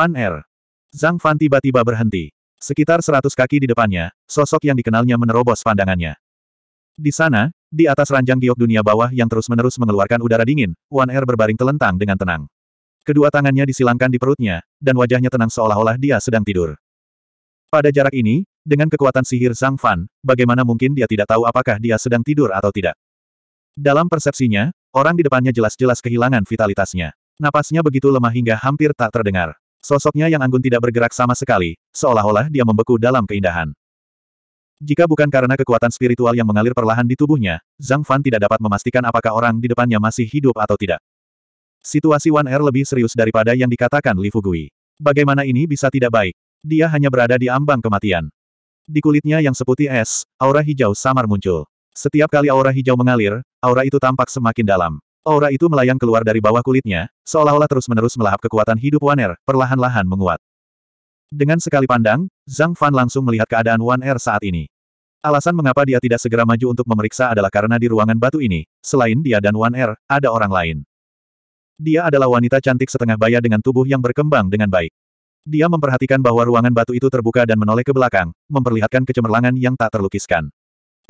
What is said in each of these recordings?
One Air. Zhang Fan tiba-tiba berhenti. Sekitar seratus kaki di depannya, sosok yang dikenalnya menerobos pandangannya. Di sana, di atas ranjang giok dunia bawah yang terus-menerus mengeluarkan udara dingin, One Air berbaring telentang dengan tenang. Kedua tangannya disilangkan di perutnya, dan wajahnya tenang seolah-olah dia sedang tidur. Pada jarak ini, dengan kekuatan sihir Zhang Fan, bagaimana mungkin dia tidak tahu apakah dia sedang tidur atau tidak? Dalam persepsinya, orang di depannya jelas-jelas kehilangan vitalitasnya. Napasnya begitu lemah hingga hampir tak terdengar. Sosoknya yang anggun tidak bergerak sama sekali, seolah-olah dia membeku dalam keindahan. Jika bukan karena kekuatan spiritual yang mengalir perlahan di tubuhnya, Zhang Fan tidak dapat memastikan apakah orang di depannya masih hidup atau tidak. Situasi One Air lebih serius daripada yang dikatakan Li Fugui. Bagaimana ini bisa tidak baik? Dia hanya berada di ambang kematian. Di kulitnya yang seputih es, aura hijau samar muncul. Setiap kali aura hijau mengalir, aura itu tampak semakin dalam. Aura itu melayang keluar dari bawah kulitnya, seolah-olah terus-menerus melahap kekuatan hidup One Air, perlahan-lahan menguat. Dengan sekali pandang, Zhang Fan langsung melihat keadaan One Air saat ini. Alasan mengapa dia tidak segera maju untuk memeriksa adalah karena di ruangan batu ini, selain dia dan Air, ada orang lain. Dia adalah wanita cantik setengah baya dengan tubuh yang berkembang dengan baik. Dia memperhatikan bahwa ruangan batu itu terbuka dan menoleh ke belakang, memperlihatkan kecemerlangan yang tak terlukiskan.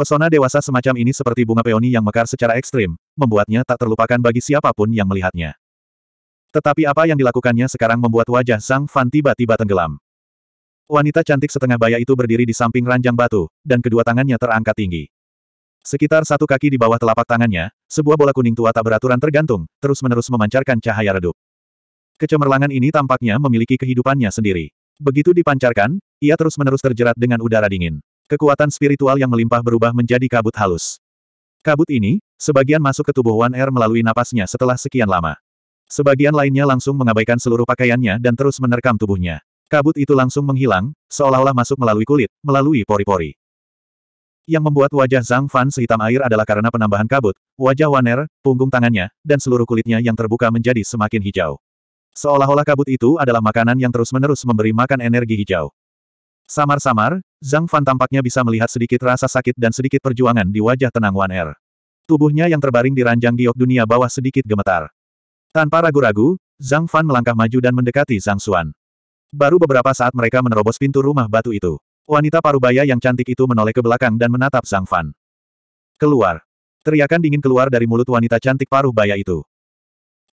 Pesona dewasa semacam ini seperti bunga peoni yang mekar secara ekstrim, membuatnya tak terlupakan bagi siapa pun yang melihatnya. Tetapi apa yang dilakukannya sekarang membuat wajah Zhang Fan tiba-tiba tenggelam. Wanita cantik setengah baya itu berdiri di samping ranjang batu, dan kedua tangannya terangkat tinggi. Sekitar satu kaki di bawah telapak tangannya, sebuah bola kuning tua tak beraturan tergantung, terus-menerus memancarkan cahaya redup. Kecemerlangan ini tampaknya memiliki kehidupannya sendiri. Begitu dipancarkan, ia terus-menerus terjerat dengan udara dingin. Kekuatan spiritual yang melimpah berubah menjadi kabut halus. Kabut ini, sebagian masuk ke tubuh One Air melalui napasnya setelah sekian lama. Sebagian lainnya langsung mengabaikan seluruh pakaiannya dan terus menerkam tubuhnya. Kabut itu langsung menghilang, seolah-olah masuk melalui kulit, melalui pori-pori. Yang membuat wajah Zhang Fan sehitam air adalah karena penambahan kabut, wajah Waner, punggung tangannya, dan seluruh kulitnya yang terbuka menjadi semakin hijau. Seolah-olah kabut itu adalah makanan yang terus-menerus memberi makan energi hijau. Samar-samar, Zhang Fan tampaknya bisa melihat sedikit rasa sakit dan sedikit perjuangan di wajah tenang Wan Er. Tubuhnya yang terbaring di ranjang giok dunia bawah sedikit gemetar. Tanpa ragu-ragu, Zhang Fan melangkah maju dan mendekati Zhang Xuan. Baru beberapa saat mereka menerobos pintu rumah batu itu. Wanita parubaya yang cantik itu menoleh ke belakang dan menatap Zhang Fan. Keluar. Teriakan dingin keluar dari mulut wanita cantik paruh baya itu.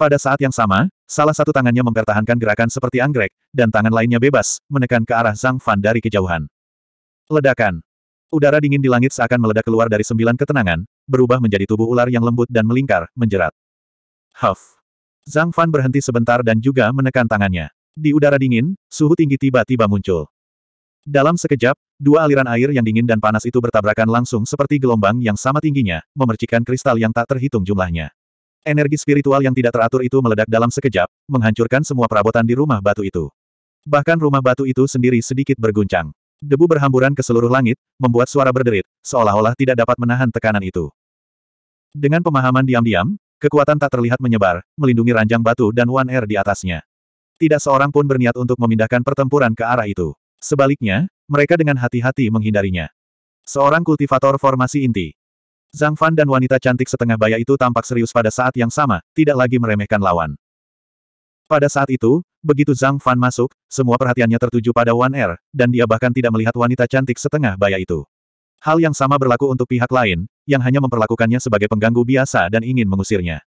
Pada saat yang sama, salah satu tangannya mempertahankan gerakan seperti anggrek, dan tangan lainnya bebas, menekan ke arah Zhang Fan dari kejauhan. Ledakan. Udara dingin di langit seakan meledak keluar dari sembilan ketenangan, berubah menjadi tubuh ular yang lembut dan melingkar, menjerat. Huff. Zhang Fan berhenti sebentar dan juga menekan tangannya. Di udara dingin, suhu tinggi tiba-tiba muncul. Dalam sekejap, dua aliran air yang dingin dan panas itu bertabrakan langsung seperti gelombang yang sama tingginya, memercikan kristal yang tak terhitung jumlahnya. Energi spiritual yang tidak teratur itu meledak dalam sekejap, menghancurkan semua perabotan di rumah batu itu. Bahkan rumah batu itu sendiri sedikit berguncang. Debu berhamburan ke seluruh langit, membuat suara berderit, seolah-olah tidak dapat menahan tekanan itu. Dengan pemahaman diam-diam, kekuatan tak terlihat menyebar, melindungi ranjang batu dan One Air di atasnya. Tidak seorang pun berniat untuk memindahkan pertempuran ke arah itu. Sebaliknya, mereka dengan hati-hati menghindarinya. Seorang kultivator formasi inti. Zhang Fan dan wanita cantik setengah baya itu tampak serius pada saat yang sama, tidak lagi meremehkan lawan. Pada saat itu, begitu Zhang Fan masuk, semua perhatiannya tertuju pada Wan Er, dan dia bahkan tidak melihat wanita cantik setengah baya itu. Hal yang sama berlaku untuk pihak lain, yang hanya memperlakukannya sebagai pengganggu biasa dan ingin mengusirnya.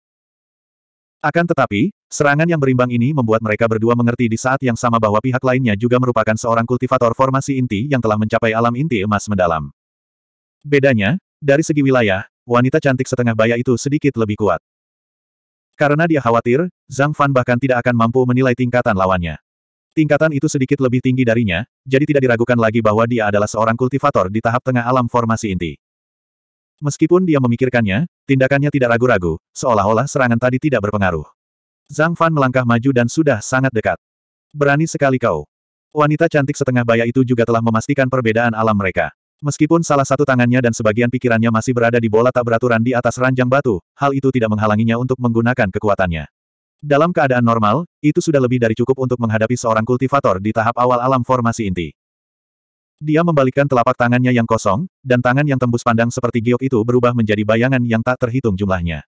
Akan tetapi, serangan yang berimbang ini membuat mereka berdua mengerti di saat yang sama bahwa pihak lainnya juga merupakan seorang kultivator formasi inti yang telah mencapai alam inti emas mendalam. Bedanya, dari segi wilayah, wanita cantik setengah baya itu sedikit lebih kuat. Karena dia khawatir, Zhang Fan bahkan tidak akan mampu menilai tingkatan lawannya. Tingkatan itu sedikit lebih tinggi darinya, jadi tidak diragukan lagi bahwa dia adalah seorang kultivator di tahap tengah alam formasi inti. Meskipun dia memikirkannya, tindakannya tidak ragu-ragu, seolah-olah serangan tadi tidak berpengaruh. Zhang Fan melangkah maju dan sudah sangat dekat. Berani sekali kau. Wanita cantik setengah baya itu juga telah memastikan perbedaan alam mereka. Meskipun salah satu tangannya dan sebagian pikirannya masih berada di bola tak beraturan di atas ranjang batu, hal itu tidak menghalanginya untuk menggunakan kekuatannya. Dalam keadaan normal, itu sudah lebih dari cukup untuk menghadapi seorang kultivator di tahap awal alam formasi inti. Dia membalikkan telapak tangannya yang kosong, dan tangan yang tembus pandang seperti giok itu berubah menjadi bayangan yang tak terhitung jumlahnya.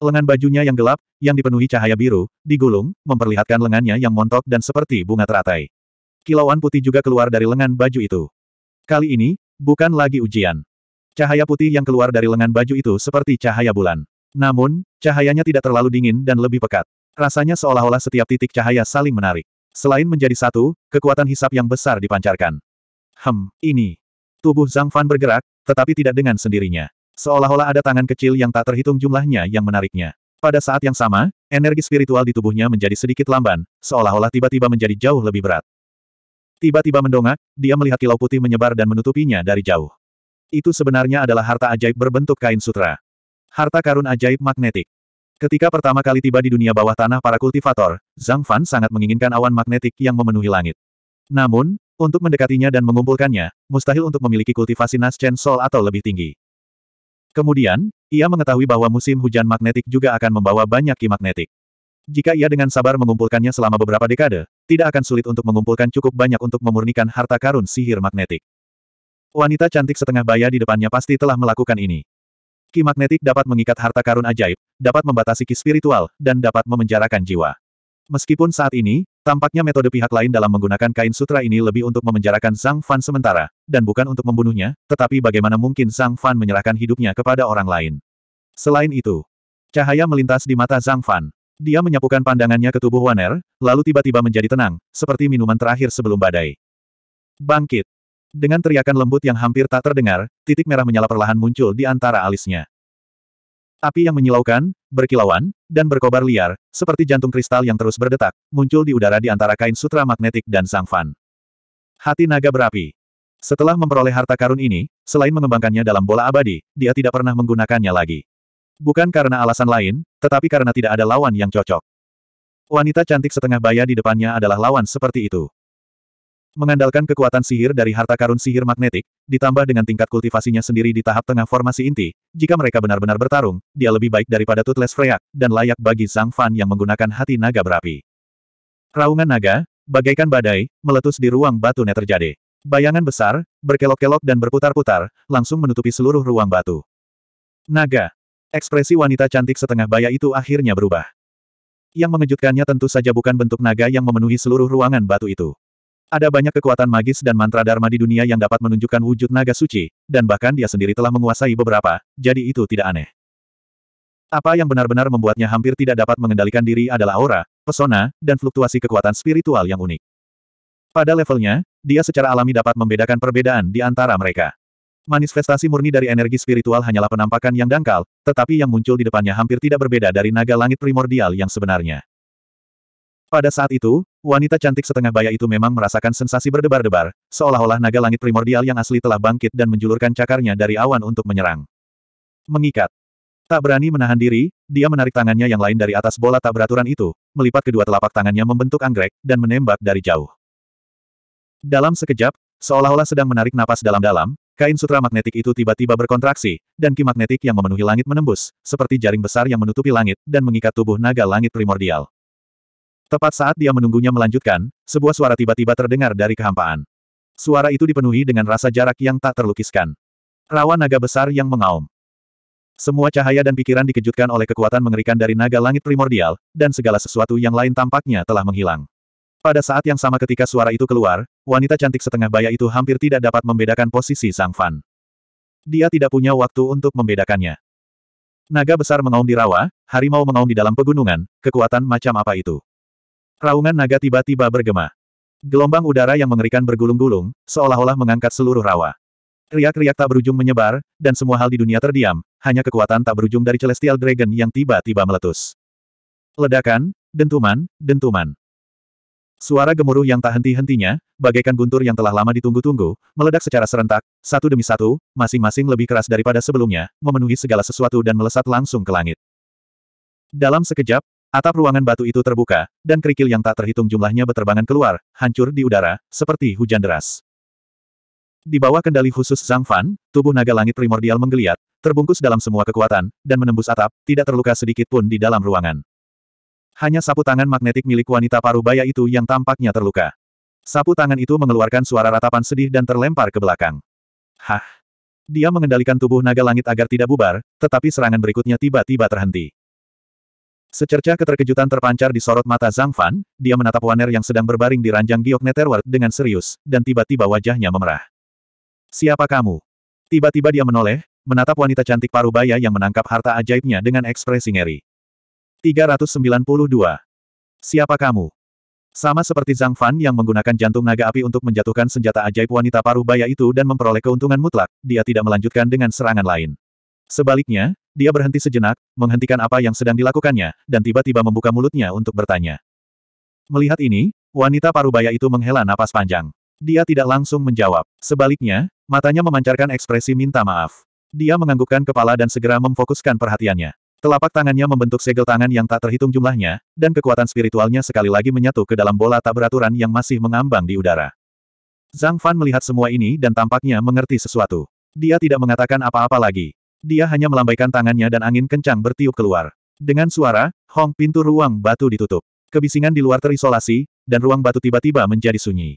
Lengan bajunya yang gelap, yang dipenuhi cahaya biru, digulung, memperlihatkan lengannya yang montok dan seperti bunga teratai. Kilauan putih juga keluar dari lengan baju itu. Kali ini, bukan lagi ujian. Cahaya putih yang keluar dari lengan baju itu seperti cahaya bulan. Namun, cahayanya tidak terlalu dingin dan lebih pekat. Rasanya seolah-olah setiap titik cahaya saling menarik. Selain menjadi satu, kekuatan hisap yang besar dipancarkan. Hem, ini. Tubuh Zhang Fan bergerak, tetapi tidak dengan sendirinya. Seolah-olah ada tangan kecil yang tak terhitung jumlahnya yang menariknya. Pada saat yang sama, energi spiritual di tubuhnya menjadi sedikit lamban, seolah-olah tiba-tiba menjadi jauh lebih berat. Tiba-tiba mendongak, dia melihat kilau putih menyebar dan menutupinya dari jauh. Itu sebenarnya adalah harta ajaib berbentuk kain sutra. Harta karun ajaib magnetik. Ketika pertama kali tiba di dunia bawah tanah para kultivator, Zhang Fan sangat menginginkan awan magnetik yang memenuhi langit. Namun, untuk mendekatinya dan mengumpulkannya, mustahil untuk memiliki kultivasi Naschen Sol atau lebih tinggi. Kemudian, ia mengetahui bahwa musim hujan magnetik juga akan membawa banyak ki magnetik. Jika ia dengan sabar mengumpulkannya selama beberapa dekade, tidak akan sulit untuk mengumpulkan cukup banyak untuk memurnikan harta karun sihir magnetik. Wanita cantik setengah baya di depannya pasti telah melakukan ini. Ki magnetik dapat mengikat harta karun ajaib, dapat membatasi ki spiritual, dan dapat memenjarakan jiwa. Meskipun saat ini, tampaknya metode pihak lain dalam menggunakan kain sutra ini lebih untuk memenjarakan Zhang Fan sementara, dan bukan untuk membunuhnya, tetapi bagaimana mungkin Zhang Fan menyerahkan hidupnya kepada orang lain. Selain itu, cahaya melintas di mata Zhang Fan. Dia menyapukan pandangannya ke tubuh Waner, lalu tiba-tiba menjadi tenang, seperti minuman terakhir sebelum badai. Bangkit. Dengan teriakan lembut yang hampir tak terdengar, titik merah menyala perlahan muncul di antara alisnya. Api yang menyilaukan, berkilauan, dan berkobar liar, seperti jantung kristal yang terus berdetak, muncul di udara di antara kain sutra magnetik dan Sang Fan. Hati naga berapi. Setelah memperoleh harta karun ini, selain mengembangkannya dalam bola abadi, dia tidak pernah menggunakannya lagi. Bukan karena alasan lain, tetapi karena tidak ada lawan yang cocok. Wanita cantik setengah baya di depannya adalah lawan seperti itu. Mengandalkan kekuatan sihir dari harta karun sihir magnetik, ditambah dengan tingkat kultivasinya sendiri di tahap tengah formasi inti, jika mereka benar-benar bertarung, dia lebih baik daripada Toothless Freyak, dan layak bagi Zhang Fan yang menggunakan hati naga berapi. Raungan naga, bagaikan badai, meletus di ruang batu terjadi. Bayangan besar, berkelok-kelok dan berputar-putar, langsung menutupi seluruh ruang batu. Naga. Ekspresi wanita cantik setengah baya itu akhirnya berubah. Yang mengejutkannya tentu saja bukan bentuk naga yang memenuhi seluruh ruangan batu itu. Ada banyak kekuatan magis dan mantra dharma di dunia yang dapat menunjukkan wujud naga suci, dan bahkan dia sendiri telah menguasai beberapa, jadi itu tidak aneh. Apa yang benar-benar membuatnya hampir tidak dapat mengendalikan diri adalah aura, pesona, dan fluktuasi kekuatan spiritual yang unik. Pada levelnya, dia secara alami dapat membedakan perbedaan di antara mereka. Manifestasi murni dari energi spiritual hanyalah penampakan yang dangkal, tetapi yang muncul di depannya hampir tidak berbeda dari naga langit primordial yang sebenarnya. Pada saat itu, wanita cantik setengah baya itu memang merasakan sensasi berdebar-debar, seolah-olah naga langit primordial yang asli telah bangkit dan menjulurkan cakarnya dari awan untuk menyerang. Mengikat. Tak berani menahan diri, dia menarik tangannya yang lain dari atas bola tak beraturan itu, melipat kedua telapak tangannya membentuk anggrek, dan menembak dari jauh. Dalam sekejap, seolah-olah sedang menarik napas dalam-dalam, kain sutra magnetik itu tiba-tiba berkontraksi, dan ki magnetik yang memenuhi langit menembus, seperti jaring besar yang menutupi langit, dan mengikat tubuh naga langit primordial. Tepat saat dia menunggunya melanjutkan, sebuah suara tiba-tiba terdengar dari kehampaan. Suara itu dipenuhi dengan rasa jarak yang tak terlukiskan. Rawa naga besar yang mengaum. Semua cahaya dan pikiran dikejutkan oleh kekuatan mengerikan dari naga langit primordial, dan segala sesuatu yang lain tampaknya telah menghilang. Pada saat yang sama ketika suara itu keluar, wanita cantik setengah baya itu hampir tidak dapat membedakan posisi Sang Fan. Dia tidak punya waktu untuk membedakannya. Naga besar mengaum di rawa, harimau mengaum di dalam pegunungan, kekuatan macam apa itu? Raungan naga tiba-tiba bergema. Gelombang udara yang mengerikan bergulung-gulung, seolah-olah mengangkat seluruh rawa. Riak-riak tak berujung menyebar, dan semua hal di dunia terdiam, hanya kekuatan tak berujung dari Celestial Dragon yang tiba-tiba meletus. Ledakan, dentuman, dentuman. Suara gemuruh yang tak henti-hentinya, bagaikan guntur yang telah lama ditunggu-tunggu, meledak secara serentak, satu demi satu, masing-masing lebih keras daripada sebelumnya, memenuhi segala sesuatu dan melesat langsung ke langit. Dalam sekejap, Atap ruangan batu itu terbuka, dan kerikil yang tak terhitung jumlahnya beterbangan keluar, hancur di udara, seperti hujan deras. Di bawah kendali khusus Zhang Fan, tubuh naga langit primordial menggeliat, terbungkus dalam semua kekuatan, dan menembus atap, tidak terluka sedikit pun di dalam ruangan. Hanya sapu tangan magnetik milik wanita paruh baya itu yang tampaknya terluka. Sapu tangan itu mengeluarkan suara ratapan sedih dan terlempar ke belakang. Hah! Dia mengendalikan tubuh naga langit agar tidak bubar, tetapi serangan berikutnya tiba-tiba terhenti. Secerca keterkejutan terpancar di sorot mata Zhang Fan, dia menatap Waner yang sedang berbaring di ranjang giok Netherworld dengan serius, dan tiba-tiba wajahnya memerah. Siapa kamu? Tiba-tiba dia menoleh, menatap wanita cantik parubaya yang menangkap harta ajaibnya dengan ekspresi ngeri. 392. Siapa kamu? Sama seperti Zhang Fan yang menggunakan jantung naga api untuk menjatuhkan senjata ajaib wanita parubaya itu dan memperoleh keuntungan mutlak, dia tidak melanjutkan dengan serangan lain. Sebaliknya, dia berhenti sejenak, menghentikan apa yang sedang dilakukannya, dan tiba-tiba membuka mulutnya untuk bertanya. Melihat ini, wanita parubaya itu menghela napas panjang. Dia tidak langsung menjawab. Sebaliknya, matanya memancarkan ekspresi minta maaf. Dia menganggukkan kepala dan segera memfokuskan perhatiannya. Telapak tangannya membentuk segel tangan yang tak terhitung jumlahnya, dan kekuatan spiritualnya sekali lagi menyatu ke dalam bola tak beraturan yang masih mengambang di udara. Zhang Fan melihat semua ini dan tampaknya mengerti sesuatu. Dia tidak mengatakan apa-apa lagi. Dia hanya melambaikan tangannya dan angin kencang bertiup keluar. Dengan suara, Hong pintu ruang batu ditutup. Kebisingan di luar terisolasi, dan ruang batu tiba-tiba menjadi sunyi.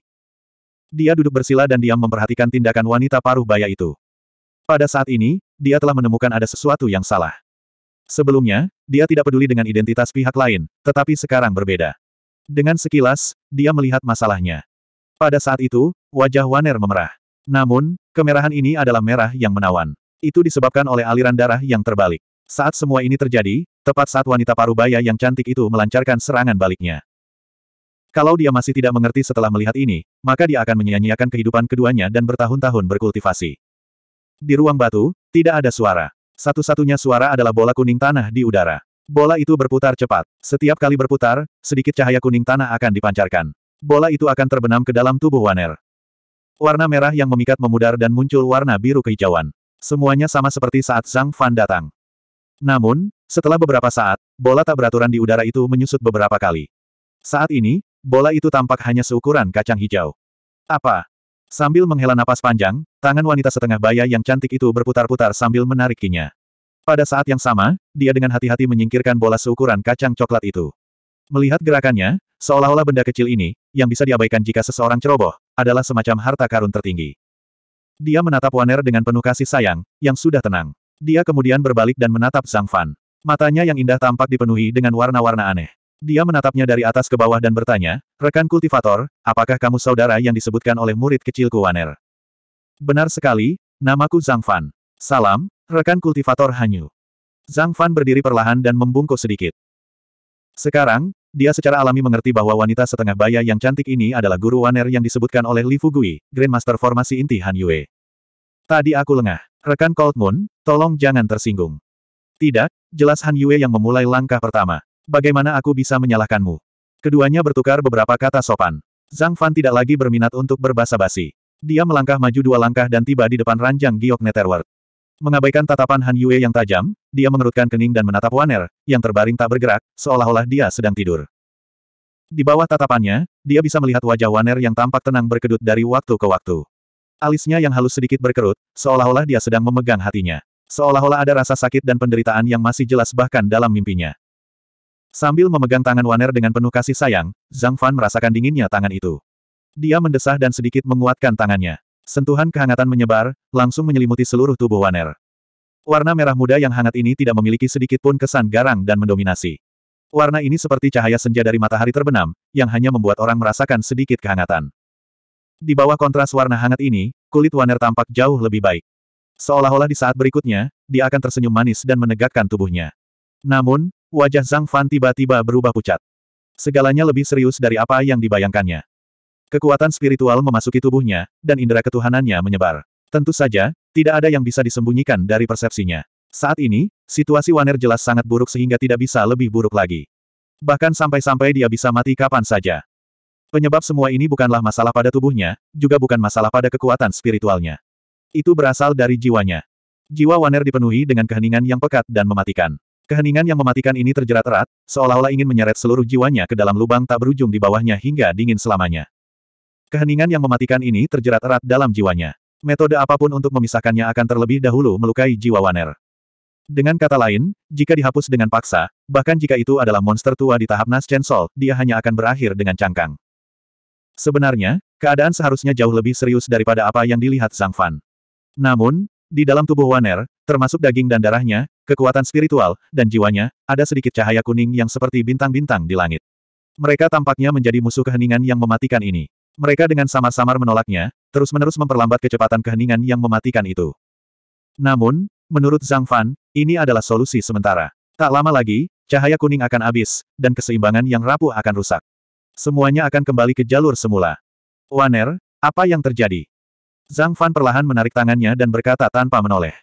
Dia duduk bersila dan diam memperhatikan tindakan wanita paruh baya itu. Pada saat ini, dia telah menemukan ada sesuatu yang salah. Sebelumnya, dia tidak peduli dengan identitas pihak lain, tetapi sekarang berbeda. Dengan sekilas, dia melihat masalahnya. Pada saat itu, wajah Waner memerah. Namun, kemerahan ini adalah merah yang menawan. Itu disebabkan oleh aliran darah yang terbalik. Saat semua ini terjadi, tepat saat wanita parubaya yang cantik itu melancarkan serangan baliknya. Kalau dia masih tidak mengerti setelah melihat ini, maka dia akan menyia-nyiakan kehidupan keduanya dan bertahun-tahun berkultivasi. Di ruang batu, tidak ada suara. Satu-satunya suara adalah bola kuning tanah di udara. Bola itu berputar cepat. Setiap kali berputar, sedikit cahaya kuning tanah akan dipancarkan. Bola itu akan terbenam ke dalam tubuh Waner. Warna merah yang memikat memudar dan muncul warna biru kehijauan. Semuanya sama seperti saat Zhang Fan datang. Namun, setelah beberapa saat, bola tak beraturan di udara itu menyusut beberapa kali. Saat ini, bola itu tampak hanya seukuran kacang hijau. Apa? Sambil menghela napas panjang, tangan wanita setengah baya yang cantik itu berputar-putar sambil menarikinya. Pada saat yang sama, dia dengan hati-hati menyingkirkan bola seukuran kacang coklat itu. Melihat gerakannya, seolah-olah benda kecil ini, yang bisa diabaikan jika seseorang ceroboh, adalah semacam harta karun tertinggi. Dia menatap Waner dengan penuh kasih sayang, yang sudah tenang. Dia kemudian berbalik dan menatap Zhang Fan. Matanya yang indah tampak dipenuhi dengan warna-warna aneh. Dia menatapnya dari atas ke bawah dan bertanya, Rekan kultivator, apakah kamu saudara yang disebutkan oleh murid kecilku Waner? Benar sekali, namaku Zhang Fan. Salam, rekan kultivator Hanyu. Zhang Fan berdiri perlahan dan membungkuk sedikit. Sekarang, dia secara alami mengerti bahwa wanita setengah baya yang cantik ini adalah guru Waner yang disebutkan oleh Li Fugui, Grandmaster Formasi Inti Han Yue. Tadi aku lengah. Rekan Cold Moon, tolong jangan tersinggung. Tidak, jelas Han Yue yang memulai langkah pertama. Bagaimana aku bisa menyalahkanmu? Keduanya bertukar beberapa kata sopan. Zhang Fan tidak lagi berminat untuk berbasa-basi. Dia melangkah maju dua langkah dan tiba di depan ranjang giok Netherworld. Mengabaikan tatapan Han Yue yang tajam, dia mengerutkan kening dan menatap Waner, yang terbaring tak bergerak, seolah-olah dia sedang tidur. Di bawah tatapannya, dia bisa melihat wajah Waner yang tampak tenang berkedut dari waktu ke waktu. Alisnya yang halus sedikit berkerut, seolah-olah dia sedang memegang hatinya. Seolah-olah ada rasa sakit dan penderitaan yang masih jelas bahkan dalam mimpinya. Sambil memegang tangan Waner dengan penuh kasih sayang, Zhang Fan merasakan dinginnya tangan itu. Dia mendesah dan sedikit menguatkan tangannya. Sentuhan kehangatan menyebar, langsung menyelimuti seluruh tubuh Waner. Warna merah muda yang hangat ini tidak memiliki sedikit pun kesan garang dan mendominasi. Warna ini seperti cahaya senja dari matahari terbenam, yang hanya membuat orang merasakan sedikit kehangatan. Di bawah kontras warna hangat ini, kulit Waner tampak jauh lebih baik. Seolah-olah di saat berikutnya, dia akan tersenyum manis dan menegakkan tubuhnya. Namun, wajah Zhang Fan tiba-tiba berubah pucat. Segalanya lebih serius dari apa yang dibayangkannya. Kekuatan spiritual memasuki tubuhnya, dan indera ketuhanannya menyebar. Tentu saja, tidak ada yang bisa disembunyikan dari persepsinya. Saat ini, situasi Waner jelas sangat buruk sehingga tidak bisa lebih buruk lagi. Bahkan sampai-sampai dia bisa mati kapan saja. Penyebab semua ini bukanlah masalah pada tubuhnya, juga bukan masalah pada kekuatan spiritualnya. Itu berasal dari jiwanya. Jiwa Waner dipenuhi dengan keheningan yang pekat dan mematikan. Keheningan yang mematikan ini terjerat erat, seolah-olah ingin menyeret seluruh jiwanya ke dalam lubang tak berujung di bawahnya hingga dingin selamanya. Keheningan yang mematikan ini terjerat erat dalam jiwanya. Metode apa pun untuk memisahkannya akan terlebih dahulu melukai jiwa Waner. Dengan kata lain, jika dihapus dengan paksa, bahkan jika itu adalah monster tua di tahap Nas dia hanya akan berakhir dengan cangkang. Sebenarnya, keadaan seharusnya jauh lebih serius daripada apa yang dilihat Zhang Fan. Namun, di dalam tubuh Waner, termasuk daging dan darahnya, kekuatan spiritual, dan jiwanya, ada sedikit cahaya kuning yang seperti bintang-bintang di langit. Mereka tampaknya menjadi musuh keheningan yang mematikan ini. Mereka dengan samar-samar menolaknya, terus-menerus memperlambat kecepatan keheningan yang mematikan itu. Namun, menurut Zhang Fan, ini adalah solusi sementara. Tak lama lagi, cahaya kuning akan habis, dan keseimbangan yang rapuh akan rusak. Semuanya akan kembali ke jalur semula. Waner, apa yang terjadi? Zhang Fan perlahan menarik tangannya dan berkata tanpa menoleh.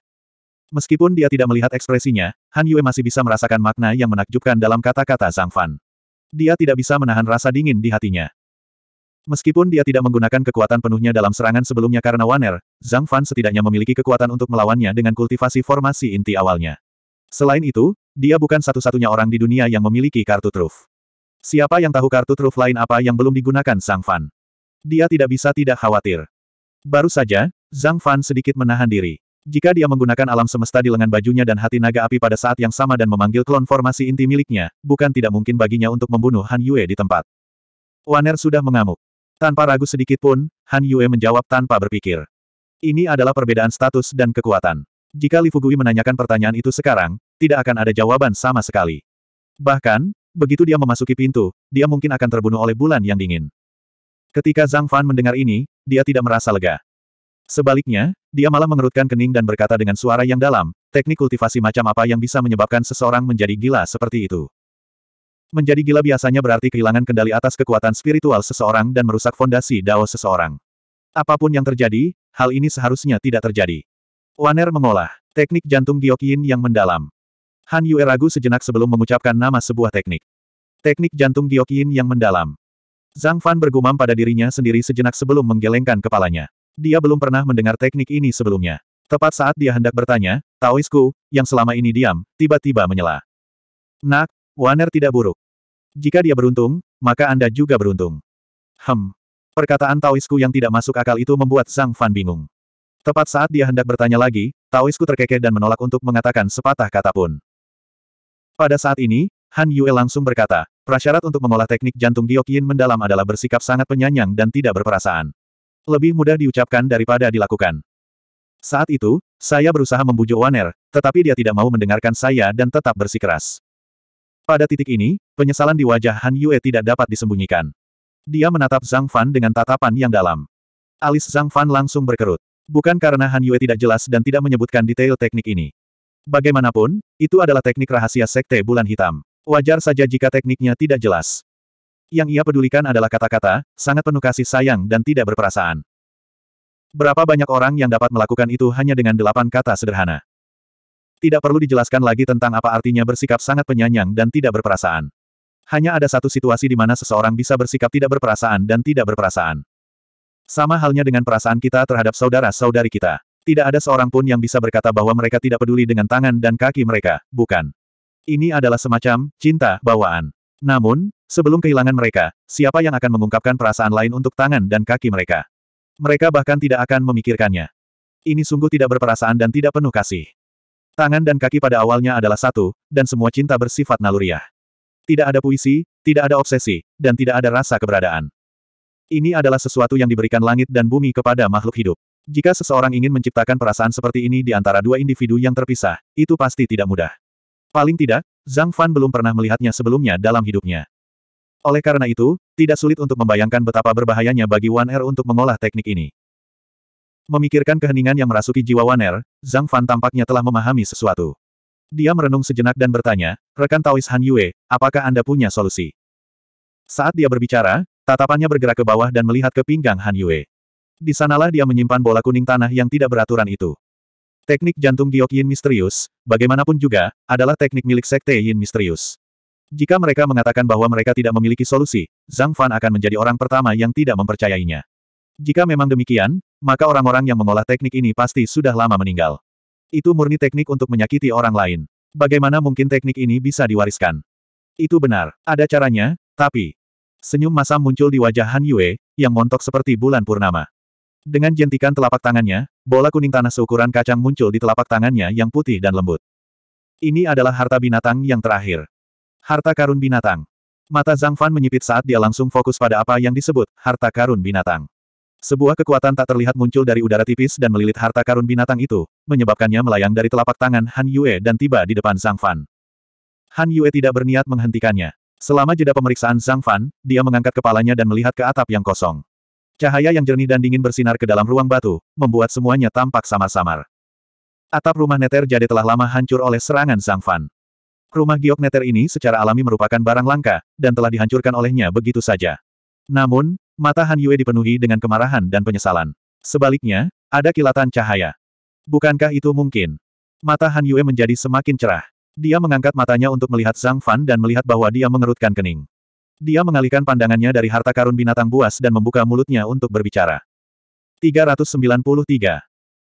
Meskipun dia tidak melihat ekspresinya, Han Yue masih bisa merasakan makna yang menakjubkan dalam kata-kata Zhang Fan. Dia tidak bisa menahan rasa dingin di hatinya. Meskipun dia tidak menggunakan kekuatan penuhnya dalam serangan sebelumnya karena Waner, Zhang Fan setidaknya memiliki kekuatan untuk melawannya dengan kultivasi formasi inti awalnya. Selain itu, dia bukan satu-satunya orang di dunia yang memiliki kartu truf. Siapa yang tahu kartu truf lain apa yang belum digunakan Zhang Fan? Dia tidak bisa tidak khawatir. Baru saja, Zhang Fan sedikit menahan diri. Jika dia menggunakan alam semesta di lengan bajunya dan hati naga api pada saat yang sama dan memanggil klon formasi inti miliknya, bukan tidak mungkin baginya untuk membunuh Han Yue di tempat. Waner sudah mengamuk. Tanpa ragu sedikit pun, Han Yue menjawab tanpa berpikir. Ini adalah perbedaan status dan kekuatan. Jika Li Fugui menanyakan pertanyaan itu sekarang, tidak akan ada jawaban sama sekali. Bahkan, begitu dia memasuki pintu, dia mungkin akan terbunuh oleh bulan yang dingin. Ketika Zhang Fan mendengar ini, dia tidak merasa lega. Sebaliknya, dia malah mengerutkan kening dan berkata dengan suara yang dalam, teknik kultivasi macam apa yang bisa menyebabkan seseorang menjadi gila seperti itu. Menjadi gila biasanya berarti kehilangan kendali atas kekuatan spiritual seseorang dan merusak fondasi dao seseorang. Apa pun yang terjadi, hal ini seharusnya tidak terjadi. Waner mengolah teknik jantung Gyokin yang mendalam. Han Yue ragu sejenak sebelum mengucapkan nama sebuah teknik. Teknik jantung Gyokin yang mendalam. Zhang Fan bergumam pada dirinya sendiri sejenak sebelum menggelengkan kepalanya. Dia belum pernah mendengar teknik ini sebelumnya. Tepat saat dia hendak bertanya, Taoisku, yang selama ini diam, tiba-tiba menyela. Nak, Waner tidak buruk. Jika dia beruntung, maka Anda juga beruntung. Hem. Perkataan Taoisku yang tidak masuk akal itu membuat Zhang Fan bingung. Tepat saat dia hendak bertanya lagi, Taoisku terkekeh dan menolak untuk mengatakan sepatah kata pun. Pada saat ini, Han Yue langsung berkata, prasyarat untuk mengolah teknik jantung Gyokin mendalam adalah bersikap sangat penyanyang dan tidak berperasaan. Lebih mudah diucapkan daripada dilakukan. Saat itu, saya berusaha membujuk Waner, tetapi dia tidak mau mendengarkan saya dan tetap bersikeras. Pada titik ini, penyesalan di wajah Han Yue tidak dapat disembunyikan. Dia menatap Zhang Fan dengan tatapan yang dalam. Alis Zhang Fan langsung berkerut. Bukan karena Han Yue tidak jelas dan tidak menyebutkan detail teknik ini. Bagaimanapun, itu adalah teknik rahasia Sekte Bulan Hitam. Wajar saja jika tekniknya tidak jelas. Yang ia pedulikan adalah kata-kata, sangat penuh kasih sayang dan tidak berperasaan. Berapa banyak orang yang dapat melakukan itu hanya dengan delapan kata sederhana. Tidak perlu dijelaskan lagi tentang apa artinya bersikap sangat penyanyang dan tidak berperasaan. Hanya ada satu situasi di mana seseorang bisa bersikap tidak berperasaan dan tidak berperasaan. Sama halnya dengan perasaan kita terhadap saudara-saudari kita. Tidak ada seorang pun yang bisa berkata bahwa mereka tidak peduli dengan tangan dan kaki mereka, bukan. Ini adalah semacam cinta bawaan. Namun, sebelum kehilangan mereka, siapa yang akan mengungkapkan perasaan lain untuk tangan dan kaki mereka? Mereka bahkan tidak akan memikirkannya. Ini sungguh tidak berperasaan dan tidak penuh kasih. Tangan dan kaki pada awalnya adalah satu, dan semua cinta bersifat naluriah. Tidak ada puisi, tidak ada obsesi, dan tidak ada rasa keberadaan. Ini adalah sesuatu yang diberikan langit dan bumi kepada makhluk hidup. Jika seseorang ingin menciptakan perasaan seperti ini di antara dua individu yang terpisah, itu pasti tidak mudah. Paling tidak, Zhang Fan belum pernah melihatnya sebelumnya dalam hidupnya. Oleh karena itu, tidak sulit untuk membayangkan betapa berbahayanya bagi Wan Er untuk mengolah teknik ini. Memikirkan keheningan yang merasuki jiwa Wan Er, Zhang Fan tampaknya telah memahami sesuatu. Dia merenung sejenak dan bertanya, rekan Taois Han Yue, apakah Anda punya solusi? Saat dia berbicara, tatapannya bergerak ke bawah dan melihat ke pinggang Han Yue. Di sanalah dia menyimpan bola kuning tanah yang tidak beraturan itu. Teknik jantung giok yin misterius, bagaimanapun juga, adalah teknik milik Sekte Yin misterius. Jika mereka mengatakan bahwa mereka tidak memiliki solusi, Zhang Fan akan menjadi orang pertama yang tidak mempercayainya. Jika memang demikian, maka orang-orang yang mengolah teknik ini pasti sudah lama meninggal. Itu murni teknik untuk menyakiti orang lain. Bagaimana mungkin teknik ini bisa diwariskan? Itu benar, ada caranya, tapi... Senyum masam muncul di wajah Han Yue, yang montok seperti bulan purnama. Dengan jentikan telapak tangannya, bola kuning tanah seukuran kacang muncul di telapak tangannya yang putih dan lembut. Ini adalah harta binatang yang terakhir. Harta karun binatang. Mata Zhang Fan menyipit saat dia langsung fokus pada apa yang disebut harta karun binatang. Sebuah kekuatan tak terlihat muncul dari udara tipis dan melilit harta karun binatang itu, menyebabkannya melayang dari telapak tangan Han Yue dan tiba di depan Zhang Fan. Han Yue tidak berniat menghentikannya. Selama jeda pemeriksaan Zhang Fan, dia mengangkat kepalanya dan melihat ke atap yang kosong. Cahaya yang jernih dan dingin bersinar ke dalam ruang batu, membuat semuanya tampak samar-samar. Atap rumah Neter Jade telah lama hancur oleh serangan Zhang Fan. Rumah giok Neter ini secara alami merupakan barang langka, dan telah dihancurkan olehnya begitu saja. Namun, mata Han Yue dipenuhi dengan kemarahan dan penyesalan. Sebaliknya, ada kilatan cahaya. Bukankah itu mungkin? Mata Han Yue menjadi semakin cerah. Dia mengangkat matanya untuk melihat Zhang Fan dan melihat bahwa dia mengerutkan kening. Dia mengalihkan pandangannya dari harta karun binatang buas dan membuka mulutnya untuk berbicara. 393.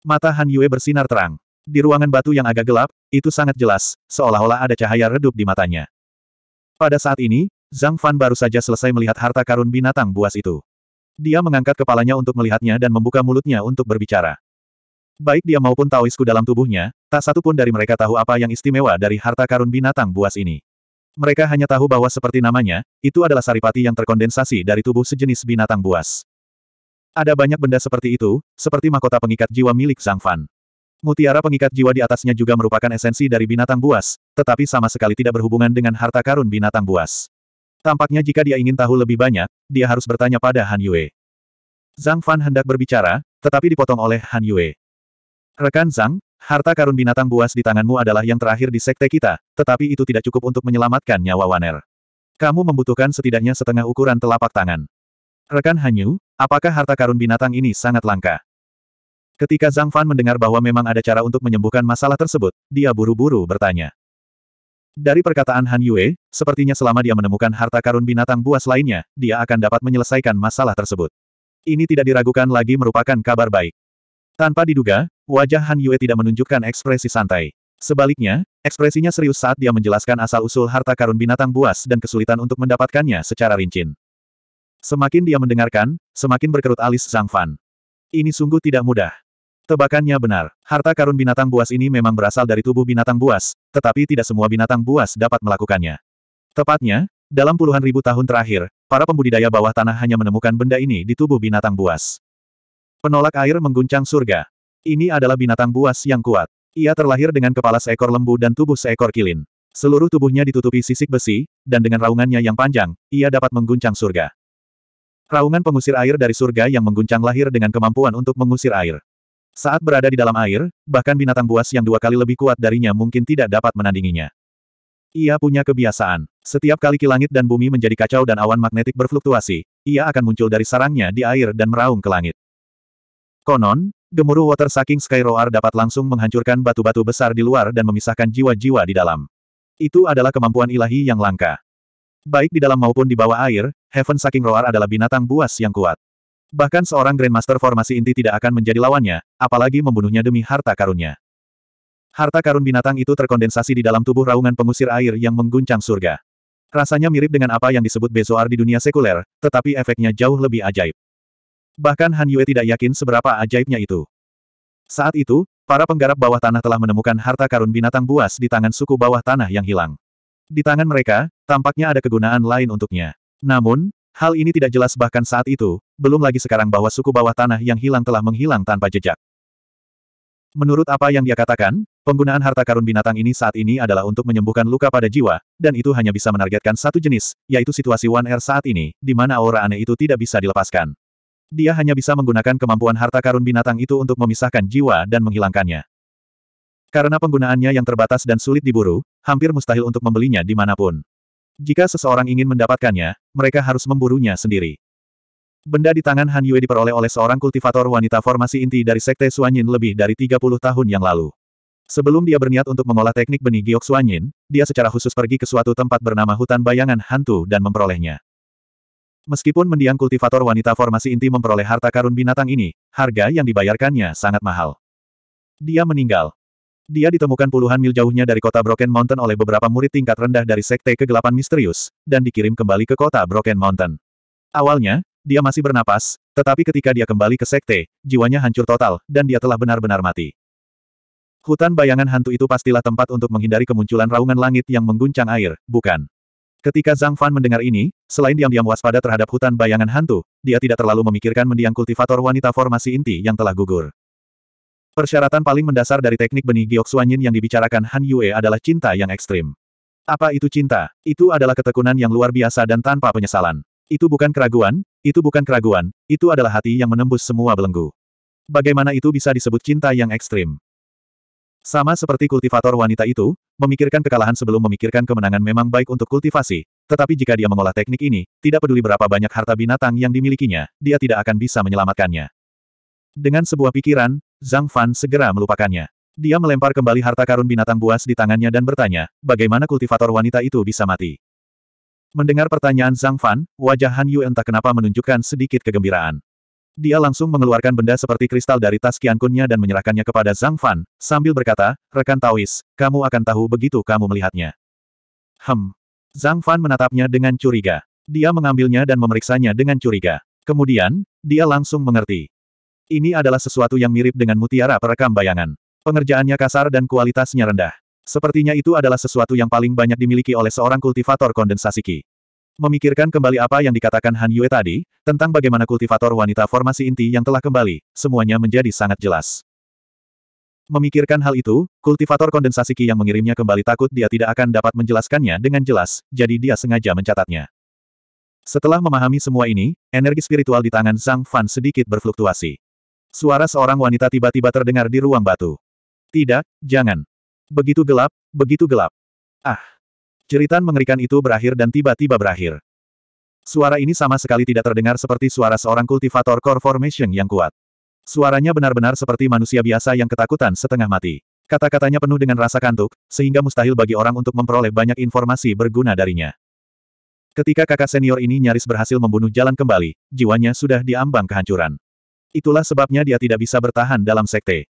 Mata Han Yue bersinar terang. Di ruangan batu yang agak gelap, itu sangat jelas, seolah-olah ada cahaya redup di matanya. Pada saat ini, Zhang Fan baru saja selesai melihat harta karun binatang buas itu. Dia mengangkat kepalanya untuk melihatnya dan membuka mulutnya untuk berbicara. Baik dia maupun Taoisku dalam tubuhnya, tak satu pun dari mereka tahu apa yang istimewa dari harta karun binatang buas ini. Mereka hanya tahu bahwa seperti namanya, itu adalah saripati yang terkondensasi dari tubuh sejenis binatang buas. Ada banyak benda seperti itu, seperti mahkota pengikat jiwa milik Zhang Fan. Mutiara pengikat jiwa di atasnya juga merupakan esensi dari binatang buas, tetapi sama sekali tidak berhubungan dengan harta karun binatang buas. Tampaknya jika dia ingin tahu lebih banyak, dia harus bertanya pada Han Yue. Zhang Fan hendak berbicara, tetapi dipotong oleh Han Yue. Rekan Zhang, Harta karun binatang buas di tanganmu adalah yang terakhir di sekte kita, tetapi itu tidak cukup untuk menyelamatkan nyawa Waner. Kamu membutuhkan setidaknya setengah ukuran telapak tangan. Rekan Hanyu, apakah harta karun binatang ini sangat langka? Ketika Zhang Fan mendengar bahwa memang ada cara untuk menyembuhkan masalah tersebut, dia buru-buru bertanya. Dari perkataan Han Yue, sepertinya selama dia menemukan harta karun binatang buas lainnya, dia akan dapat menyelesaikan masalah tersebut. Ini tidak diragukan lagi merupakan kabar baik. Tanpa diduga, wajah Han Yue tidak menunjukkan ekspresi santai. Sebaliknya, ekspresinya serius saat dia menjelaskan asal-usul harta karun binatang buas dan kesulitan untuk mendapatkannya secara rinci. Semakin dia mendengarkan, semakin berkerut alis Zhang Fan. Ini sungguh tidak mudah. Tebakannya benar, harta karun binatang buas ini memang berasal dari tubuh binatang buas, tetapi tidak semua binatang buas dapat melakukannya. Tepatnya, dalam puluhan ribu tahun terakhir, para pembudidaya bawah tanah hanya menemukan benda ini di tubuh binatang buas. Penolak air mengguncang surga. Ini adalah binatang buas yang kuat. Ia terlahir dengan kepala seekor lembu dan tubuh seekor kilin. Seluruh tubuhnya ditutupi sisik besi, dan dengan raungannya yang panjang, ia dapat mengguncang surga. Raungan pengusir air dari surga yang mengguncang lahir dengan kemampuan untuk mengusir air. Saat berada di dalam air, bahkan binatang buas yang dua kali lebih kuat darinya mungkin tidak dapat menandinginya. Ia punya kebiasaan. Setiap kali kilangit dan bumi menjadi kacau dan awan magnetik berfluktuasi, ia akan muncul dari sarangnya di air dan meraung ke langit. Konon, gemuruh water saking Sky Roar dapat langsung menghancurkan batu-batu besar di luar dan memisahkan jiwa-jiwa di dalam. Itu adalah kemampuan ilahi yang langka. Baik di dalam maupun di bawah air, Heaven Saking Roar adalah binatang buas yang kuat. Bahkan seorang Grandmaster formasi inti tidak akan menjadi lawannya, apalagi membunuhnya demi harta karunnya. Harta karun binatang itu terkondensasi di dalam tubuh raungan pengusir air yang mengguncang surga. Rasanya mirip dengan apa yang disebut Bezoar di dunia sekuler, tetapi efeknya jauh lebih ajaib. Bahkan Han Yue tidak yakin seberapa ajaibnya itu. Saat itu, para penggarap bawah tanah telah menemukan harta karun binatang buas di tangan suku bawah tanah yang hilang. Di tangan mereka, tampaknya ada kegunaan lain untuknya. Namun, hal ini tidak jelas bahkan saat itu, belum lagi sekarang bahwa suku bawah tanah yang hilang telah menghilang tanpa jejak. Menurut apa yang dia katakan, penggunaan harta karun binatang ini saat ini adalah untuk menyembuhkan luka pada jiwa, dan itu hanya bisa menargetkan satu jenis, yaitu situasi One Air saat ini, di mana aura aneh itu tidak bisa dilepaskan. Dia hanya bisa menggunakan kemampuan harta karun binatang itu untuk memisahkan jiwa dan menghilangkannya. Karena penggunaannya yang terbatas dan sulit diburu, hampir mustahil untuk membelinya di mana pun. Jika seseorang ingin mendapatkannya, mereka harus memburunya sendiri. Benda di tangan Han Yue diperoleh oleh seorang kultivator wanita formasi inti dari Sekte Suanyin lebih dari 30 tahun yang lalu. Sebelum dia berniat untuk mengolah teknik benih giok Suanyin, dia secara khusus pergi ke suatu tempat bernama Hutan Bayangan Hantu dan memperolehnya. Meskipun mendiang kultivator wanita formasi inti memperoleh harta karun binatang ini, harga yang dibayarkannya sangat mahal. Dia meninggal. Dia ditemukan puluhan mil jauhnya dari kota Broken Mountain oleh beberapa murid tingkat rendah dari Sekte Kegelapan Misterius, dan dikirim kembali ke kota Broken Mountain. Awalnya, dia masih bernapas, tetapi ketika dia kembali ke Sekte, jiwanya hancur total, dan dia telah benar-benar mati. Hutan bayangan hantu itu pastilah tempat untuk menghindari kemunculan raungan langit yang mengguncang air, bukan? Ketika Zhang Fan mendengar ini, selain diam-diam waspada terhadap hutan bayangan hantu, dia tidak terlalu memikirkan mendiang kultivator wanita formasi inti yang telah gugur. Persyaratan paling mendasar dari teknik benih giok suanyin yang dibicarakan Han Yue adalah cinta yang ekstrim. Apa itu cinta? Itu adalah ketekunan yang luar biasa dan tanpa penyesalan. Itu bukan keraguan, itu bukan keraguan, itu adalah hati yang menembus semua belenggu. Bagaimana itu bisa disebut cinta yang ekstrim? Sama seperti kultivator wanita itu, memikirkan kekalahan sebelum memikirkan kemenangan memang baik untuk kultivasi, tetapi jika dia mengolah teknik ini, tidak peduli berapa banyak harta binatang yang dimilikinya, dia tidak akan bisa menyelamatkannya. Dengan sebuah pikiran, Zhang Fan segera melupakannya. Dia melempar kembali harta karun binatang buas di tangannya dan bertanya, bagaimana kultivator wanita itu bisa mati. Mendengar pertanyaan Zhang Fan, wajah Han Yu entah kenapa menunjukkan sedikit kegembiraan. Dia langsung mengeluarkan benda seperti kristal dari tas kiankunnya dan menyerahkannya kepada Zhang Fan, sambil berkata, rekan Taois, kamu akan tahu begitu kamu melihatnya. Hem. Zhang Fan menatapnya dengan curiga. Dia mengambilnya dan memeriksanya dengan curiga. Kemudian, dia langsung mengerti. Ini adalah sesuatu yang mirip dengan mutiara perekam bayangan. Pengerjaannya kasar dan kualitasnya rendah. Sepertinya itu adalah sesuatu yang paling banyak dimiliki oleh seorang kultivator kondensasi Qi. Memikirkan kembali apa yang dikatakan Han Yue tadi, tentang bagaimana kultivator wanita formasi inti yang telah kembali, semuanya menjadi sangat jelas. Memikirkan hal itu, kultivator kondensasi Qi yang mengirimnya kembali takut dia tidak akan dapat menjelaskannya dengan jelas, jadi dia sengaja mencatatnya. Setelah memahami semua ini, energi spiritual di tangan Zhang Fan sedikit berfluktuasi. Suara seorang wanita tiba-tiba terdengar di ruang batu. Tidak, jangan. Begitu gelap, begitu gelap. Ah! Jeritan mengerikan itu berakhir dan tiba-tiba berakhir. Suara ini sama sekali tidak terdengar seperti suara seorang kultivator core formation yang kuat. Suaranya benar-benar seperti manusia biasa yang ketakutan setengah mati. Kata-katanya penuh dengan rasa kantuk, sehingga mustahil bagi orang untuk memperoleh banyak informasi berguna darinya. Ketika kakak senior ini nyaris berhasil membunuh jalan kembali, jiwanya sudah diambang kehancuran. Itulah sebabnya dia tidak bisa bertahan dalam sekte.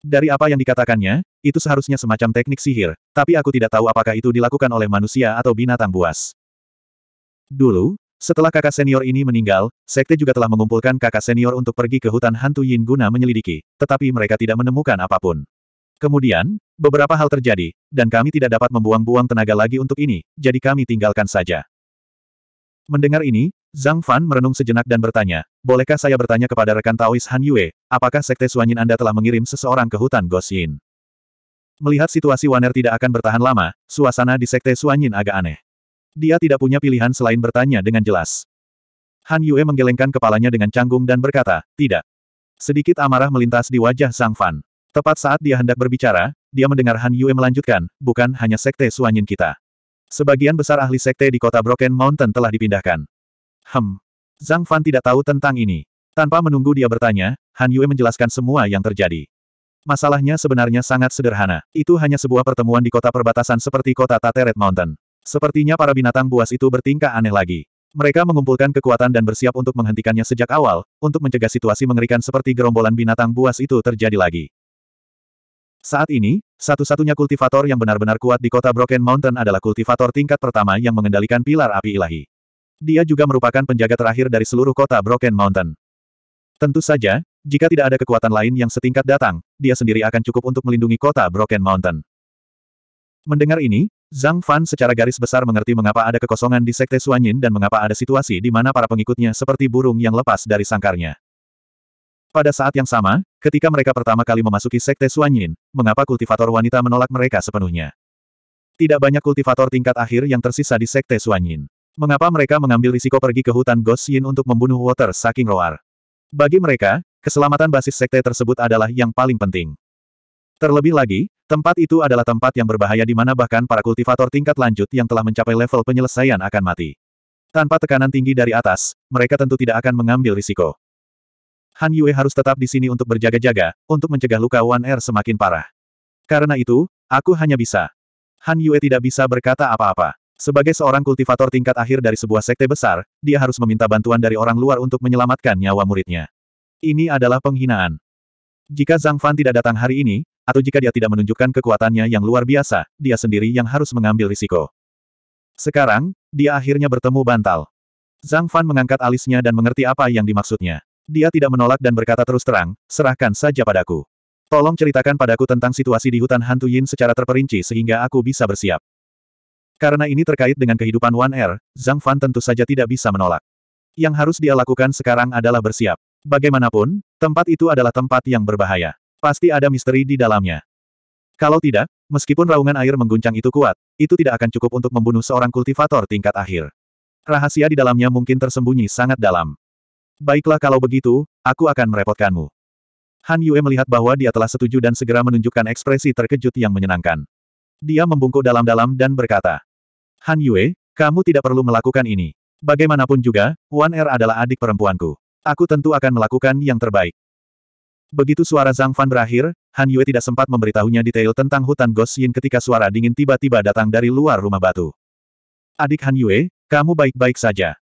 Dari apa yang dikatakannya, itu seharusnya semacam teknik sihir, tapi aku tidak tahu apakah itu dilakukan oleh manusia atau binatang buas. Dulu, setelah kakak senior ini meninggal, sekte juga telah mengumpulkan kakak senior untuk pergi ke hutan hantu Yin guna menyelidiki, tetapi mereka tidak menemukan apa pun. Kemudian, beberapa hal terjadi, dan kami tidak dapat membuang-buang tenaga lagi untuk ini, jadi kami tinggalkan saja. Mendengar ini, Zhang Fan merenung sejenak dan bertanya, bolehkah saya bertanya kepada rekan Taois Han Yue, apakah Sekte Suanyin Anda telah mengirim seseorang ke hutan Gosyin? Melihat situasi Waner tidak akan bertahan lama, suasana di Sekte Suanyin agak aneh. Dia tidak punya pilihan selain bertanya dengan jelas. Han Yue menggelengkan kepalanya dengan canggung dan berkata, tidak. Sedikit amarah melintas di wajah Zhang Fan. Tepat saat dia hendak berbicara, dia mendengar Han Yue melanjutkan, bukan hanya Sekte Suanyin kita. Sebagian besar ahli sekte di kota Broken Mountain telah dipindahkan. Hem. Zhang Fan tidak tahu tentang ini. Tanpa menunggu dia bertanya, Han Yue menjelaskan semua yang terjadi. Masalahnya sebenarnya sangat sederhana. Itu hanya sebuah pertemuan di kota perbatasan seperti kota Tateret Mountain. Sepertinya para binatang buas itu bertingkah aneh lagi. Mereka mengumpulkan kekuatan dan bersiap untuk menghentikannya sejak awal, untuk mencegah situasi mengerikan seperti gerombolan binatang buas itu terjadi lagi. Saat ini, satu-satunya kultivator yang benar-benar kuat di kota Broken Mountain adalah kultivator tingkat pertama yang mengendalikan pilar api ilahi. Dia juga merupakan penjaga terakhir dari seluruh kota Broken Mountain. Tentu saja, jika tidak ada kekuatan lain yang setingkat datang, dia sendiri akan cukup untuk melindungi kota Broken Mountain. Mendengar ini, Zhang Fan secara garis besar mengerti mengapa ada kekosongan di Sekte Suanyin dan mengapa ada situasi di mana para pengikutnya seperti burung yang lepas dari sangkarnya. Pada saat yang sama, ketika mereka pertama kali memasuki Sekte Suanyin, mengapa kultivator wanita menolak mereka sepenuhnya? Tidak banyak kultivator tingkat akhir yang tersisa di Sekte Suanyin. Mengapa mereka mengambil risiko pergi ke hutan Gosyin untuk membunuh Water Saking Roar? Bagi mereka, keselamatan basis sekte tersebut adalah yang paling penting. Terlebih lagi, tempat itu adalah tempat yang berbahaya di mana bahkan para kultivator tingkat lanjut yang telah mencapai level penyelesaian akan mati. Tanpa tekanan tinggi dari atas, mereka tentu tidak akan mengambil risiko. Han Yue harus tetap di sini untuk berjaga-jaga, untuk mencegah luka Wan Er semakin parah. Karena itu, aku hanya bisa. Han Yue tidak bisa berkata apa-apa. Sebagai seorang kultivator tingkat akhir dari sebuah sekte besar, dia harus meminta bantuan dari orang luar untuk menyelamatkan nyawa muridnya. Ini adalah penghinaan. Jika Zhang Fan tidak datang hari ini, atau jika dia tidak menunjukkan kekuatannya yang luar biasa, dia sendiri yang harus mengambil risiko. Sekarang, dia akhirnya bertemu bantal. Zhang Fan mengangkat alisnya dan mengerti apa yang dimaksudnya. Dia tidak menolak dan berkata terus terang, serahkan saja padaku. Tolong ceritakan padaku tentang situasi di hutan hantu Yin secara terperinci sehingga aku bisa bersiap. Karena ini terkait dengan kehidupan One Air, Zhang Fan tentu saja tidak bisa menolak. Yang harus dia lakukan sekarang adalah bersiap. Bagaimanapun, tempat itu adalah tempat yang berbahaya. Pasti ada misteri di dalamnya. Kalau tidak, meskipun raungan air mengguncang itu kuat, itu tidak akan cukup untuk membunuh seorang kultivator tingkat akhir. Rahasia di dalamnya mungkin tersembunyi sangat dalam. Baiklah kalau begitu, aku akan merepotkanmu. Han Yue melihat bahwa dia telah setuju dan segera menunjukkan ekspresi terkejut yang menyenangkan. Dia membungkuk dalam-dalam dan berkata, Han Yue, kamu tidak perlu melakukan ini. Bagaimanapun juga, Wan Er adalah adik perempuanku. Aku tentu akan melakukan yang terbaik. Begitu suara Zhang Fan berakhir, Han Yue tidak sempat memberitahunya detail tentang hutan Ghost Yin ketika suara dingin tiba-tiba datang dari luar rumah batu. Adik Han Yue, kamu baik-baik saja.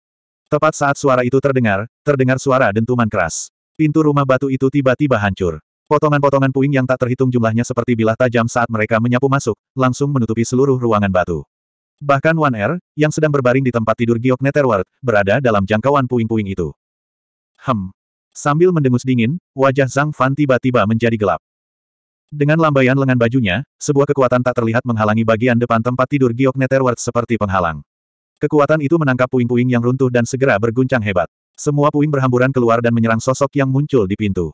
Tepat saat suara itu terdengar, terdengar suara dentuman keras. Pintu rumah batu itu tiba-tiba hancur. Potongan-potongan puing yang tak terhitung jumlahnya seperti bilah tajam saat mereka menyapu masuk, langsung menutupi seluruh ruangan batu. Bahkan Wan Er, yang sedang berbaring di tempat tidur Giok Netherworld, berada dalam jangkauan puing-puing itu. Hem. Sambil mendengus dingin, wajah Zhang Fan tiba-tiba menjadi gelap. Dengan lambaian lengan bajunya, sebuah kekuatan tak terlihat menghalangi bagian depan tempat tidur Giok Netherworld seperti penghalang. Kekuatan itu menangkap puing-puing yang runtuh dan segera berguncang hebat. Semua puing berhamburan keluar dan menyerang sosok yang muncul di pintu.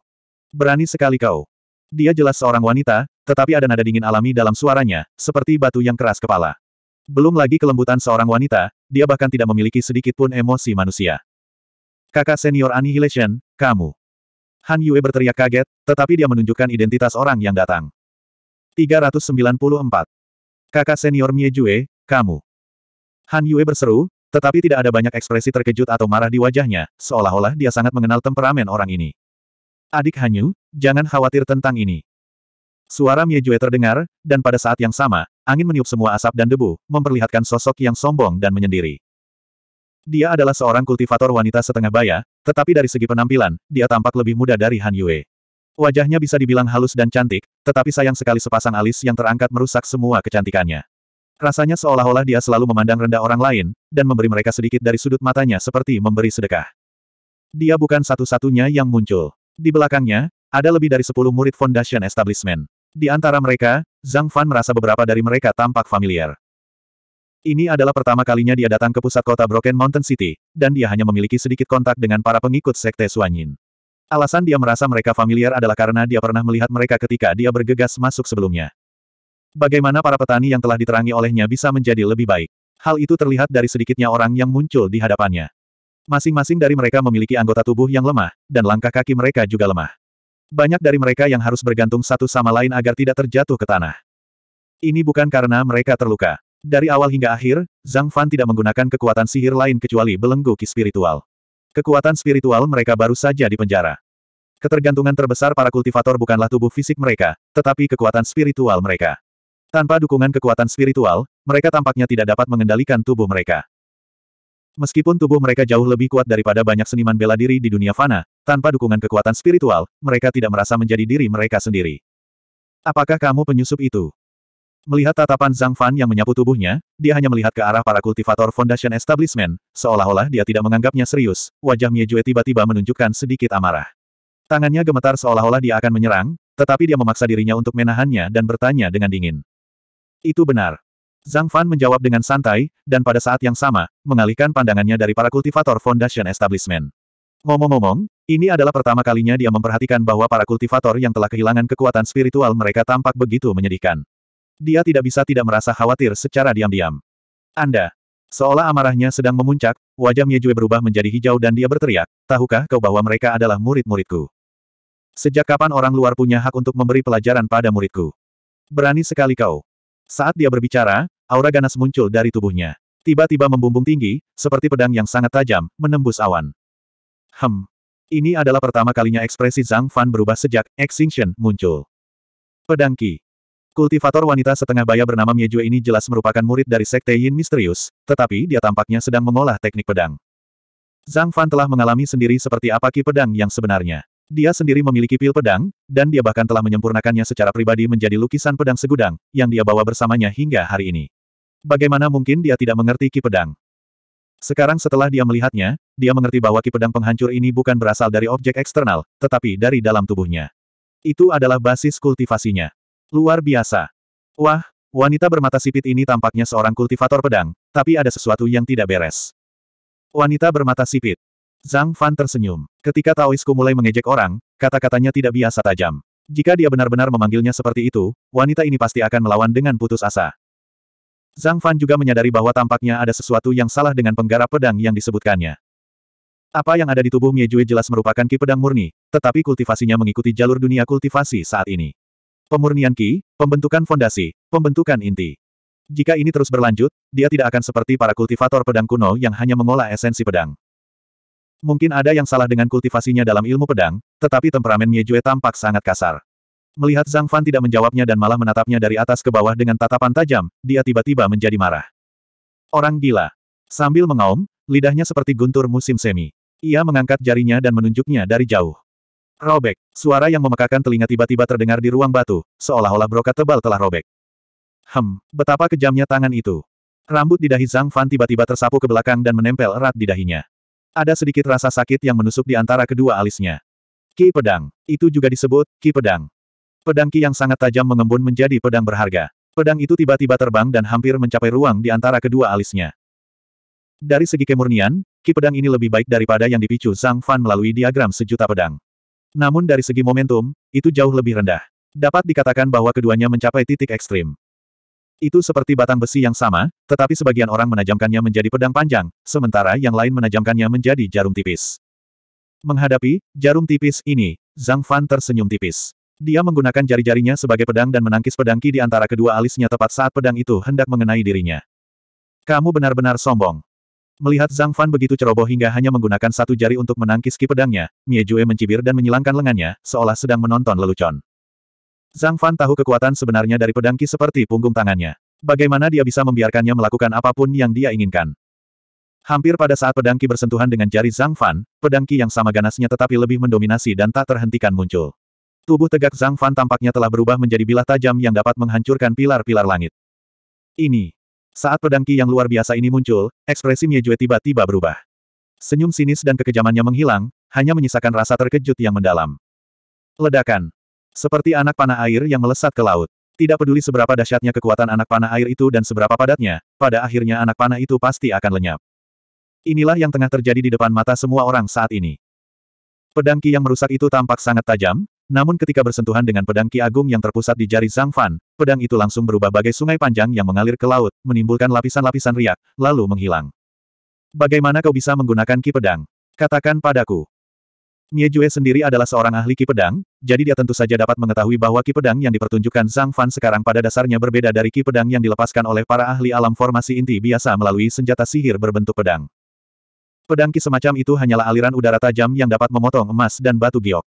Berani sekali kau. Dia jelas seorang wanita, tetapi ada nada dingin alami dalam suaranya, seperti batu yang keras kepala. Belum lagi kelembutan seorang wanita, dia bahkan tidak memiliki sedikit pun emosi manusia. Kakak senior Annihilation, kamu. Han Yue berteriak kaget, tetapi dia menunjukkan identitas orang yang datang. 394. Kakak senior Mie Jue, kamu. Han Yue berseru, tetapi tidak ada banyak ekspresi terkejut atau marah di wajahnya, seolah-olah dia sangat mengenal temperamen orang ini. Adik Hanyu, jangan khawatir tentang ini. Suara Miejue terdengar, dan pada saat yang sama, angin meniup semua asap dan debu, memperlihatkan sosok yang sombong dan menyendiri. Dia adalah seorang kultivator wanita setengah baya, tetapi dari segi penampilan, dia tampak lebih muda dari Han Yue. Wajahnya bisa dibilang halus dan cantik, tetapi sayang sekali sepasang alis yang terangkat merusak semua kecantikannya. Rasanya seolah-olah dia selalu memandang rendah orang lain, dan memberi mereka sedikit dari sudut matanya seperti memberi sedekah. Dia bukan satu-satunya yang muncul. Di belakangnya, ada lebih dari sepuluh murid Foundation Establishment. Di antara mereka, Zhang Fan merasa beberapa dari mereka tampak familiar. Ini adalah pertama kalinya dia datang ke pusat kota Broken Mountain City, dan dia hanya memiliki sedikit kontak dengan para pengikut Sekte Suanyin. Alasan dia merasa mereka familiar adalah karena dia pernah melihat mereka ketika dia bergegas masuk sebelumnya. Bagaimana para petani yang telah diterangi olehnya bisa menjadi lebih baik? Hal itu terlihat dari sedikitnya orang yang muncul di hadapannya. Masing-masing dari mereka memiliki anggota tubuh yang lemah, dan langkah kaki mereka juga lemah. Banyak dari mereka yang harus bergantung satu sama lain agar tidak terjatuh ke tanah. Ini bukan karena mereka terluka. Dari awal hingga akhir, Zhang Fan tidak menggunakan kekuatan sihir lain kecuali belenggu ki spiritual. Kekuatan spiritual mereka baru saja di penjara. Ketergantungan terbesar para kultivator bukanlah tubuh fisik mereka, tetapi kekuatan spiritual mereka. Tanpa dukungan kekuatan spiritual, mereka tampaknya tidak dapat mengendalikan tubuh mereka. Meskipun tubuh mereka jauh lebih kuat daripada banyak seniman bela diri di dunia fana, tanpa dukungan kekuatan spiritual, mereka tidak merasa menjadi diri mereka sendiri. Apakah kamu penyusup itu? Melihat tatapan Zhang Fan yang menyapu tubuhnya, dia hanya melihat ke arah para kultivator Foundation Establishment, seolah-olah dia tidak menganggapnya serius, wajah Miejue tiba-tiba menunjukkan sedikit amarah. Tangannya gemetar seolah-olah dia akan menyerang, tetapi dia memaksa dirinya untuk menahannya dan bertanya dengan dingin. Itu benar. Zhang Fan menjawab dengan santai, dan pada saat yang sama, mengalihkan pandangannya dari para kultivator Foundation Establishment. Ngomong-ngomong, ini adalah pertama kalinya dia memperhatikan bahwa para kultivator yang telah kehilangan kekuatan spiritual mereka tampak begitu menyedihkan. Dia tidak bisa tidak merasa khawatir secara diam-diam. Anda. Seolah amarahnya sedang memuncak, wajah Miejue berubah menjadi hijau dan dia berteriak, tahukah kau bahwa mereka adalah murid-muridku? Sejak kapan orang luar punya hak untuk memberi pelajaran pada muridku? Berani sekali kau. Saat dia berbicara, aura ganas muncul dari tubuhnya. Tiba-tiba membumbung tinggi, seperti pedang yang sangat tajam, menembus awan. Hem. Ini adalah pertama kalinya ekspresi Zhang Fan berubah sejak Extinction muncul. Pedang Qi. Kultivator wanita setengah baya bernama Miejue ini jelas merupakan murid dari Sekte Yin misterius, tetapi dia tampaknya sedang mengolah teknik pedang. Zhang Fan telah mengalami sendiri seperti apa ki pedang yang sebenarnya. Dia sendiri memiliki pil pedang, dan dia bahkan telah menyempurnakannya secara pribadi menjadi lukisan pedang segudang, yang dia bawa bersamanya hingga hari ini. Bagaimana mungkin dia tidak mengerti ki pedang? Sekarang setelah dia melihatnya, dia mengerti bahwa ki pedang penghancur ini bukan berasal dari objek eksternal, tetapi dari dalam tubuhnya. Itu adalah basis kultivasinya. Luar biasa. Wah, wanita bermata sipit ini tampaknya seorang kultivator pedang, tapi ada sesuatu yang tidak beres. Wanita bermata sipit. Zhang Fan tersenyum. Ketika Taoisku mulai mengejek orang, kata-katanya tidak biasa tajam. Jika dia benar-benar memanggilnya seperti itu, wanita ini pasti akan melawan dengan putus asa. Zhang Fan juga menyadari bahwa tampaknya ada sesuatu yang salah dengan penggarap pedang yang disebutkannya. Apa yang ada di tubuh Miejue jelas merupakan ki pedang murni, tetapi kultivasinya mengikuti jalur dunia kultivasi saat ini. Pemurnian ki, pembentukan fondasi, pembentukan inti. Jika ini terus berlanjut, dia tidak akan seperti para kultivator pedang kuno yang hanya mengolah esensi pedang. Mungkin ada yang salah dengan kultivasinya dalam ilmu pedang, tetapi temperamen Miejue tampak sangat kasar. Melihat Zhang Fan tidak menjawabnya dan malah menatapnya dari atas ke bawah dengan tatapan tajam, dia tiba-tiba menjadi marah. Orang gila. Sambil mengaum, lidahnya seperti guntur musim semi. Ia mengangkat jarinya dan menunjuknya dari jauh. Robek. Suara yang memekakan telinga tiba-tiba terdengar di ruang batu, seolah-olah brokat tebal telah robek. Hem, betapa kejamnya tangan itu. Rambut di dahi Zhang Fan tiba-tiba tersapu ke belakang dan menempel erat di dahinya. Ada sedikit rasa sakit yang menusuk di antara kedua alisnya. Ki pedang. Itu juga disebut, ki pedang. Pedang ki yang sangat tajam mengembun menjadi pedang berharga. Pedang itu tiba-tiba terbang dan hampir mencapai ruang di antara kedua alisnya. Dari segi kemurnian, ki pedang ini lebih baik daripada yang dipicu Zhang Fan melalui diagram sejuta pedang. Namun dari segi momentum, itu jauh lebih rendah. Dapat dikatakan bahwa keduanya mencapai titik ekstrim. Itu seperti batang besi yang sama, tetapi sebagian orang menajamkannya menjadi pedang panjang, sementara yang lain menajamkannya menjadi jarum tipis. Menghadapi jarum tipis ini, Zhang Fan tersenyum tipis. Dia menggunakan jari-jarinya sebagai pedang dan menangkis pedang ki di antara kedua alisnya tepat saat pedang itu hendak mengenai dirinya. Kamu benar-benar sombong. Melihat Zhang Fan begitu ceroboh hingga hanya menggunakan satu jari untuk menangkis ki pedangnya, Mie Jue mencibir dan menyilangkan lengannya, seolah sedang menonton lelucon. Zhang Fan tahu kekuatan sebenarnya dari pedang ki seperti punggung tangannya. Bagaimana dia bisa membiarkannya melakukan apa pun yang dia inginkan. Hampir pada saat pedang ki bersentuhan dengan jari Zhang Fan, pedang ki yang sama ganasnya tetapi lebih mendominasi dan tak terhentikan muncul. Tubuh tegak Zhang Fan tampaknya telah berubah menjadi bilah tajam yang dapat menghancurkan pilar-pilar langit. Ini, saat pedang Ki yang luar biasa ini muncul, ekspresi Miejue tiba-tiba berubah. Senyum sinis dan kekejamannya menghilang, hanya menyisakan rasa terkejut yang mendalam. Ledakan. Seperti anak panah air yang melesat ke laut. Tidak peduli seberapa dahsyatnya kekuatan anak panah air itu dan seberapa padatnya, pada akhirnya anak panah itu pasti akan lenyap. Inilah yang tengah terjadi di depan mata semua orang saat ini. Pedang Ki yang merusak itu tampak sangat tajam, namun ketika bersentuhan dengan pedang Ki Agung yang terpusat di jari Zhang Fan, pedang itu langsung berubah bagai sungai panjang yang mengalir ke laut, menimbulkan lapisan-lapisan riak, lalu menghilang. Bagaimana kau bisa menggunakan Ki Pedang? Katakan padaku. Mie Jue sendiri adalah seorang ahli Ki Pedang, jadi dia tentu saja dapat mengetahui bahwa Ki Pedang yang dipertunjukkan Zhang Fan sekarang pada dasarnya berbeda dari Ki Pedang yang dilepaskan oleh para ahli alam formasi inti biasa melalui senjata sihir berbentuk pedang. Pedang Ki semacam itu hanyalah aliran udara tajam yang dapat memotong emas dan batu giok.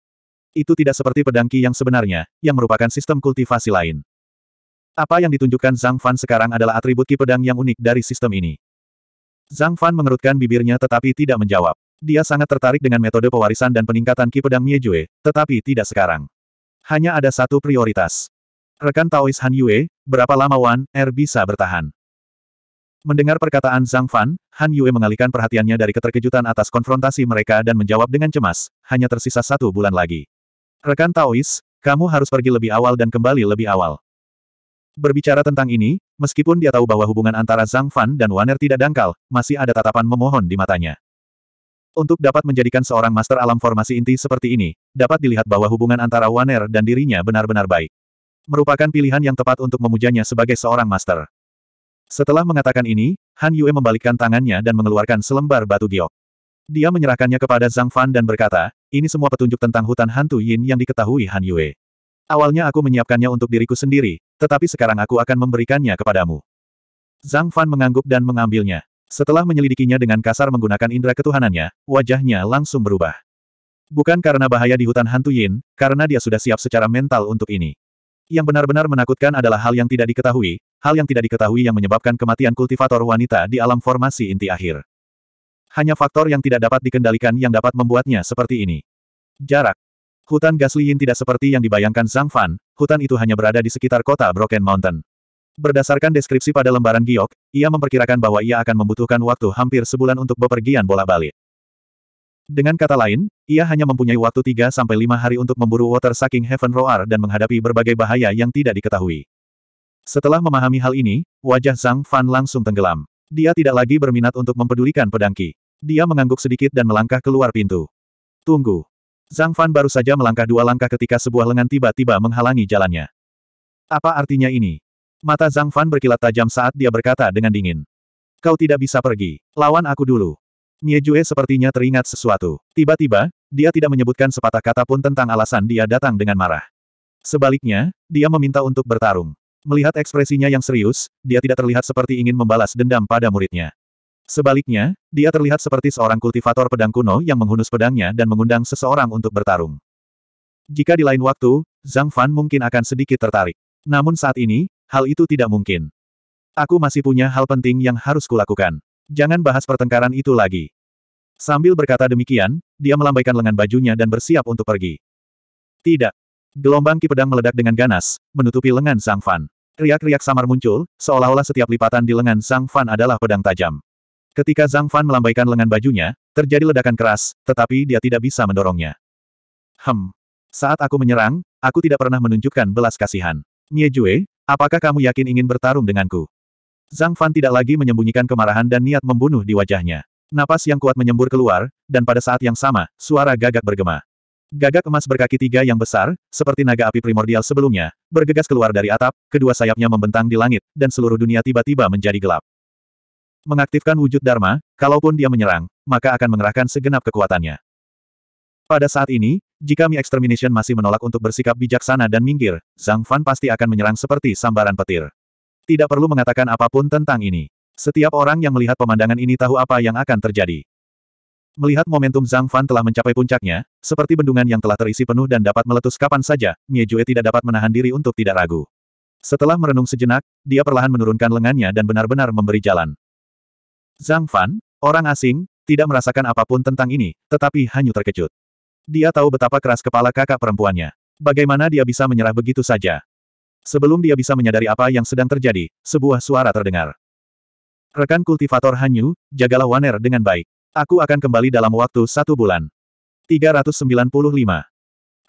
Itu tidak seperti pedang Qi yang sebenarnya, yang merupakan sistem kultivasi lain. Apa yang ditunjukkan Zhang Fan sekarang adalah atribut Qi pedang yang unik dari sistem ini. Zhang Fan mengerutkan bibirnya tetapi tidak menjawab. Dia sangat tertarik dengan metode pewarisan dan peningkatan Qi pedang Miejue, tetapi tidak sekarang. Hanya ada satu prioritas. Rekan Taois Han Yue, berapa lama Wan Er bisa bertahan? Mendengar perkataan Zhang Fan, Han Yue mengalihkan perhatiannya dari keterkejutan atas konfrontasi mereka dan menjawab dengan cemas, hanya tersisa satu bulan lagi. Rekan Taois, kamu harus pergi lebih awal dan kembali lebih awal. Berbicara tentang ini, meskipun dia tahu bahwa hubungan antara Zhang Fan dan Waner tidak dangkal, masih ada tatapan memohon di matanya. Untuk dapat menjadikan seorang master alam formasi inti seperti ini, dapat dilihat bahwa hubungan antara Waner dan dirinya benar-benar baik. Merupakan pilihan yang tepat untuk memujanya sebagai seorang master. Setelah mengatakan ini, Han Yue membalikkan tangannya dan mengeluarkan selembar batu giok. Dia menyerahkannya kepada Zhang Fan dan berkata, ini semua petunjuk tentang hutan hantu Yin yang diketahui Han Yue. Awalnya aku menyiapkannya untuk diriku sendiri, tetapi sekarang aku akan memberikannya kepadamu. Zhang Fan mengangguk dan mengambilnya. Setelah menyelidikinya dengan kasar menggunakan indera ketuhanannya, wajahnya langsung berubah. Bukan karena bahaya di hutan hantu Yin, karena dia sudah siap secara mental untuk ini. Yang benar-benar menakutkan adalah hal yang tidak diketahui, hal yang tidak diketahui yang menyebabkan kematian kultivator wanita di alam formasi inti akhir. Hanya faktor yang tidak dapat dikendalikan yang dapat membuatnya seperti ini. Jarak. Hutan Gasliyin tidak seperti yang dibayangkan Zhang Fan, hutan itu hanya berada di sekitar kota Broken Mountain. Berdasarkan deskripsi pada lembaran giok, ia memperkirakan bahwa ia akan membutuhkan waktu hampir sebulan untuk bepergian bola-balik. Dengan kata lain, ia hanya mempunyai waktu 3-5 hari untuk memburu Water Sucking Heaven Roar dan menghadapi berbagai bahaya yang tidak diketahui. Setelah memahami hal ini, wajah Zhang Fan langsung tenggelam. Dia tidak lagi berminat untuk mempedulikan pedang Qi. Dia mengangguk sedikit dan melangkah keluar pintu. Tunggu. Zhang Fan baru saja melangkah dua langkah ketika sebuah lengan tiba-tiba menghalangi jalannya. Apa artinya ini? Mata Zhang Fan berkilat tajam saat dia berkata dengan dingin. Kau tidak bisa pergi. Lawan aku dulu. Mie Jue sepertinya teringat sesuatu. Tiba-tiba, dia tidak menyebutkan sepatah kata pun tentang alasan dia datang dengan marah. Sebaliknya, dia meminta untuk bertarung. Melihat ekspresinya yang serius, dia tidak terlihat seperti ingin membalas dendam pada muridnya. Sebaliknya, dia terlihat seperti seorang kultivator pedang kuno yang menghunus pedangnya dan mengundang seseorang untuk bertarung. Jika di lain waktu, Zhang Fan mungkin akan sedikit tertarik. Namun saat ini, hal itu tidak mungkin. Aku masih punya hal penting yang harus kulakukan. Jangan bahas pertengkaran itu lagi. Sambil berkata demikian, dia melambaikan lengan bajunya dan bersiap untuk pergi. Tidak. Gelombang ki pedang meledak dengan ganas, menutupi lengan Zhang Fan. Riak-riak samar muncul, seolah-olah setiap lipatan di lengan Zhang Fan adalah pedang tajam. Ketika Zhang Fan melambaikan lengan bajunya, terjadi ledakan keras, tetapi dia tidak bisa mendorongnya. Hem. Saat aku menyerang, aku tidak pernah menunjukkan belas kasihan. Mie Jue, apakah kamu yakin ingin bertarung denganku? Zhang Fan tidak lagi menyembunyikan kemarahan dan niat membunuh di wajahnya. Napas yang kuat menyembur keluar, dan pada saat yang sama, suara gagak bergema. Gagak emas berkaki tiga yang besar, seperti naga api primordial sebelumnya, bergegas keluar dari atap, kedua sayapnya membentang di langit, dan seluruh dunia tiba-tiba menjadi gelap. Mengaktifkan wujud Dharma, kalaupun dia menyerang, maka akan mengerahkan segenap kekuatannya. Pada saat ini, jika Mi Extermination masih menolak untuk bersikap bijaksana dan minggir, Zhang Fan pasti akan menyerang seperti sambaran petir. Tidak perlu mengatakan apa pun tentang ini. Setiap orang yang melihat pemandangan ini tahu apa yang akan terjadi. Melihat momentum Zhang Fan telah mencapai puncaknya, seperti bendungan yang telah terisi penuh dan dapat meletus kapan saja, Mie Jue tidak dapat menahan diri untuk tidak ragu. Setelah merenung sejenak, dia perlahan menurunkan lengannya dan benar-benar memberi jalan. Zhang Fan, orang asing, tidak merasakan apa pun tentang ini, tetapi hanya terkejut. Dia tahu betapa keras kepala kakak perempuannya. Bagaimana dia bisa menyerah begitu saja? Sebelum dia bisa menyadari apa yang sedang terjadi, sebuah suara terdengar. Rekan kultivator Hanyu, jagalah Waner dengan baik. Aku akan kembali dalam waktu satu bulan. 395.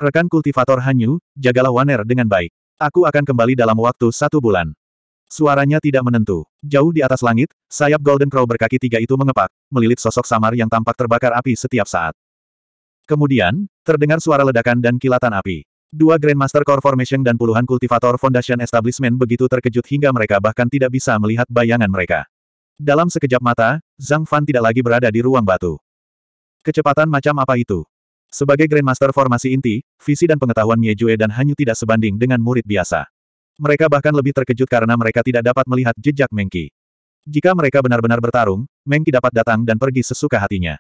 Rekan kultivator Hanyu, jagalah Waner dengan baik. Aku akan kembali dalam waktu satu bulan. Suaranya tidak menentu. Jauh di atas langit, sayap Golden Crow berkaki tiga itu mengepak, melilit sosok samar yang tampak terbakar api setiap saat. Kemudian, terdengar suara ledakan dan kilatan api. Dua Grandmaster Core Formation dan puluhan kultivator Foundation Establishment begitu terkejut hingga mereka bahkan tidak bisa melihat bayangan mereka. Dalam sekejap mata, Zhang Fan tidak lagi berada di ruang batu. Kecepatan macam apa itu? Sebagai Grandmaster formasi inti, visi dan pengetahuan Mie Jue dan Hanyu tidak sebanding dengan murid biasa. Mereka bahkan lebih terkejut karena mereka tidak dapat melihat jejak Mengki. Jika mereka benar-benar bertarung, Mengki dapat datang dan pergi sesuka hatinya.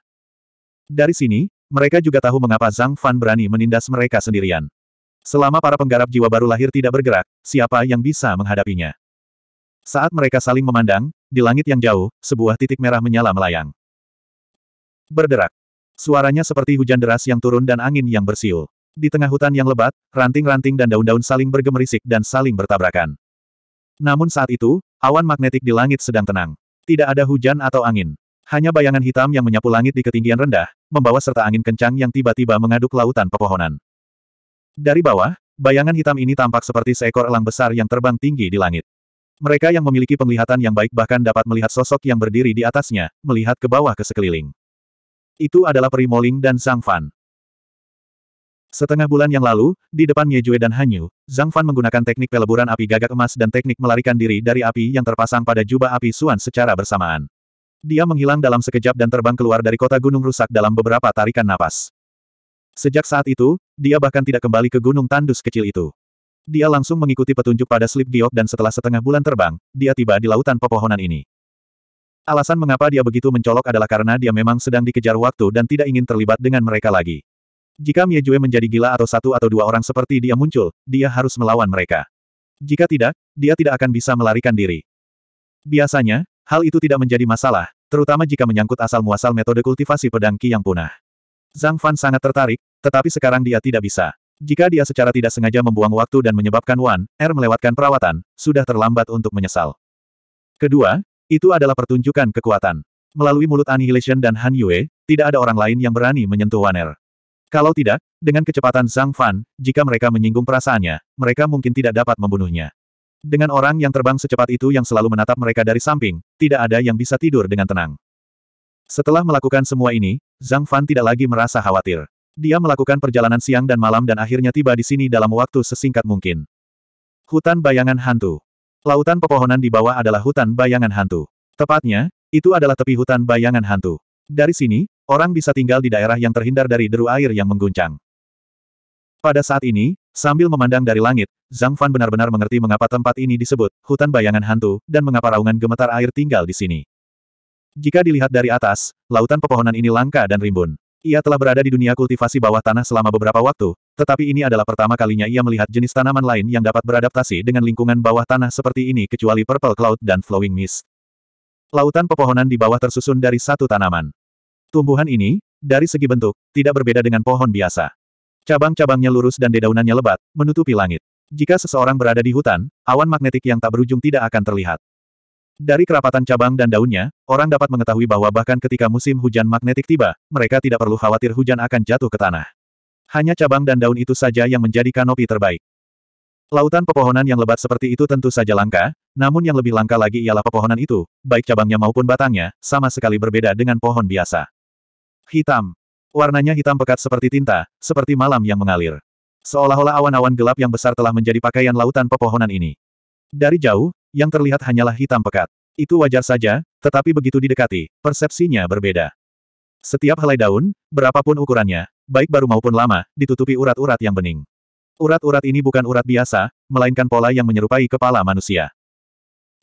Dari sini, mereka juga tahu mengapa Zhang Fan berani menindas mereka sendirian. Selama para penggarap jiwa baru lahir tidak bergerak, siapa yang bisa menghadapinya? Saat mereka saling memandang, di langit yang jauh, sebuah titik merah menyala melayang. Berderak. Suaranya seperti hujan deras yang turun dan angin yang bersiul. Di tengah hutan yang lebat, ranting-ranting dan daun-daun saling bergemerisik dan saling bertabrakan. Namun saat itu, awan magnetik di langit sedang tenang. Tidak ada hujan atau angin. Hanya bayangan hitam yang menyapu langit di ketinggian rendah, membawa serta angin kencang yang tiba-tiba mengaduk lautan pepohonan. Dari bawah, bayangan hitam ini tampak seperti seekor elang besar yang terbang tinggi di langit. Mereka yang memiliki penglihatan yang baik bahkan dapat melihat sosok yang berdiri di atasnya, melihat ke bawah ke sekeliling. Itu adalah Peri Moling dan Zhang Fan. Setengah bulan yang lalu, di depan Jue dan Hanyu, Zhang Fan menggunakan teknik peleburan api gagak emas dan teknik melarikan diri dari api yang terpasang pada jubah api Suan secara bersamaan. Dia menghilang dalam sekejap dan terbang keluar dari kota gunung rusak dalam beberapa tarikan napas. Sejak saat itu, dia bahkan tidak kembali ke gunung tandus kecil itu. Dia langsung mengikuti petunjuk pada slip giok dan setelah setengah bulan terbang, dia tiba di lautan pepohonan ini. Alasan mengapa dia begitu mencolok adalah karena dia memang sedang dikejar waktu dan tidak ingin terlibat dengan mereka lagi. Jika Mie Jue menjadi gila atau satu atau dua orang seperti dia muncul, dia harus melawan mereka. Jika tidak, dia tidak akan bisa melarikan diri. Biasanya, hal itu tidak menjadi masalah, terutama jika menyangkut asal-muasal metode kultivasi pedang Qi yang punah. Zhang Fan sangat tertarik, tetapi sekarang dia tidak bisa. Jika dia secara tidak sengaja membuang waktu dan menyebabkan Wan, Er melewatkan perawatan, sudah terlambat untuk menyesal. Kedua, itu adalah pertunjukan kekuatan. Melalui mulut Annihilation dan Han Yue, tidak ada orang lain yang berani menyentuh Wan Er. Kalau tidak, dengan kecepatan Zhang Fan, jika mereka menyinggung perasaannya, mereka mungkin tidak dapat membunuhnya. Dengan orang yang terbang secepat itu yang selalu menatap mereka dari samping, tidak ada yang bisa tidur dengan tenang. Setelah melakukan semua ini, Zhang Fan tidak lagi merasa khawatir. Dia melakukan perjalanan siang dan malam dan akhirnya tiba di sini dalam waktu sesingkat mungkin. Hutan bayangan hantu. Lautan pepohonan di bawah adalah hutan bayangan hantu. Tepatnya, itu adalah tepi hutan bayangan hantu. Dari sini, orang bisa tinggal di daerah yang terhindar dari deru air yang mengguncang. Pada saat ini, sambil memandang dari langit, Zhang Fan benar-benar mengerti mengapa tempat ini disebut hutan bayangan hantu, dan mengapa raungan gemetar air tinggal di sini. Jika dilihat dari atas, lautan pepohonan ini langka dan rimbun. Ia telah berada di dunia kultivasi bawah tanah selama beberapa waktu, tetapi ini adalah pertama kalinya ia melihat jenis tanaman lain yang dapat beradaptasi dengan lingkungan bawah tanah seperti ini kecuali Purple Cloud dan Flowing Mist. Lautan pepohonan di bawah tersusun dari satu tanaman. Tumbuhan ini, dari segi bentuk, tidak berbeda dengan pohon biasa. Cabang-cabangnya lurus dan dedaunannya lebat, menutupi langit. Jika seseorang berada di hutan, awan magnetik yang tak berujung tidak akan terlihat. Dari kerapatan cabang dan daunnya, orang dapat mengetahui bahwa bahkan ketika musim hujan magnetik tiba, mereka tidak perlu khawatir hujan akan jatuh ke tanah. Hanya cabang dan daun itu saja yang menjadi kanopi terbaik. Lautan pepohonan yang lebat seperti itu tentu saja langka, namun yang lebih langka lagi ialah pepohonan itu, baik cabangnya maupun batangnya, sama sekali berbeda dengan pohon biasa. Hitam. Warnanya hitam pekat seperti tinta, seperti malam yang mengalir. Seolah-olah awan-awan gelap yang besar telah menjadi pakaian lautan pepohonan ini. Dari jauh, yang terlihat hanyalah hitam pekat. Itu wajar saja, tetapi begitu didekati, persepsinya berbeda. Setiap helai daun, berapapun ukurannya, baik baru maupun lama, ditutupi urat-urat yang bening. Urat-urat ini bukan urat biasa, melainkan pola yang menyerupai kepala manusia.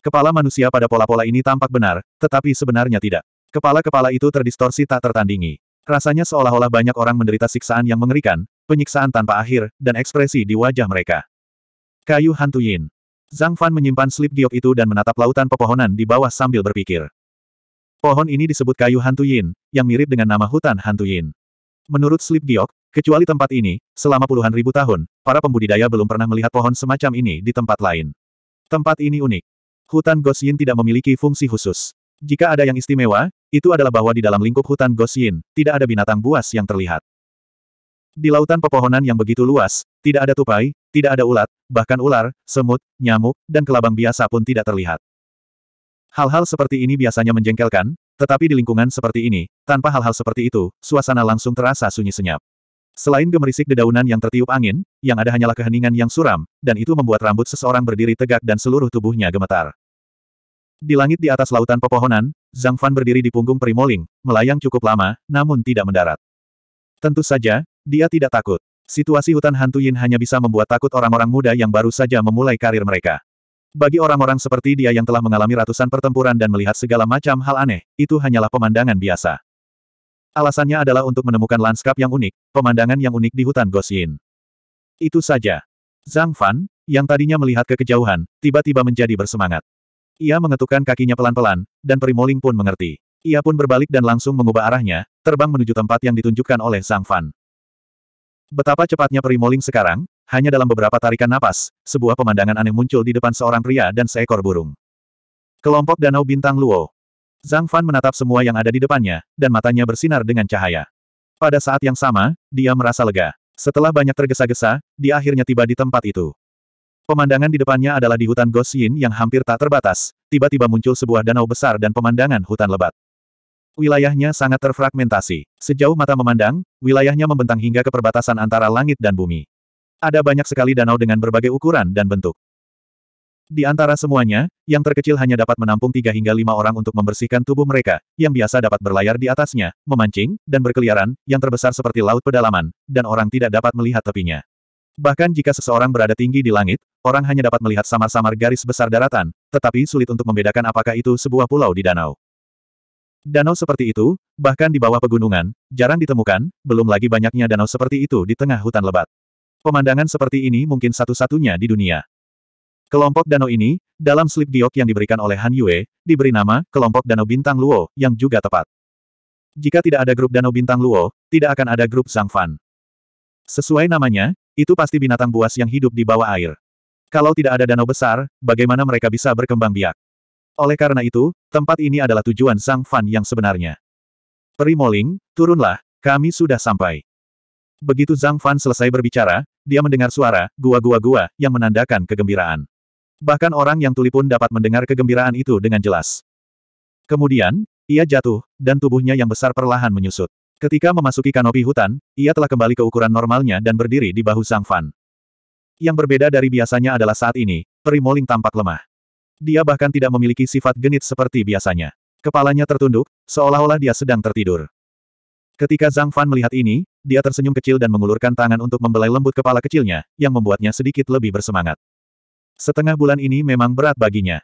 Kepala manusia pada pola-pola ini tampak benar, tetapi sebenarnya tidak. Kepala-kepala itu terdistorsi tak tertandingi. Rasanya seolah-olah banyak orang menderita siksaan yang mengerikan, penyiksaan tanpa akhir, dan ekspresi di wajah mereka. Kayu Hantu Yin. Zhang Fan menyimpan slip giok itu dan menatap lautan pepohonan di bawah sambil berpikir. Pohon ini disebut kayu Hantu Yin, yang mirip dengan nama hutan Hantu Yin. Menurut slip giok, kecuali tempat ini, selama puluhan ribu tahun, para pembudidaya belum pernah melihat pohon semacam ini di tempat lain. Tempat ini unik. Hutan Gos Yin tidak memiliki fungsi khusus. Jika ada yang istimewa, itu adalah bahwa di dalam lingkup hutan Gosyin, tidak ada binatang buas yang terlihat. Di lautan pepohonan yang begitu luas, tidak ada tupai, tidak ada ulat, bahkan ular, semut, nyamuk, dan kelabang biasa pun tidak terlihat. Hal-hal seperti ini biasanya menjengkelkan, tetapi di lingkungan seperti ini, tanpa hal-hal seperti itu, suasana langsung terasa sunyi senyap. Selain gemerisik dedaunan yang tertiup angin, yang ada hanyalah keheningan yang suram, dan itu membuat rambut seseorang berdiri tegak dan seluruh tubuhnya gemetar. Di langit di atas lautan pepohonan, Zhang Fan berdiri di punggung Primoling, melayang cukup lama, namun tidak mendarat. Tentu saja, dia tidak takut. Situasi hutan hantu Yin hanya bisa membuat takut orang-orang muda yang baru saja memulai karir mereka. Bagi orang-orang seperti dia yang telah mengalami ratusan pertempuran dan melihat segala macam hal aneh, itu hanyalah pemandangan biasa. Alasannya adalah untuk menemukan lanskap yang unik, pemandangan yang unik di hutan Gosyin. Itu saja. Zhang Fan, yang tadinya melihat ke kejauhan, tiba-tiba menjadi bersemangat. Ia mengetukkan kakinya pelan-pelan, dan Primoling pun mengerti. Ia pun berbalik dan langsung mengubah arahnya, terbang menuju tempat yang ditunjukkan oleh Sang Fan. Betapa cepatnya Primoling sekarang, hanya dalam beberapa tarikan napas, sebuah pemandangan aneh muncul di depan seorang pria dan seekor burung. Kelompok Danau Bintang Luo. Zhang Fan menatap semua yang ada di depannya, dan matanya bersinar dengan cahaya. Pada saat yang sama, dia merasa lega. Setelah banyak tergesa-gesa, dia akhirnya tiba di tempat itu. Pemandangan di depannya adalah di hutan Gosyin yang hampir tak terbatas, tiba-tiba muncul sebuah danau besar dan pemandangan hutan lebat. Wilayahnya sangat terfragmentasi. Sejauh mata memandang, wilayahnya membentang hingga ke perbatasan antara langit dan bumi. Ada banyak sekali danau dengan berbagai ukuran dan bentuk. Di antara semuanya, yang terkecil hanya dapat menampung tiga hingga lima orang untuk membersihkan tubuh mereka, yang biasa dapat berlayar di atasnya, memancing, dan berkeliaran, yang terbesar seperti laut pedalaman, dan orang tidak dapat melihat tepinya. Bahkan jika seseorang berada tinggi di langit, orang hanya dapat melihat samar-samar garis besar daratan, tetapi sulit untuk membedakan apakah itu sebuah pulau di danau. Danau seperti itu, bahkan di bawah pegunungan, jarang ditemukan, belum lagi banyaknya danau seperti itu di tengah hutan lebat. Pemandangan seperti ini mungkin satu-satunya di dunia. Kelompok danau ini, dalam slip giok yang diberikan oleh Han Yue, diberi nama, kelompok danau bintang Luo, yang juga tepat. Jika tidak ada grup danau bintang Luo, tidak akan ada grup Zhang Fan. Sesuai namanya, itu pasti binatang buas yang hidup di bawah air. Kalau tidak ada danau besar, bagaimana mereka bisa berkembang biak? Oleh karena itu, tempat ini adalah tujuan Zhang Fan yang sebenarnya. Primoling, turunlah, kami sudah sampai. Begitu Zhang Fan selesai berbicara, dia mendengar suara, gua-gua-gua, yang menandakan kegembiraan. Bahkan orang yang tuli pun dapat mendengar kegembiraan itu dengan jelas. Kemudian, ia jatuh, dan tubuhnya yang besar perlahan menyusut. Ketika memasuki kanopi hutan, ia telah kembali ke ukuran normalnya dan berdiri di bahu Zhang Fan. Yang berbeda dari biasanya adalah saat ini, peri Moling tampak lemah. Dia bahkan tidak memiliki sifat genit seperti biasanya. Kepalanya tertunduk, seolah-olah dia sedang tertidur. Ketika Zhang Fan melihat ini, dia tersenyum kecil dan mengulurkan tangan untuk membelai lembut kepala kecilnya, yang membuatnya sedikit lebih bersemangat. Setengah bulan ini memang berat baginya.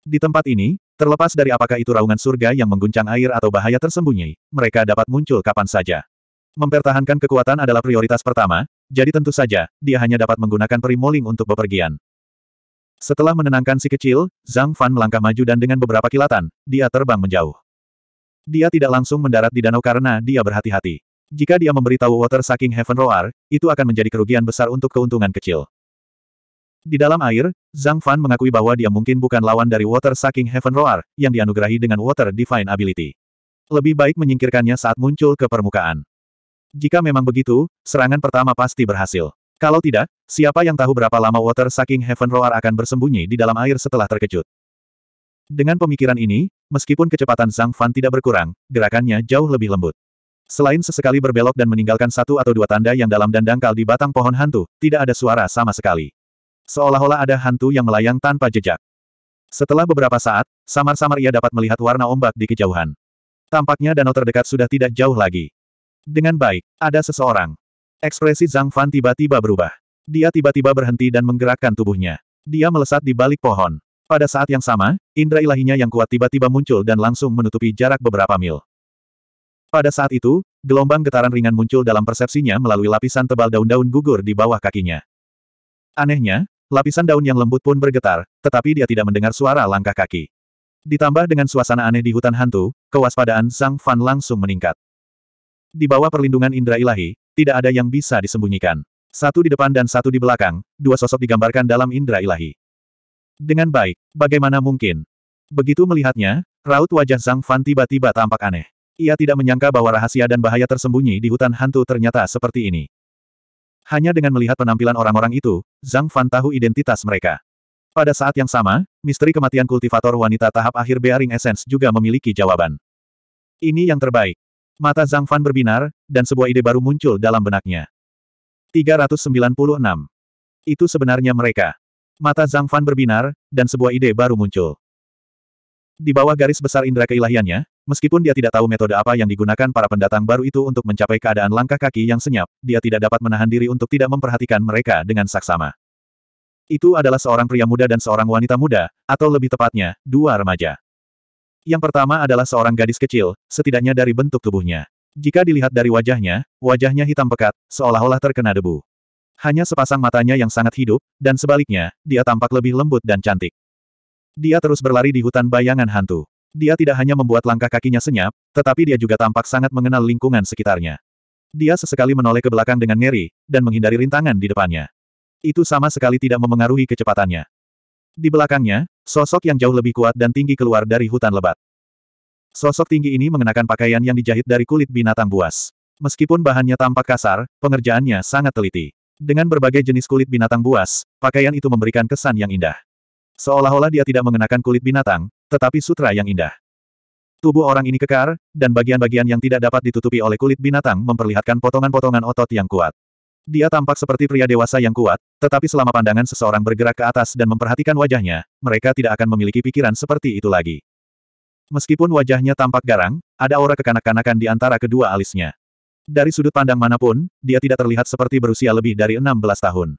Di tempat ini, terlepas dari apakah itu raungan surga yang mengguncang air atau bahaya tersembunyi, mereka dapat muncul kapan saja. Mempertahankan kekuatan adalah prioritas pertama, jadi tentu saja, dia hanya dapat menggunakan peri moling untuk bepergian. Setelah menenangkan si kecil, Zhang Fan melangkah maju dan dengan beberapa kilatan, dia terbang menjauh. Dia tidak langsung mendarat di danau karena dia berhati-hati. Jika dia memberitahu Water Sucking Heaven Roar, itu akan menjadi kerugian besar untuk keuntungan kecil. Di dalam air, Zhang Fan mengakui bahwa dia mungkin bukan lawan dari Water Sucking Heaven Roar, yang dianugerahi dengan Water Divine Ability. Lebih baik menyingkirkannya saat muncul ke permukaan. Jika memang begitu, serangan pertama pasti berhasil. Kalau tidak, siapa yang tahu berapa lama Water Sucking Heaven Roar akan bersembunyi di dalam air setelah terkejut. Dengan pemikiran ini, meskipun kecepatan Zhang Fan tidak berkurang, gerakannya jauh lebih lembut. Selain sesekali berbelok dan meninggalkan satu atau dua tanda yang dalam dan dangkal di batang pohon hantu, tidak ada suara sama sekali. Seolah-olah ada hantu yang melayang tanpa jejak. Setelah beberapa saat, samar-samar ia dapat melihat warna ombak di kejauhan. Tampaknya danau terdekat sudah tidak jauh lagi. Dengan baik, ada seseorang. Ekspresi Zhang Fan tiba-tiba berubah. Dia tiba-tiba berhenti dan menggerakkan tubuhnya. Dia melesat di balik pohon. Pada saat yang sama, indera ilahinya yang kuat tiba-tiba muncul dan langsung menutupi jarak beberapa mil. Pada saat itu, gelombang getaran ringan muncul dalam persepsinya melalui lapisan tebal daun-daun gugur di bawah kakinya. Anehnya, lapisan daun yang lembut pun bergetar, tetapi dia tidak mendengar suara langkah kaki. Ditambah dengan suasana aneh di hutan hantu, kewaspadaan Zhang Fan langsung meningkat. Di bawah perlindungan indera ilahi, tidak ada yang bisa disembunyikan. Satu di depan dan satu di belakang, dua sosok digambarkan dalam indera ilahi. Dengan baik, bagaimana mungkin? Begitu melihatnya, raut wajah Zhang Fan tiba-tiba tampak aneh. Ia tidak menyangka bahwa rahasia dan bahaya tersembunyi di hutan hantu ternyata seperti ini. Hanya dengan melihat penampilan orang-orang itu, Zhang Fan tahu identitas mereka. Pada saat yang sama, misteri kematian kultivator wanita tahap akhir Bearing Essence juga memiliki jawaban. Ini yang terbaik. Mata Zhang Fan berbinar, dan sebuah ide baru muncul dalam benaknya. 396. Itu sebenarnya mereka. Mata Zhang Fan berbinar, dan sebuah ide baru muncul. Di bawah garis besar indera keilahiannya, meskipun dia tidak tahu metode apa yang digunakan para pendatang baru itu untuk mencapai keadaan langkah kaki yang senyap, dia tidak dapat menahan diri untuk tidak memperhatikan mereka dengan saksama. Itu adalah seorang pria muda dan seorang wanita muda, atau lebih tepatnya, dua remaja. Yang pertama adalah seorang gadis kecil, setidaknya dari bentuk tubuhnya. Jika dilihat dari wajahnya, wajahnya hitam pekat, seolah-olah terkena debu. Hanya sepasang matanya yang sangat hidup, dan sebaliknya, dia tampak lebih lembut dan cantik. Dia terus berlari di hutan bayangan hantu. Dia tidak hanya membuat langkah kakinya senyap, tetapi dia juga tampak sangat mengenal lingkungan sekitarnya. Dia sesekali menoleh ke belakang dengan ngeri, dan menghindari rintangan di depannya. Itu sama sekali tidak memengaruhi kecepatannya. Di belakangnya, sosok yang jauh lebih kuat dan tinggi keluar dari hutan lebat. Sosok tinggi ini mengenakan pakaian yang dijahit dari kulit binatang buas. Meskipun bahannya tampak kasar, pengerjaannya sangat teliti. Dengan berbagai jenis kulit binatang buas, pakaian itu memberikan kesan yang indah. Seolah-olah dia tidak mengenakan kulit binatang, tetapi sutra yang indah. Tubuh orang ini kekar, dan bagian-bagian yang tidak dapat ditutupi oleh kulit binatang memperlihatkan potongan-potongan otot yang kuat. Dia tampak seperti pria dewasa yang kuat, tetapi selama pandangan seseorang bergerak ke atas dan memperhatikan wajahnya, mereka tidak akan memiliki pikiran seperti itu lagi. Meskipun wajahnya tampak garang, ada aura kekanak-kanakan di antara kedua alisnya. Dari sudut pandang mana pun, dia tidak terlihat seperti berusia lebih dari 16 tahun.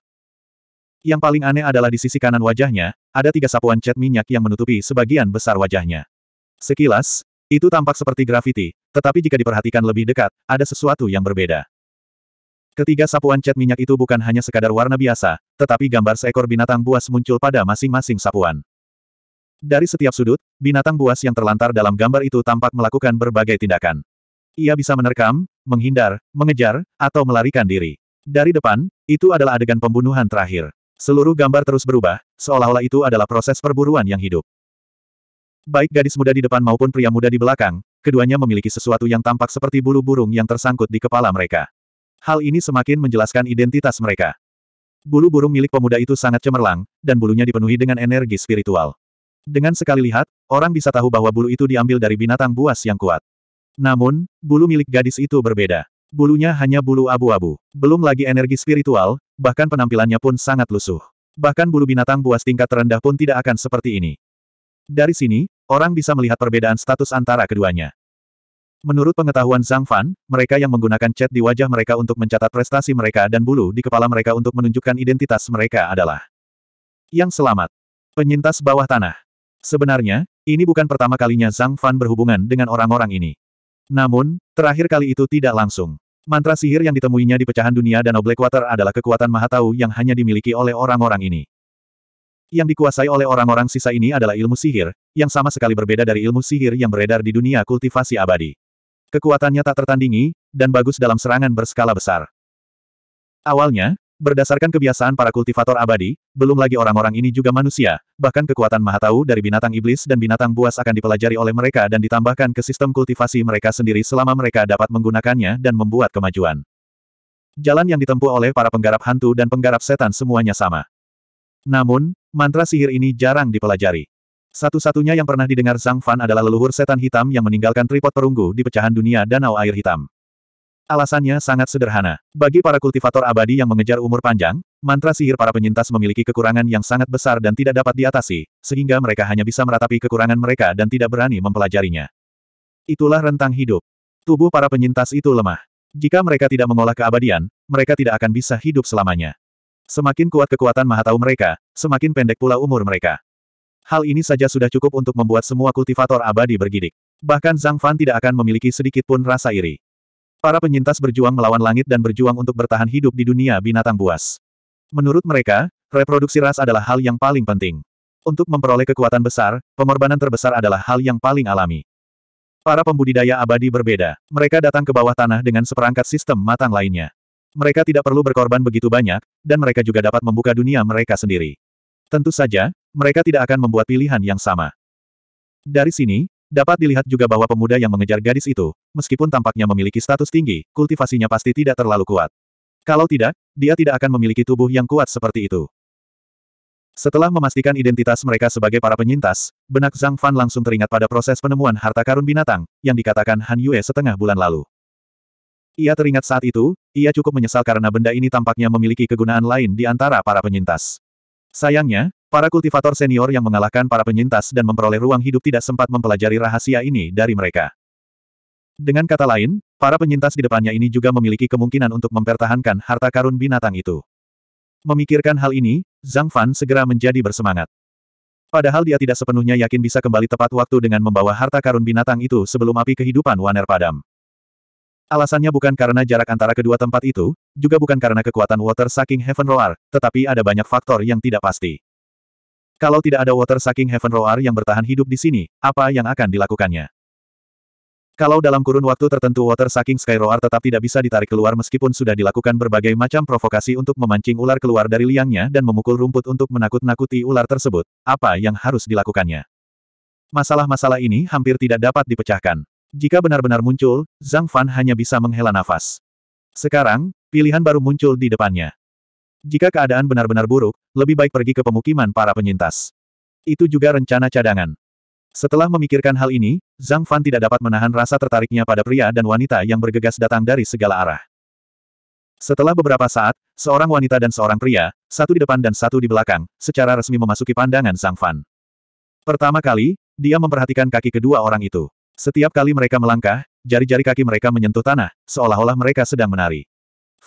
Yang paling aneh adalah di sisi kanan wajahnya, ada tiga sapuan cat minyak yang menutupi sebagian besar wajahnya. Sekilas, itu tampak seperti grafiti, tetapi jika diperhatikan lebih dekat, ada sesuatu yang berbeda. Ketiga sapuan cat minyak itu bukan hanya sekadar warna biasa, tetapi gambar seekor binatang buas muncul pada masing-masing sapuan. Dari setiap sudut, binatang buas yang terlantar dalam gambar itu tampak melakukan berbagai tindakan. Ia bisa menerkam, menghindar, mengejar, atau melarikan diri. Dari depan, itu adalah adegan pembunuhan terakhir. Seluruh gambar terus berubah, seolah-olah itu adalah proses perburuan yang hidup. Baik gadis muda di depan maupun pria muda di belakang, keduanya memiliki sesuatu yang tampak seperti bulu burung yang tersangkut di kepala mereka. Hal ini semakin menjelaskan identitas mereka. Bulu burung milik pemuda itu sangat cemerlang, dan bulunya dipenuhi dengan energi spiritual. Dengan sekali lihat, orang bisa tahu bahwa bulu itu diambil dari binatang buas yang kuat. Namun, bulu milik gadis itu berbeda. Bulunya hanya bulu abu-abu. Belum lagi energi spiritual, bahkan penampilannya pun sangat lusuh. Bahkan bulu binatang buas tingkat terendah pun tidak akan seperti ini. Dari sini, orang bisa melihat perbedaan status antara keduanya. Menurut pengetahuan Zhang Fan, mereka yang menggunakan cat di wajah mereka untuk mencatat prestasi mereka dan bulu di kepala mereka untuk menunjukkan identitas mereka adalah yang selamat. Penyintas bawah tanah. Sebenarnya, ini bukan pertama kalinya Zhang Fan berhubungan dengan orang-orang ini. Namun, terakhir kali itu tidak langsung. Mantra sihir yang ditemuinya di pecahan dunia Danau Blackwater adalah kekuatan Mahatau yang hanya dimiliki oleh orang-orang ini. Yang dikuasai oleh orang-orang sisa ini adalah ilmu sihir, yang sama sekali berbeda dari ilmu sihir yang beredar di dunia kultivasi abadi. Kekuatannya tak tertandingi, dan bagus dalam serangan berskala besar. Awalnya, berdasarkan kebiasaan para kultivator abadi, belum lagi orang-orang ini juga manusia, bahkan kekuatan Mahatau dari binatang iblis dan binatang buas akan dipelajari oleh mereka dan ditambahkan ke sistem kultivasi mereka sendiri selama mereka dapat menggunakannya dan membuat kemajuan. Jalan yang ditempuh oleh para penggarap hantu dan penggarap setan semuanya sama. Namun, mantra sihir ini jarang dipelajari. Satu-satunya yang pernah didengar Zhang Fan adalah leluhur setan hitam yang meninggalkan tripod perunggu di pecahan dunia danau air hitam. Alasannya sangat sederhana. Bagi para kultivator abadi yang mengejar umur panjang, mantra sihir para penyintas memiliki kekurangan yang sangat besar dan tidak dapat diatasi, sehingga mereka hanya bisa meratapi kekurangan mereka dan tidak berani mempelajarinya. Itulah rentang hidup. Tubuh para penyintas itu lemah. Jika mereka tidak mengolah keabadian, mereka tidak akan bisa hidup selamanya. Semakin kuat kekuatan mahatau mereka, semakin pendek pula umur mereka. Hal ini saja sudah cukup untuk membuat semua kultivator abadi bergidik. Bahkan Zhang Fan tidak akan memiliki sedikit pun rasa iri. Para penyintas berjuang melawan langit dan berjuang untuk bertahan hidup di dunia binatang buas. Menurut mereka, reproduksi ras adalah hal yang paling penting. Untuk memperoleh kekuatan besar, pengorbanan terbesar adalah hal yang paling alami. Para pembudidaya abadi berbeda. Mereka datang ke bawah tanah dengan seperangkat sistem matang lainnya. Mereka tidak perlu berkorban begitu banyak, dan mereka juga dapat membuka dunia mereka sendiri. Tentu saja, mereka tidak akan membuat pilihan yang sama. Dari sini, dapat dilihat juga bahwa pemuda yang mengejar gadis itu, meskipun tampaknya memiliki status tinggi, kultivasinya pasti tidak terlalu kuat. Kalau tidak, dia tidak akan memiliki tubuh yang kuat seperti itu. Setelah memastikan identitas mereka sebagai para penyintas, benak Zhang Fan langsung teringat pada proses penemuan harta karun binatang, yang dikatakan Han Yue setengah bulan lalu. Ia teringat saat itu, ia cukup menyesal karena benda ini tampaknya memiliki kegunaan lain di antara para penyintas. Sayangnya, para kultivator senior yang mengalahkan para penyintas dan memperoleh ruang hidup tidak sempat mempelajari rahasia ini dari mereka. Dengan kata lain, para penyintas di depannya ini juga memiliki kemungkinan untuk mempertahankan harta karun binatang itu. Memikirkan hal ini, Zhang Fan segera menjadi bersemangat. Padahal dia tidak sepenuhnya yakin bisa kembali tepat waktu dengan membawa harta karun binatang itu sebelum api kehidupan Waner padam. Alasannya bukan karena jarak antara kedua tempat itu, juga bukan karena kekuatan water sucking heaven roar, tetapi ada banyak faktor yang tidak pasti. Kalau tidak ada water sucking heaven roar yang bertahan hidup di sini, apa yang akan dilakukannya? Kalau dalam kurun waktu tertentu water sucking sky roar tetap tidak bisa ditarik keluar meskipun sudah dilakukan berbagai macam provokasi untuk memancing ular keluar dari liangnya dan memukul rumput untuk menakut-nakuti ular tersebut, apa yang harus dilakukannya? Masalah-masalah ini hampir tidak dapat dipecahkan. Jika benar-benar muncul, Zhang Fan hanya bisa menghela nafas. Sekarang, pilihan baru muncul di depannya. Jika keadaan benar-benar buruk, lebih baik pergi ke pemukiman para penyintas. Itu juga rencana cadangan. Setelah memikirkan hal ini, Zhang Fan tidak dapat menahan rasa tertariknya pada pria dan wanita yang bergegas datang dari segala arah. Setelah beberapa saat, seorang wanita dan seorang pria, satu di depan dan satu di belakang, secara resmi memasuki pandangan Zhang Fan. Pertama kali, dia memperhatikan kaki kedua orang itu. Setiap kali mereka melangkah, jari-jari kaki mereka menyentuh tanah, seolah-olah mereka sedang menari.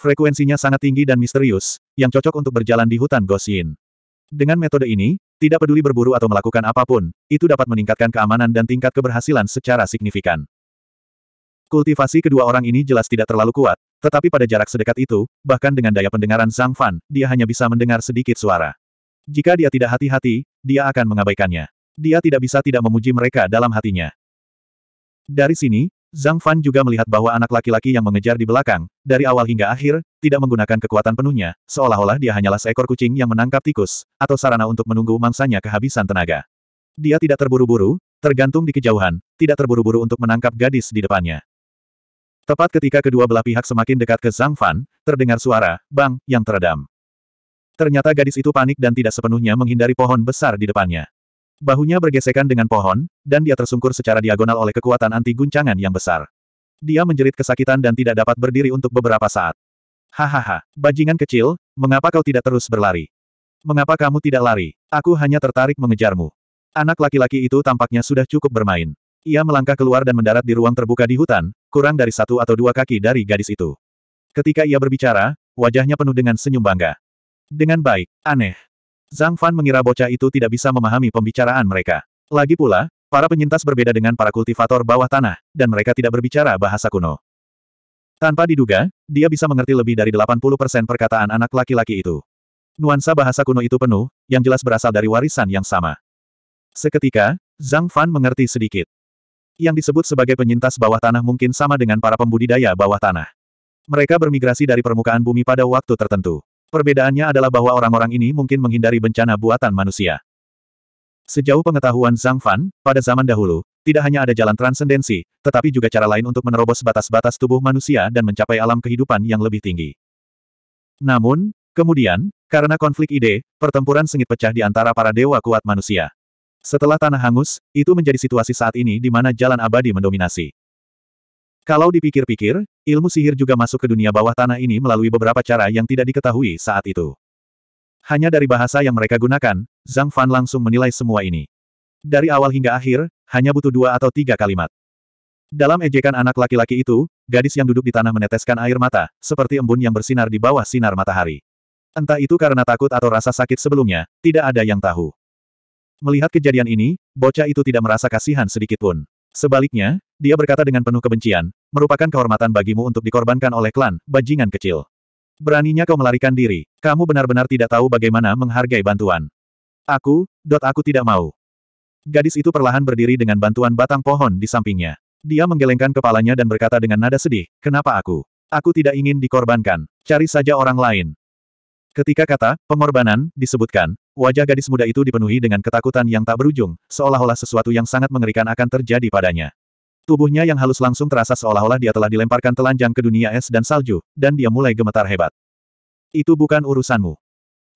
Frekuensinya sangat tinggi dan misterius, yang cocok untuk berjalan di hutan Gosyin. Dengan metode ini, tidak peduli berburu atau melakukan apa pun, itu dapat meningkatkan keamanan dan tingkat keberhasilan secara signifikan. Kultivasi kedua orang ini jelas tidak terlalu kuat, tetapi pada jarak sedekat itu, bahkan dengan daya pendengaran Zhang Fan, dia hanya bisa mendengar sedikit suara. Jika dia tidak hati-hati, dia akan mengabaikannya. Dia tidak bisa tidak memuji mereka dalam hatinya. Dari sini, Zhang Fan juga melihat bahwa anak laki-laki yang mengejar di belakang, dari awal hingga akhir, tidak menggunakan kekuatan penuhnya, seolah-olah dia hanyalah seekor kucing yang menangkap tikus, atau sarana untuk menunggu mangsanya kehabisan tenaga. Dia tidak terburu-buru, tergantung di kejauhan, tidak terburu-buru untuk menangkap gadis di depannya. Tepat ketika kedua belah pihak semakin dekat ke Zhang Fan, terdengar suara, bang, yang teredam. Ternyata gadis itu panik dan tidak sepenuhnya menghindari pohon besar di depannya. Bahunya bergesekan dengan pohon, dan dia tersungkur secara diagonal oleh kekuatan anti guncangan yang besar. Dia menjerit kesakitan dan tidak dapat berdiri untuk beberapa saat. Hahaha, bajingan kecil, mengapa kau tidak terus berlari? Mengapa kamu tidak lari? Aku hanya tertarik mengejarmu. Anak laki-laki itu tampaknya sudah cukup bermain. Ia melangkah keluar dan mendarat di ruang terbuka di hutan, kurang dari satu atau dua kaki dari gadis itu. Ketika ia berbicara, wajahnya penuh dengan senyum bangga. Dengan baik, aneh. Zhang Fan mengira bocah itu tidak bisa memahami pembicaraan mereka. Lagi pula, para penyintas berbeda dengan para kultivator bawah tanah, dan mereka tidak berbicara bahasa kuno. Tanpa diduga, dia bisa mengerti lebih dari 80% perkataan anak laki-laki itu. Nuansa bahasa kuno itu penuh, yang jelas berasal dari warisan yang sama. Seketika, Zhang Fan mengerti sedikit. Yang disebut sebagai penyintas bawah tanah mungkin sama dengan para pembudidaya bawah tanah. Mereka bermigrasi dari permukaan bumi pada waktu tertentu. Perbedaannya adalah bahwa orang-orang ini mungkin menghindari bencana buatan manusia. Sejauh pengetahuan Zhang Fan, pada zaman dahulu, tidak hanya ada jalan transendensi, tetapi juga cara lain untuk menerobos batas-batas tubuh manusia dan mencapai alam kehidupan yang lebih tinggi. Namun, kemudian, karena konflik ide, pertempuran sengit pecah di antara para dewa kuat manusia. Setelah tanah hangus, itu menjadi situasi saat ini di mana jalan abadi mendominasi. Kalau dipikir-pikir, ilmu sihir juga masuk ke dunia bawah tanah ini melalui beberapa cara yang tidak diketahui saat itu. Hanya dari bahasa yang mereka gunakan, Zhang Fan langsung menilai semua ini. Dari awal hingga akhir, hanya butuh dua atau tiga kalimat. Dalam ejekan anak laki-laki itu, gadis yang duduk di tanah meneteskan air mata, seperti embun yang bersinar di bawah sinar matahari. Entah itu karena takut atau rasa sakit sebelumnya, tidak ada yang tahu. Melihat kejadian ini, bocah itu tidak merasa kasihan sedikitpun. Sebaliknya, dia berkata dengan penuh kebencian, merupakan kehormatan bagimu untuk dikorbankan oleh klan, bajingan kecil. Beraninya kau melarikan diri, kamu benar-benar tidak tahu bagaimana menghargai bantuan. Aku, dot aku tidak mau. Gadis itu perlahan berdiri dengan bantuan batang pohon di sampingnya. Dia menggelengkan kepalanya dan berkata dengan nada sedih, kenapa aku? Aku tidak ingin dikorbankan. Cari saja orang lain. Ketika kata pengorbanan disebutkan, wajah gadis muda itu dipenuhi dengan ketakutan yang tak berujung, seolah-olah sesuatu yang sangat mengerikan akan terjadi padanya. Tubuhnya yang halus langsung terasa seolah-olah dia telah dilemparkan telanjang ke dunia es dan salju, dan dia mulai gemetar hebat. Itu bukan urusanmu.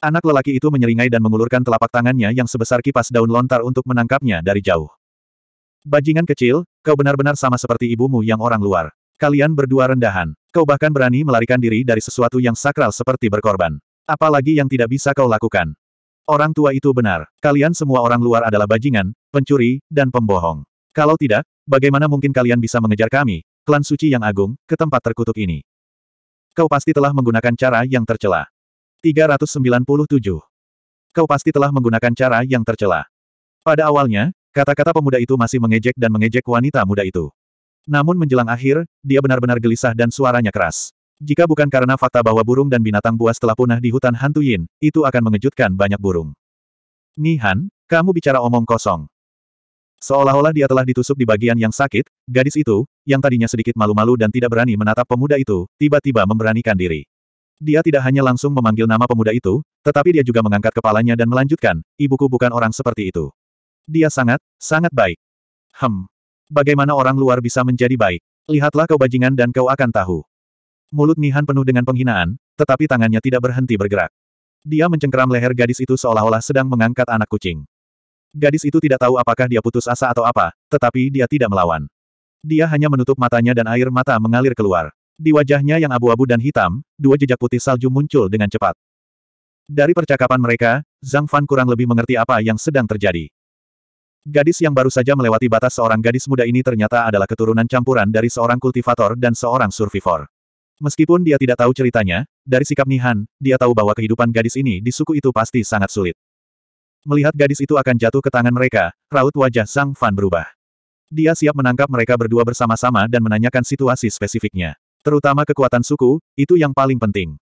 Anak lelaki itu menyeringai dan mengulurkan telapak tangannya yang sebesar kipas daun lontar untuk menangkapnya dari jauh. Bajingan kecil, kau benar-benar sama seperti ibumu yang orang luar. Kalian berdua rendahan. Kau bahkan berani melarikan diri dari sesuatu yang sakral seperti berkorban. Apalagi yang tidak bisa kau lakukan. Orang tua itu benar. Kalian semua orang luar adalah bajingan, pencuri, dan pembohong. Kalau tidak, bagaimana mungkin kalian bisa mengejar kami, klan suci yang agung, ke tempat terkutuk ini? Kau pasti telah menggunakan cara yang tercela. 397. Kau pasti telah menggunakan cara yang tercela. Pada awalnya, kata-kata pemuda itu masih mengejek dan mengejek wanita muda itu. Namun menjelang akhir, dia benar-benar gelisah dan suaranya keras. Jika bukan karena fakta bahwa burung dan binatang buas telah punah di hutan hantu Yin, itu akan mengejutkan banyak burung. Nihan, kamu bicara omong kosong. Seolah-olah dia telah ditusuk di bagian yang sakit, gadis itu, yang tadinya sedikit malu-malu dan tidak berani menatap pemuda itu, tiba-tiba memberanikan diri. Dia tidak hanya langsung memanggil nama pemuda itu, tetapi dia juga mengangkat kepalanya dan melanjutkan, ibuku bukan orang seperti itu. Dia sangat, sangat baik. Hem. Bagaimana orang luar bisa menjadi baik? Lihatlah kau bajingan dan kau akan tahu. Mulut Nihan penuh dengan penghinaan, tetapi tangannya tidak berhenti bergerak. Dia mencengkeram leher gadis itu seolah-olah sedang mengangkat anak kucing. Gadis itu tidak tahu apakah dia putus asa atau apa, tetapi dia tidak melawan. Dia hanya menutup matanya dan air mata mengalir keluar. Di wajahnya yang abu-abu dan hitam, dua jejak putih salju muncul dengan cepat. Dari percakapan mereka, Zhang Fan kurang lebih mengerti apa yang sedang terjadi. Gadis yang baru saja melewati batas seorang gadis muda ini ternyata adalah keturunan campuran dari seorang kultivator dan seorang survivor. Meskipun dia tidak tahu ceritanya, dari sikap Nihan, dia tahu bahwa kehidupan gadis ini di suku itu pasti sangat sulit. Melihat gadis itu akan jatuh ke tangan mereka, raut wajah Zhang Fan berubah. Dia siap menangkap mereka berdua bersama-sama dan menanyakan situasi spesifiknya. Terutama kekuatan suku, itu yang paling penting.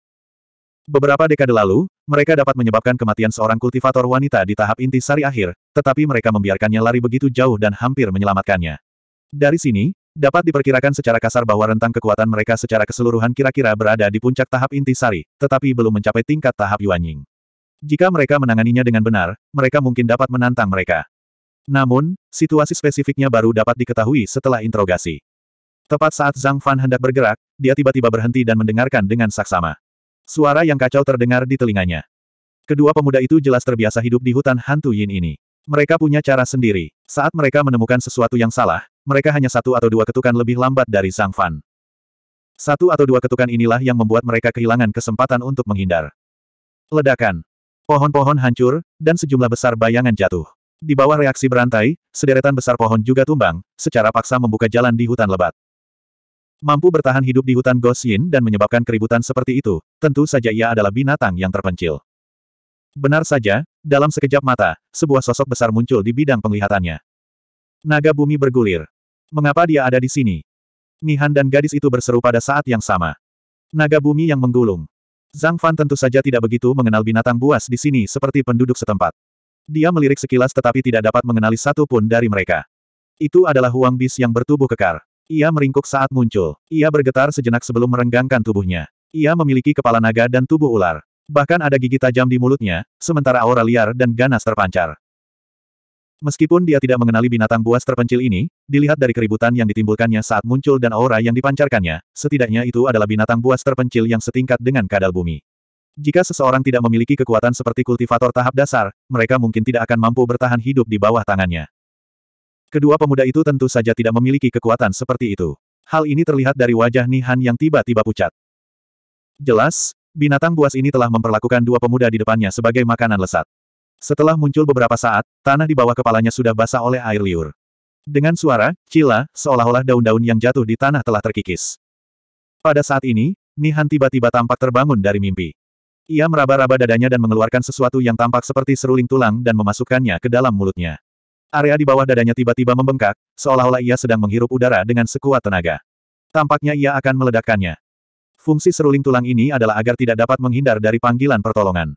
Beberapa dekade lalu, mereka dapat menyebabkan kematian seorang kultivator wanita di tahap inti sari akhir, tetapi mereka membiarkannya lari begitu jauh dan hampir menyelamatkannya. Dari sini, Dapat diperkirakan secara kasar bahwa rentang kekuatan mereka secara keseluruhan kira-kira berada di puncak tahap inti sari, tetapi belum mencapai tingkat tahap Yuanying. Jika mereka menanganinya dengan benar, mereka mungkin dapat menantang mereka. Namun, situasi spesifiknya baru dapat diketahui setelah interogasi. Tepat saat Zhang Fan hendak bergerak, dia tiba-tiba berhenti dan mendengarkan dengan saksama. Suara yang kacau terdengar di telinganya. Kedua pemuda itu jelas terbiasa hidup di hutan hantu Yin ini. Mereka punya cara sendiri. Saat mereka menemukan sesuatu yang salah, mereka hanya satu atau dua ketukan lebih lambat dari Zhang Fan. Satu atau dua ketukan inilah yang membuat mereka kehilangan kesempatan untuk menghindar. Ledakan. Pohon-pohon hancur, dan sejumlah besar bayangan jatuh. Di bawah reaksi berantai, sederetan besar pohon juga tumbang, secara paksa membuka jalan di hutan lebat. Mampu bertahan hidup di hutan Gosyin dan menyebabkan keributan seperti itu, tentu saja ia adalah binatang yang terpencil. Benar saja, dalam sekejap mata, sebuah sosok besar muncul di bidang penglihatannya. Naga bumi bergulir. Mengapa dia ada di sini? Nihan dan gadis itu berseru pada saat yang sama. Naga bumi yang menggulung. Zhang Fan tentu saja tidak begitu mengenal binatang buas di sini seperti penduduk setempat. Dia melirik sekilas tetapi tidak dapat mengenali satu pun dari mereka. Itu adalah Huang Bis yang bertubuh kekar. Ia meringkuk saat muncul. Ia bergetar sejenak sebelum merenggangkan tubuhnya. Ia memiliki kepala naga dan tubuh ular. Bahkan ada gigi tajam di mulutnya, sementara aura liar dan ganas terpancar. Meskipun dia tidak mengenali binatang buas terpencil ini, dilihat dari keributan yang ditimbulkannya saat muncul dan aura yang dipancarkannya, setidaknya itu adalah binatang buas terpencil yang setingkat dengan kadal bumi. Jika seseorang tidak memiliki kekuatan seperti kultivator tahap dasar, mereka mungkin tidak akan mampu bertahan hidup di bawah tangannya. Kedua pemuda itu tentu saja tidak memiliki kekuatan seperti itu. Hal ini terlihat dari wajah Nihan yang tiba-tiba pucat. Jelas, Binatang buas ini telah memperlakukan dua pemuda di depannya sebagai makanan lesat. Setelah muncul beberapa saat, tanah di bawah kepalanya sudah basah oleh air liur. Dengan suara, cila, seolah-olah daun-daun yang jatuh di tanah telah terkikis. Pada saat ini, Nihan tiba-tiba tampak terbangun dari mimpi. Ia meraba-raba dadanya dan mengeluarkan sesuatu yang tampak seperti seruling tulang dan memasukkannya ke dalam mulutnya. Area di bawah dadanya tiba-tiba membengkak, seolah-olah ia sedang menghirup udara dengan sekuat tenaga. Tampaknya ia akan meledakkannya. Fungsi seruling tulang ini adalah agar tidak dapat menghindar dari panggilan pertolongan.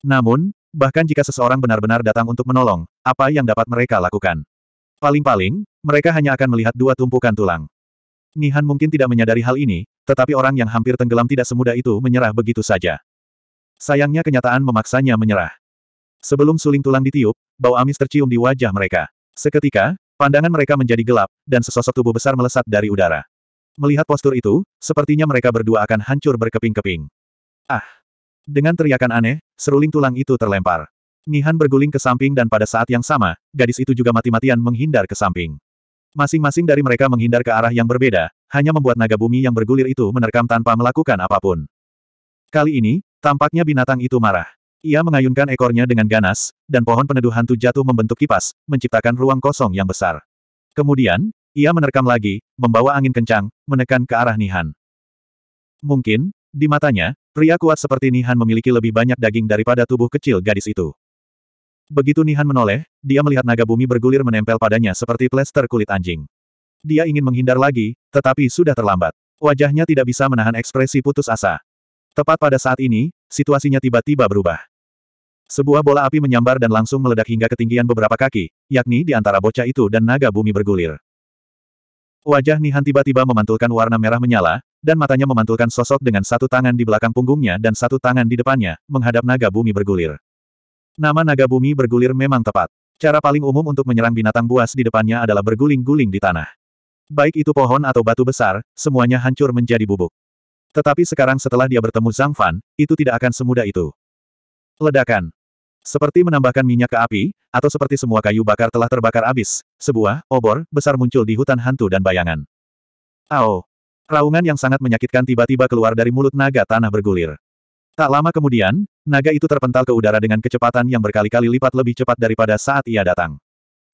Namun, bahkan jika seseorang benar-benar datang untuk menolong, apa yang dapat mereka lakukan? Paling-paling, mereka hanya akan melihat dua tumpukan tulang. Nihan mungkin tidak menyadari hal ini, tetapi orang yang hampir tenggelam tidak semudah itu menyerah begitu saja. Sayangnya kenyataan memaksanya menyerah. Sebelum suling tulang ditiup, bau amis tercium di wajah mereka. Seketika, pandangan mereka menjadi gelap, dan sesosok tubuh besar melesat dari udara. Melihat postur itu, sepertinya mereka berdua akan hancur berkeping-keping. Ah! Dengan teriakan aneh, seruling tulang itu terlempar. Nihan berguling ke samping dan pada saat yang sama, gadis itu juga mati-matian menghindar ke samping. Masing-masing dari mereka menghindar ke arah yang berbeda, hanya membuat naga bumi yang bergulir itu menerkam tanpa melakukan apa pun. Kali ini, tampaknya binatang itu marah. Ia mengayunkan ekornya dengan ganas, dan pohon peneduh hantu jatuh membentuk kipas, menciptakan ruang kosong yang besar. Kemudian, ia menerkam lagi, membawa angin kencang, menekan ke arah Nihan. Mungkin, di matanya, pria kuat seperti Nihan memiliki lebih banyak daging daripada tubuh kecil gadis itu. Begitu Nihan menoleh, dia melihat naga bumi bergulir menempel padanya seperti plester kulit anjing. Dia ingin menghindar lagi, tetapi sudah terlambat. Wajahnya tidak bisa menahan ekspresi putus asa. Tepat pada saat ini, situasinya tiba-tiba berubah. Sebuah bola api menyambar dan langsung meledak hingga ketinggian beberapa kaki, yakni di antara bocah itu dan naga bumi bergulir. Wajah Nihan tiba-tiba memantulkan warna merah menyala, dan matanya memantulkan sosok dengan satu tangan di belakang punggungnya dan satu tangan di depannya, menghadap naga bumi bergulir. Nama naga bumi bergulir memang tepat. Cara paling umum untuk menyerang binatang buas di depannya adalah berguling-guling di tanah. Baik itu pohon atau batu besar, semuanya hancur menjadi bubuk. Tetapi sekarang setelah dia bertemu Zhang Fan, itu tidak akan semudah itu. Ledakan. Seperti menambahkan minyak ke api, atau seperti semua kayu bakar telah terbakar habis, sebuah obor besar muncul di hutan hantu dan bayangan. Ao! Raungan yang sangat menyakitkan tiba-tiba keluar dari mulut naga tanah bergulir. Tak lama kemudian, naga itu terpental ke udara dengan kecepatan yang berkali-kali lipat lebih cepat daripada saat ia datang.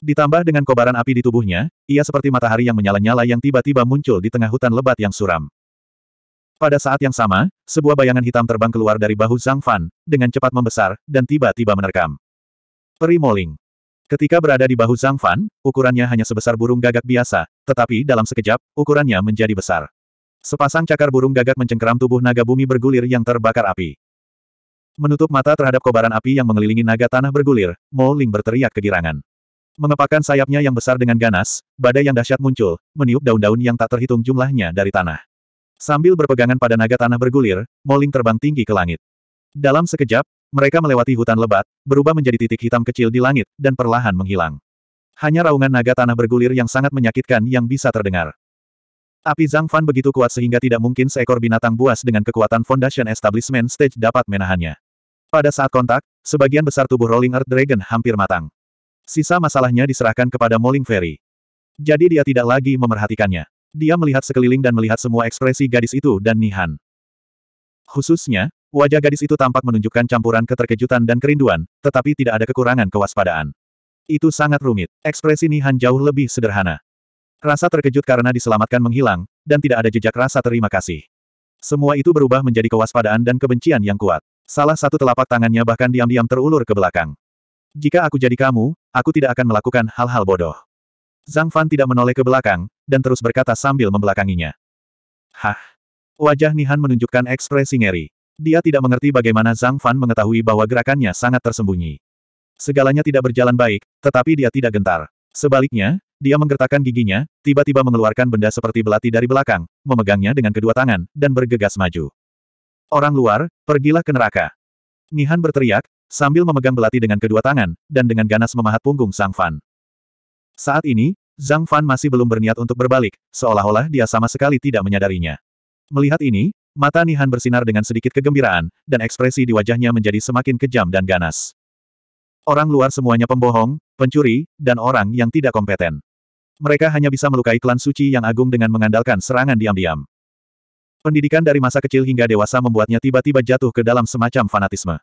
Ditambah dengan kobaran api di tubuhnya, ia seperti matahari yang menyala-nyala yang tiba-tiba muncul di tengah hutan lebat yang suram. Pada saat yang sama, sebuah bayangan hitam terbang keluar dari bahu Zhang Fan, dengan cepat membesar, dan tiba-tiba menerkam. Peri Moling. Ketika berada di bahu Zhang Fan, ukurannya hanya sebesar burung gagak biasa, tetapi dalam sekejap, ukurannya menjadi besar. Sepasang cakar burung gagak mencengkeram tubuh naga bumi bergulir yang terbakar api. Menutup mata terhadap kobaran api yang mengelilingi naga tanah bergulir, Mo Ling berteriak kegirangan. Mengepakkan sayapnya yang besar dengan ganas, badai yang dahsyat muncul, meniup daun-daun yang tak terhitung jumlahnya dari tanah. Sambil berpegangan pada naga tanah bergulir, Moling terbang tinggi ke langit. Dalam sekejap, mereka melewati hutan lebat, berubah menjadi titik hitam kecil di langit, dan perlahan menghilang. Hanya raungan naga tanah bergulir yang sangat menyakitkan yang bisa terdengar. Api Zhang Fan begitu kuat sehingga tidak mungkin seekor binatang buas dengan kekuatan Foundation Establishment Stage dapat menahannya. Pada saat kontak, sebagian besar tubuh Rolling Earth Dragon hampir matang. Sisa masalahnya diserahkan kepada Moling Fairy. Jadi dia tidak lagi memerhatikannya. Dia melihat sekeliling dan melihat semua ekspresi gadis itu dan Nihan. Khususnya, wajah gadis itu tampak menunjukkan campuran keterkejutan dan kerinduan, tetapi tidak ada kekurangan kewaspadaan. Itu sangat rumit. Ekspresi Nihan jauh lebih sederhana. Rasa terkejut karena diselamatkan menghilang, dan tidak ada jejak rasa terima kasih. Semua itu berubah menjadi kewaspadaan dan kebencian yang kuat. Salah satu telapak tangannya bahkan diam-diam terulur ke belakang. Jika aku jadi kamu, aku tidak akan melakukan hal-hal bodoh. Zhang Fan tidak menoleh ke belakang, dan terus berkata sambil membelakanginya. Hah? Wajah Nihan menunjukkan ekspresi ngeri. Dia tidak mengerti bagaimana Zhang Fan mengetahui bahwa gerakannya sangat tersembunyi. Segalanya tidak berjalan baik, tetapi dia tidak gentar. Sebaliknya, dia menggertakkan giginya, tiba-tiba mengeluarkan benda seperti belati dari belakang, memegangnya dengan kedua tangan, dan bergegas maju. Orang luar, pergilah ke neraka. Nihan berteriak, sambil memegang belati dengan kedua tangan, dan dengan ganas memahat punggung Zhang Fan. Saat ini, Zhang Fan masih belum berniat untuk berbalik, seolah-olah dia sama sekali tidak menyadarinya. Melihat ini, mata Nihan bersinar dengan sedikit kegembiraan, dan ekspresi di wajahnya menjadi semakin kejam dan ganas. Orang luar semuanya pembohong, pencuri, dan orang yang tidak kompeten. Mereka hanya bisa melukai klan suci yang agung dengan mengandalkan serangan diam-diam. Pendidikan dari masa kecil hingga dewasa membuatnya tiba-tiba jatuh ke dalam semacam fanatisme.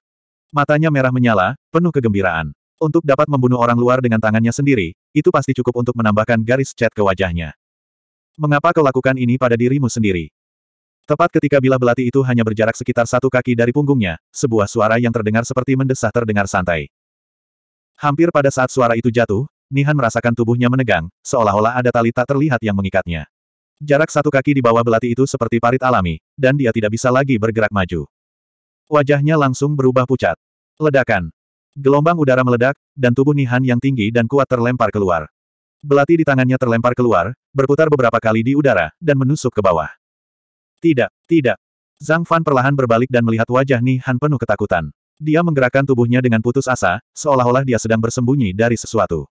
Matanya merah menyala, penuh kegembiraan. Untuk dapat membunuh orang luar dengan tangannya sendiri, itu pasti cukup untuk menambahkan garis cat ke wajahnya. Mengapa kau lakukan ini pada dirimu sendiri? Tepat ketika bilah belati itu hanya berjarak sekitar satu kaki dari punggungnya, sebuah suara yang terdengar seperti mendesah terdengar santai. Hampir pada saat suara itu jatuh, Nihan merasakan tubuhnya menegang, seolah-olah ada tali tak terlihat yang mengikatnya. Jarak satu kaki di bawah belati itu seperti parit alami, dan dia tidak bisa lagi bergerak maju. Wajahnya langsung berubah pucat. Ledakan. Gelombang udara meledak, dan tubuh Nihan yang tinggi dan kuat terlempar keluar. Belati di tangannya terlempar keluar, berputar beberapa kali di udara, dan menusuk ke bawah. Tidak, tidak. Zhang Fan perlahan berbalik dan melihat wajah Ni Han penuh ketakutan. Dia menggerakkan tubuhnya dengan putus asa, seolah-olah dia sedang bersembunyi dari sesuatu.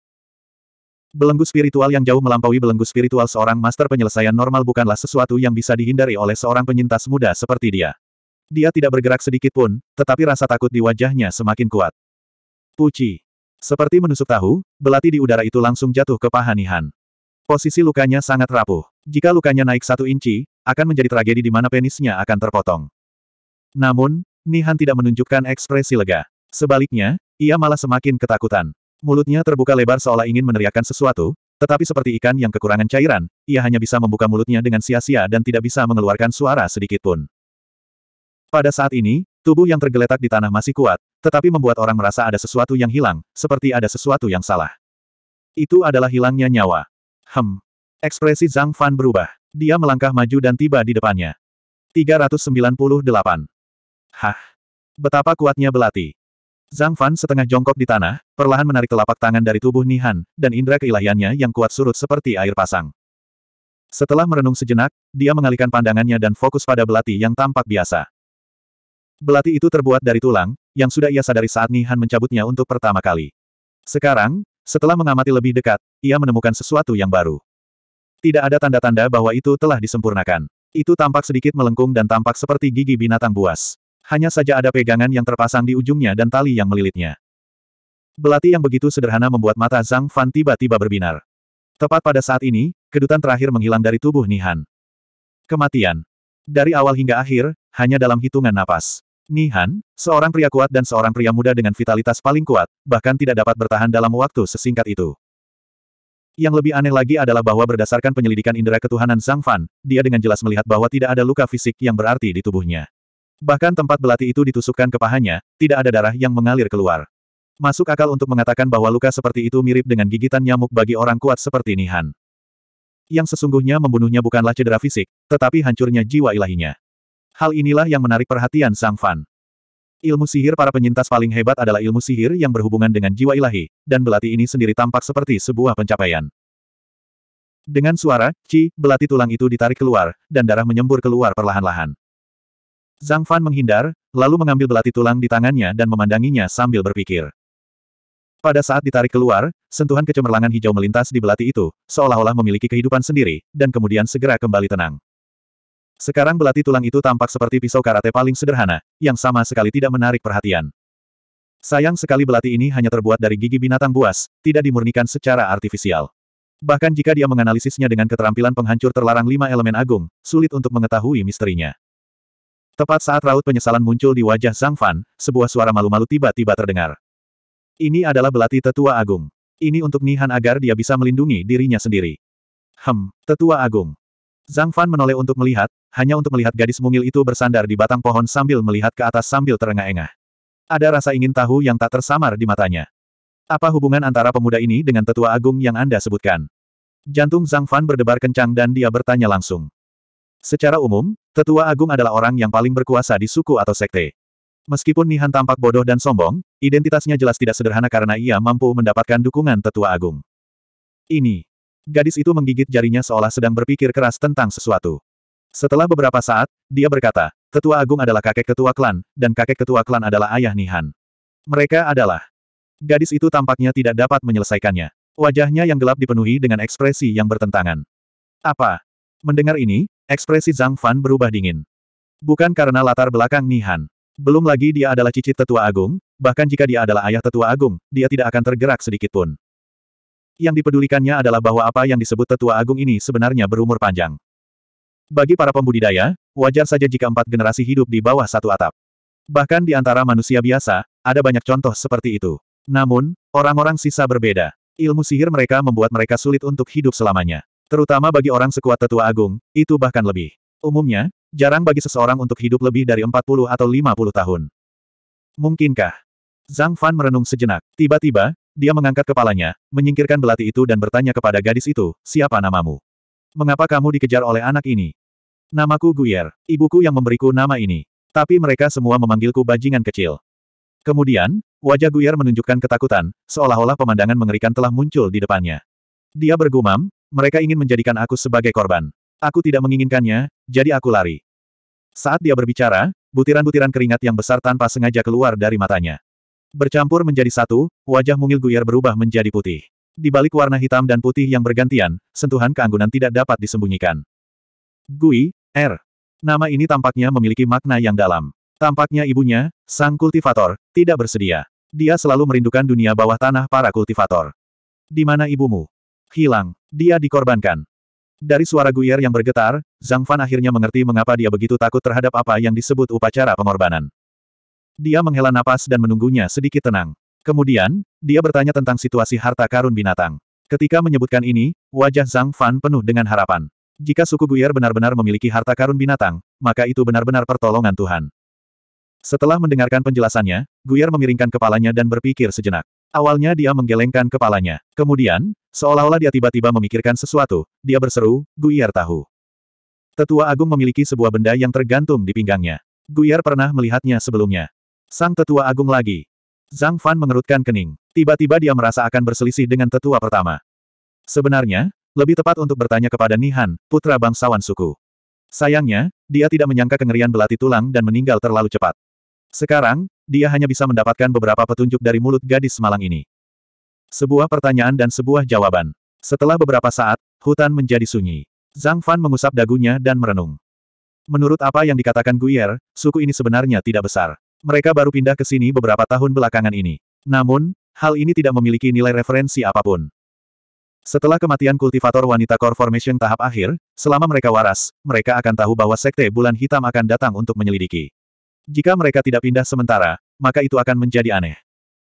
Belenggu spiritual yang jauh melampaui belenggu spiritual seorang master penyelesaian normal bukanlah sesuatu yang bisa dihindari oleh seorang penyintas muda seperti dia. Dia tidak bergerak sedikit pun, tetapi rasa takut di wajahnya semakin kuat. Puci. Seperti menusuk tahu, belati di udara itu langsung jatuh ke paha Nihan. Posisi lukanya sangat rapuh. Jika lukanya naik satu inci, akan menjadi tragedi di mana penisnya akan terpotong. Namun, Nihan tidak menunjukkan ekspresi lega. Sebaliknya, ia malah semakin ketakutan. Mulutnya terbuka lebar seolah ingin meneriakkan sesuatu, tetapi seperti ikan yang kekurangan cairan, ia hanya bisa membuka mulutnya dengan sia-sia dan tidak bisa mengeluarkan suara sedikit pun. Pada saat ini, tubuh yang tergeletak di tanah masih kuat, tetapi membuat orang merasa ada sesuatu yang hilang, seperti ada sesuatu yang salah. Itu adalah hilangnya nyawa. Hem. Ekspresi Zhang Fan berubah. Dia melangkah maju dan tiba di depannya. 398. Hah. Betapa kuatnya belati. Zhang Fan setengah jongkok di tanah, perlahan menarik telapak tangan dari tubuh Nihan, dan indera keilahiannya yang kuat surut seperti air pasang. Setelah merenung sejenak, dia mengalihkan pandangannya dan fokus pada belati yang tampak biasa. Belati itu terbuat dari tulang, yang sudah ia sadari saat Nihan mencabutnya untuk pertama kali. Sekarang, setelah mengamati lebih dekat, ia menemukan sesuatu yang baru. Tidak ada tanda-tanda bahwa itu telah disempurnakan. Itu tampak sedikit melengkung dan tampak seperti gigi binatang buas. Hanya saja ada pegangan yang terpasang di ujungnya dan tali yang melilitnya. Belati yang begitu sederhana membuat mata Zhang Fan tiba-tiba berbinar. Tepat pada saat ini, kedutan terakhir menghilang dari tubuh Nihan. Kematian. Dari awal hingga akhir, hanya dalam hitungan napas. Nihan, seorang pria kuat dan seorang pria muda dengan vitalitas paling kuat, bahkan tidak dapat bertahan dalam waktu sesingkat itu. Yang lebih aneh lagi adalah bahwa berdasarkan penyelidikan indera ketuhanan Zhang Fan, dia dengan jelas melihat bahwa tidak ada luka fisik yang berarti di tubuhnya. Bahkan tempat belati itu ditusukkan ke pahanya, tidak ada darah yang mengalir keluar. Masuk akal untuk mengatakan bahwa luka seperti itu mirip dengan gigitan nyamuk bagi orang kuat seperti Nihan. Yang sesungguhnya membunuhnya bukanlah cedera fisik, tetapi hancurnya jiwa ilahinya. Hal inilah yang menarik perhatian Sang Fan. Ilmu sihir para penyintas paling hebat adalah ilmu sihir yang berhubungan dengan jiwa ilahi, dan belati ini sendiri tampak seperti sebuah pencapaian. Dengan suara, Ci, belati tulang itu ditarik keluar, dan darah menyembur keluar perlahan-lahan. Zhang Fan menghindar, lalu mengambil belati tulang di tangannya dan memandanginya sambil berpikir. Pada saat ditarik keluar, sentuhan kecemerlangan hijau melintas di belati itu, seolah-olah memiliki kehidupan sendiri, dan kemudian segera kembali tenang. Sekarang belati tulang itu tampak seperti pisau karate paling sederhana, yang sama sekali tidak menarik perhatian. Sayang sekali belati ini hanya terbuat dari gigi binatang buas, tidak dimurnikan secara artifisial. Bahkan jika dia menganalisisnya dengan keterampilan penghancur terlarang lima elemen agung, sulit untuk mengetahui misterinya. Tepat saat raut penyesalan muncul di wajah Zhang Fan, sebuah suara malu-malu tiba-tiba terdengar. Ini adalah belati tetua agung. Ini untuk Nihan agar dia bisa melindungi dirinya sendiri. Hem, tetua agung. Zhang Fan menoleh untuk melihat, hanya untuk melihat gadis mungil itu bersandar di batang pohon sambil melihat ke atas sambil terengah-engah. Ada rasa ingin tahu yang tak tersamar di matanya. Apa hubungan antara pemuda ini dengan tetua agung yang Anda sebutkan? Jantung Zhang Fan berdebar kencang dan dia bertanya langsung. Secara umum, tetua agung adalah orang yang paling berkuasa di suku atau sekte. Meskipun Nihan tampak bodoh dan sombong, identitasnya jelas tidak sederhana karena ia mampu mendapatkan dukungan tetua agung. Ini. Gadis itu menggigit jarinya seolah sedang berpikir keras tentang sesuatu. Setelah beberapa saat, dia berkata, Tetua Agung adalah kakek ketua klan, dan kakek ketua klan adalah ayah Nihan. Mereka adalah. Gadis itu tampaknya tidak dapat menyelesaikannya. Wajahnya yang gelap dipenuhi dengan ekspresi yang bertentangan. Apa? Mendengar ini, ekspresi Zhang Fan berubah dingin. Bukan karena latar belakang Nihan. Belum lagi dia adalah cicit tetua agung, bahkan jika dia adalah ayah tetua agung, dia tidak akan tergerak sedikitpun. Yang dipedulikannya adalah bahwa apa yang disebut tetua agung ini sebenarnya berumur panjang. Bagi para pembudidaya, wajar saja jika empat generasi hidup di bawah satu atap. Bahkan di antara manusia biasa, ada banyak contoh seperti itu. Namun, orang-orang sisa berbeda. Ilmu sihir mereka membuat mereka sulit untuk hidup selamanya. Terutama bagi orang sekuat tetua agung, itu bahkan lebih. Umumnya, jarang bagi seseorang untuk hidup lebih dari 40 atau 50 tahun. Mungkinkah? Zhang Fan merenung sejenak. Tiba-tiba, dia mengangkat kepalanya, menyingkirkan belati itu dan bertanya kepada gadis itu, siapa namamu? Mengapa kamu dikejar oleh anak ini? Namaku Guyer, ibuku yang memberiku nama ini. Tapi mereka semua memanggilku bajingan kecil. Kemudian, wajah Guyer menunjukkan ketakutan, seolah-olah pemandangan mengerikan telah muncul di depannya. Dia bergumam, mereka ingin menjadikan aku sebagai korban. Aku tidak menginginkannya, jadi aku lari. Saat dia berbicara, butiran-butiran keringat yang besar tanpa sengaja keluar dari matanya. Bercampur menjadi satu, wajah mungil Guyer berubah menjadi putih. Di balik warna hitam dan putih yang bergantian, sentuhan keanggunan tidak dapat disembunyikan. Gui, R. Nama ini tampaknya memiliki makna yang dalam. Tampaknya ibunya, sang kultivator, tidak bersedia. Dia selalu merindukan dunia bawah tanah para kultivator. Di mana ibumu? Hilang. Dia dikorbankan. Dari suara Guyer yang bergetar, Zhang Fan akhirnya mengerti mengapa dia begitu takut terhadap apa yang disebut upacara pengorbanan. Dia menghela napas dan menunggunya sedikit tenang. Kemudian, dia bertanya tentang situasi harta karun binatang. Ketika menyebutkan ini, wajah Zhang Fan penuh dengan harapan. Jika suku Guyer benar-benar memiliki harta karun binatang, maka itu benar-benar pertolongan Tuhan. Setelah mendengarkan penjelasannya, Guyer memiringkan kepalanya dan berpikir sejenak. Awalnya dia menggelengkan kepalanya. Kemudian, seolah-olah dia tiba-tiba memikirkan sesuatu, dia berseru, Guyer tahu. Tetua Agung memiliki sebuah benda yang tergantung di pinggangnya. Guyer pernah melihatnya sebelumnya. Sang Tetua Agung lagi. Zhang Fan mengerutkan kening. Tiba-tiba dia merasa akan berselisih dengan tetua pertama. Sebenarnya, lebih tepat untuk bertanya kepada Nihan, putra bangsawan suku. Sayangnya, dia tidak menyangka kengerian belati tulang dan meninggal terlalu cepat. Sekarang, dia hanya bisa mendapatkan beberapa petunjuk dari mulut gadis semalang ini. Sebuah pertanyaan dan sebuah jawaban. Setelah beberapa saat, hutan menjadi sunyi. Zhang Fan mengusap dagunya dan merenung. Menurut apa yang dikatakan Guyer, suku ini sebenarnya tidak besar. Mereka baru pindah ke sini beberapa tahun belakangan ini. Namun, hal ini tidak memiliki nilai referensi apa pun. Setelah kematian kultivator wanita Core Formation tahap akhir, selama mereka waras, mereka akan tahu bahwa Sekte Bulan Hitam akan datang untuk menyelidiki. Jika mereka tidak pindah sementara, maka itu akan menjadi aneh.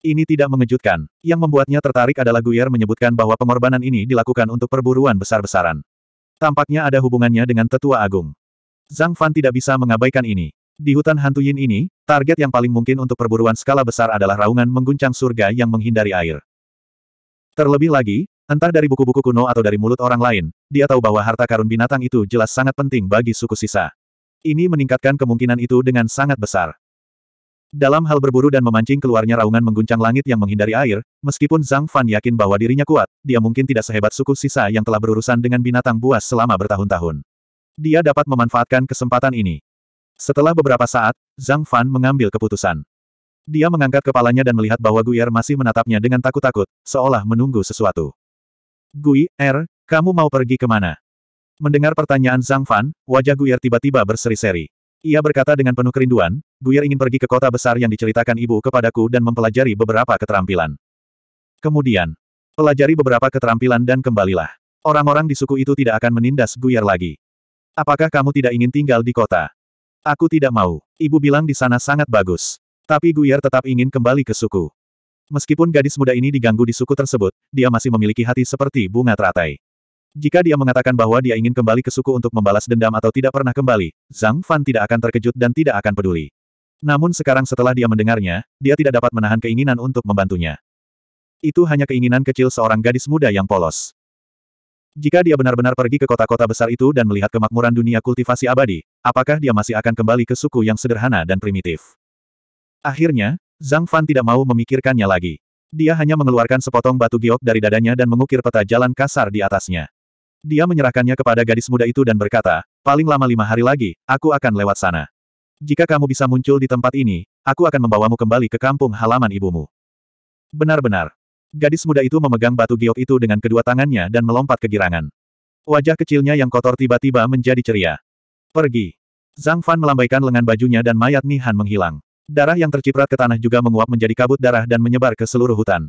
Ini tidak mengejutkan. Yang membuatnya tertarik adalah Guyer menyebutkan bahwa pengorbanan ini dilakukan untuk perburuan besar-besaran. Tampaknya ada hubungannya dengan Tetua Agung. Zhang Fan tidak bisa mengabaikan ini. Di hutan hantu Yin ini, target yang paling mungkin untuk perburuan skala besar adalah raungan mengguncang surga yang menghindari air. Terlebih lagi, entah dari buku-buku kuno atau dari mulut orang lain, dia tahu bahwa harta karun binatang itu jelas sangat penting bagi suku sisa. Ini meningkatkan kemungkinan itu dengan sangat besar. Dalam hal berburu dan memancing keluarnya raungan mengguncang langit yang menghindari air, meskipun Zhang Fan yakin bahwa dirinya kuat, dia mungkin tidak sehebat suku sisa yang telah berurusan dengan binatang buas selama bertahun-tahun. Dia dapat memanfaatkan kesempatan ini. Setelah beberapa saat, Zhang Fan mengambil keputusan. Dia mengangkat kepalanya dan melihat bahwa Guier masih menatapnya dengan takut-takut, seolah menunggu sesuatu. Gui, Er, kamu mau pergi ke mana? Mendengar pertanyaan Zhang Fan, wajah Guier tiba-tiba berseri-seri. Ia berkata dengan penuh kerinduan, Guyer ingin pergi ke kota besar yang diceritakan ibu kepadaku dan mempelajari beberapa keterampilan. Kemudian, pelajari beberapa keterampilan dan kembalilah. Orang-orang di suku itu tidak akan menindas Guyer lagi. Apakah kamu tidak ingin tinggal di kota? Aku tidak mau. Ibu bilang di sana sangat bagus. Tapi Guyer tetap ingin kembali ke suku. Meskipun gadis muda ini diganggu di suku tersebut, dia masih memiliki hati seperti bunga teratai. Jika dia mengatakan bahwa dia ingin kembali ke suku untuk membalas dendam atau tidak pernah kembali, Zhang Fan tidak akan terkejut dan tidak akan peduli. Namun sekarang setelah dia mendengarnya, dia tidak dapat menahan keinginan untuk membantunya. Itu hanya keinginan kecil seorang gadis muda yang polos. Jika dia benar-benar pergi ke kota-kota besar itu dan melihat kemakmuran dunia kultivasi abadi, apakah dia masih akan kembali ke suku yang sederhana dan primitif? Akhirnya, Zhang Fan tidak mau memikirkannya lagi. Dia hanya mengeluarkan sepotong batu giok dari dadanya dan mengukir peta jalan kasar di atasnya. Dia menyerahkannya kepada gadis muda itu dan berkata, paling lama lima hari lagi, aku akan lewat sana. Jika kamu bisa muncul di tempat ini, aku akan membawamu kembali ke kampung halaman ibumu. Benar-benar. Gadis muda itu memegang batu giok itu dengan kedua tangannya dan melompat ke girangan. Wajah kecilnya yang kotor tiba-tiba menjadi ceria. Pergi. Zhang Fan melambaikan lengan bajunya dan mayat Nihan menghilang. Darah yang terciprat ke tanah juga menguap menjadi kabut darah dan menyebar ke seluruh hutan.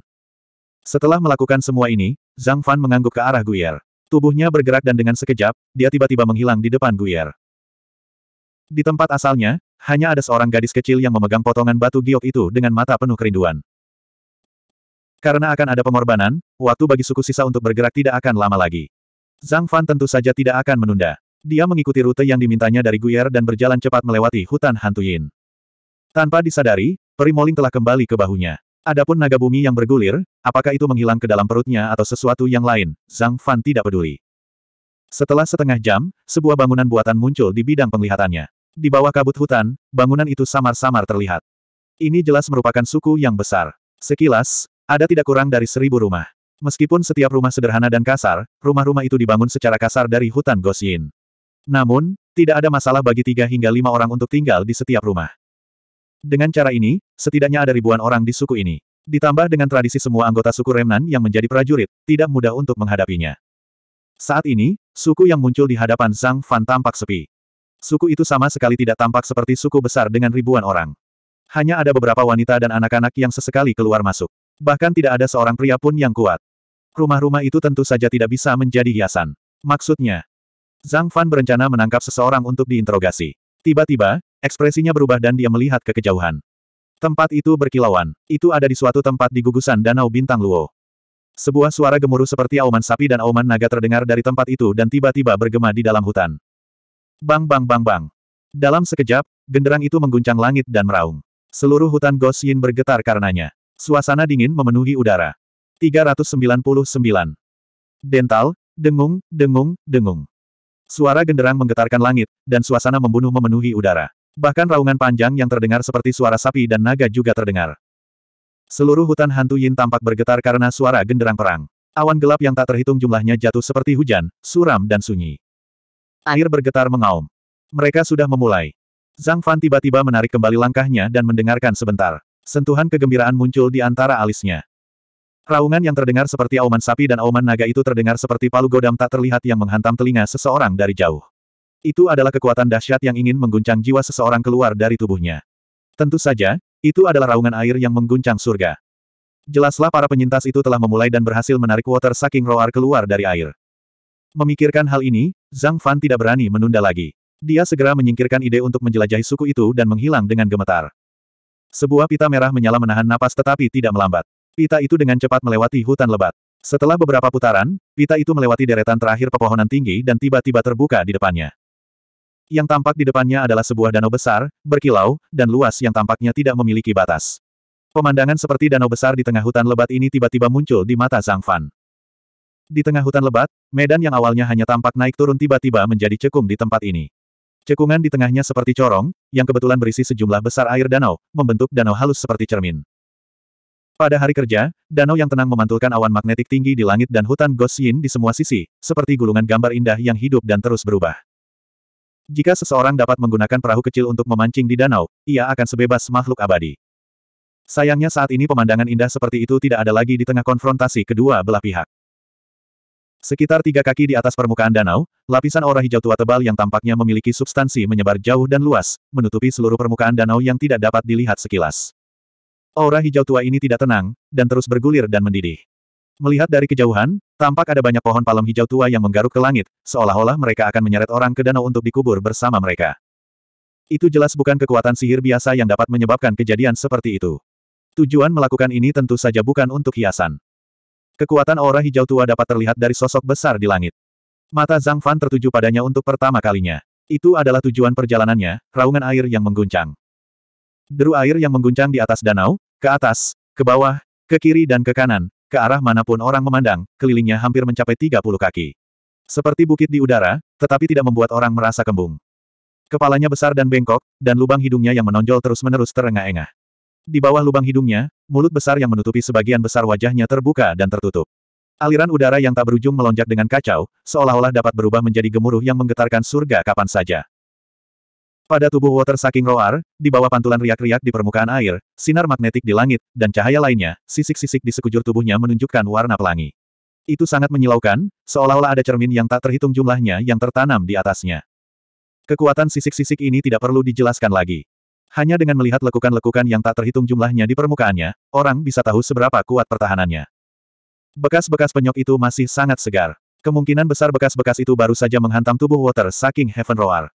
Setelah melakukan semua ini, Zhang Fan mengangguk ke arah Guyer. Tubuhnya bergerak dan dengan sekejap, dia tiba-tiba menghilang di depan Guyer. Di tempat asalnya, hanya ada seorang gadis kecil yang memegang potongan batu giok itu dengan mata penuh kerinduan. Karena akan ada pengorbanan, waktu bagi suku sisa untuk bergerak tidak akan lama lagi. Zhang Fan tentu saja tidak akan menunda. Dia mengikuti rute yang dimintanya dari Guyer dan berjalan cepat melewati hutan hantu Yin. Tanpa disadari, peri Moling telah kembali ke bahunya. Adapun naga bumi yang bergulir, apakah itu menghilang ke dalam perutnya atau sesuatu yang lain, Zhang Fan tidak peduli. Setelah setengah jam, sebuah bangunan buatan muncul di bidang penglihatannya. Di bawah kabut hutan, bangunan itu samar-samar terlihat. Ini jelas merupakan suku yang besar. Sekilas, ada tidak kurang dari seribu rumah. Meskipun setiap rumah sederhana dan kasar, rumah-rumah itu dibangun secara kasar dari hutan Gosyin. Namun, tidak ada masalah bagi tiga hingga lima orang untuk tinggal di setiap rumah. Dengan cara ini, setidaknya ada ribuan orang di suku ini. Ditambah dengan tradisi semua anggota suku Remnan yang menjadi prajurit, tidak mudah untuk menghadapinya. Saat ini, suku yang muncul di hadapan Zhang Fan tampak sepi. Suku itu sama sekali tidak tampak seperti suku besar dengan ribuan orang. Hanya ada beberapa wanita dan anak-anak yang sesekali keluar masuk. Bahkan tidak ada seorang pria pun yang kuat. Rumah-rumah itu tentu saja tidak bisa menjadi hiasan. Maksudnya, Zhang Fan berencana menangkap seseorang untuk diinterogasi. Tiba-tiba, Ekspresinya berubah dan dia melihat ke kejauhan. Tempat itu berkilauan. Itu ada di suatu tempat di gugusan Danau Bintang Luo. Sebuah suara gemuruh seperti auman sapi dan auman naga terdengar dari tempat itu dan tiba-tiba bergema di dalam hutan. Bang bang bang bang. Dalam sekejap, genderang itu mengguncang langit dan meraung. Seluruh hutan Gos Yin bergetar karenanya. Suasana dingin memenuhi udara. 399. Dental, dengung, dengung, dengung. Suara genderang menggetarkan langit, dan suasana membunuh memenuhi udara. Bahkan raungan panjang yang terdengar seperti suara sapi dan naga juga terdengar. Seluruh hutan hantu Yin tampak bergetar karena suara genderang perang. Awan gelap yang tak terhitung jumlahnya jatuh seperti hujan, suram dan sunyi. Air bergetar mengaum. Mereka sudah memulai. Zhang Fan tiba-tiba menarik kembali langkahnya dan mendengarkan sebentar. Sentuhan kegembiraan muncul di antara alisnya. Raungan yang terdengar seperti auman sapi dan auman naga itu terdengar seperti palu godam tak terlihat yang menghantam telinga seseorang dari jauh. Itu adalah kekuatan dahsyat yang ingin mengguncang jiwa seseorang keluar dari tubuhnya. Tentu saja, itu adalah raungan air yang mengguncang surga. Jelaslah para penyintas itu telah memulai dan berhasil menarik water saking roar keluar dari air. Memikirkan hal ini, Zhang Fan tidak berani menunda lagi. Dia segera menyingkirkan ide untuk menjelajahi suku itu dan menghilang dengan gemetar. Sebuah pita merah menyala menahan napas tetapi tidak melambat. Pita itu dengan cepat melewati hutan lebat. Setelah beberapa putaran, pita itu melewati deretan terakhir pepohonan tinggi dan tiba-tiba terbuka di depannya. Yang tampak di depannya adalah sebuah danau besar, berkilau, dan luas yang tampaknya tidak memiliki batas. Pemandangan seperti danau besar di tengah hutan lebat ini tiba-tiba muncul di mata Zhang Fan. Di tengah hutan lebat, medan yang awalnya hanya tampak naik turun tiba-tiba menjadi cekung di tempat ini. Cekungan di tengahnya seperti corong, yang kebetulan berisi sejumlah besar air danau, membentuk danau halus seperti cermin. Pada hari kerja, danau yang tenang memantulkan awan magnetik tinggi di langit dan hutan Gosyin di semua sisi, seperti gulungan gambar indah yang hidup dan terus berubah. Jika seseorang dapat menggunakan perahu kecil untuk memancing di danau, ia akan sebebas makhluk abadi. Sayangnya saat ini pemandangan indah seperti itu tidak ada lagi di tengah konfrontasi kedua belah pihak. Sekitar tiga kaki di atas permukaan danau, lapisan aura hijau tua tebal yang tampaknya memiliki substansi menyebar jauh dan luas, menutupi seluruh permukaan danau yang tidak dapat dilihat sekilas. Aura hijau tua ini tidak tenang, dan terus bergulir dan mendidih. Melihat dari kejauhan, tampak ada banyak pohon palem hijau tua yang menggaruk ke langit, seolah-olah mereka akan menyeret orang ke danau untuk dikubur bersama mereka. Itu jelas bukan kekuatan sihir biasa yang dapat menyebabkan kejadian seperti itu. Tujuan melakukan ini tentu saja bukan untuk hiasan. Kekuatan aura hijau tua dapat terlihat dari sosok besar di langit. Mata Zhang Fan tertuju padanya untuk pertama kalinya. Itu adalah tujuan perjalanannya, raungan air yang mengguncang. Deru air yang mengguncang di atas danau, ke atas, ke bawah, ke kiri dan ke kanan, ke arah mana pun orang memandang, kelilingnya hampir mencapai 30 kaki. Seperti bukit di udara, tetapi tidak membuat orang merasa kembung. Kepalanya besar dan bengkok, dan lubang hidungnya yang menonjol terus-menerus terengah-engah. Di bawah lubang hidungnya, mulut besar yang menutupi sebagian besar wajahnya terbuka dan tertutup. Aliran udara yang tak berujung melonjak dengan kacau, seolah-olah dapat berubah menjadi gemuruh yang menggetarkan surga kapan saja. Pada tubuh Water Saking Roar, di bawah pantulan riak-riak di permukaan air, sinar magnetik di langit, dan cahaya lainnya, sisik-sisik di sekujur tubuhnya menunjukkan warna pelangi. Itu sangat menyilaukan, seolah-olah ada cermin yang tak terhitung jumlahnya yang tertanam di atasnya. Kekuatan sisik-sisik ini tidak perlu dijelaskan lagi. Hanya dengan melihat lekukan-lekukan yang tak terhitung jumlahnya di permukaannya, orang bisa tahu seberapa kuat pertahanannya. Bekas-bekas penyok itu masih sangat segar. Kemungkinan besar bekas-bekas itu baru saja menghantam tubuh Water Saking Heaven Roar.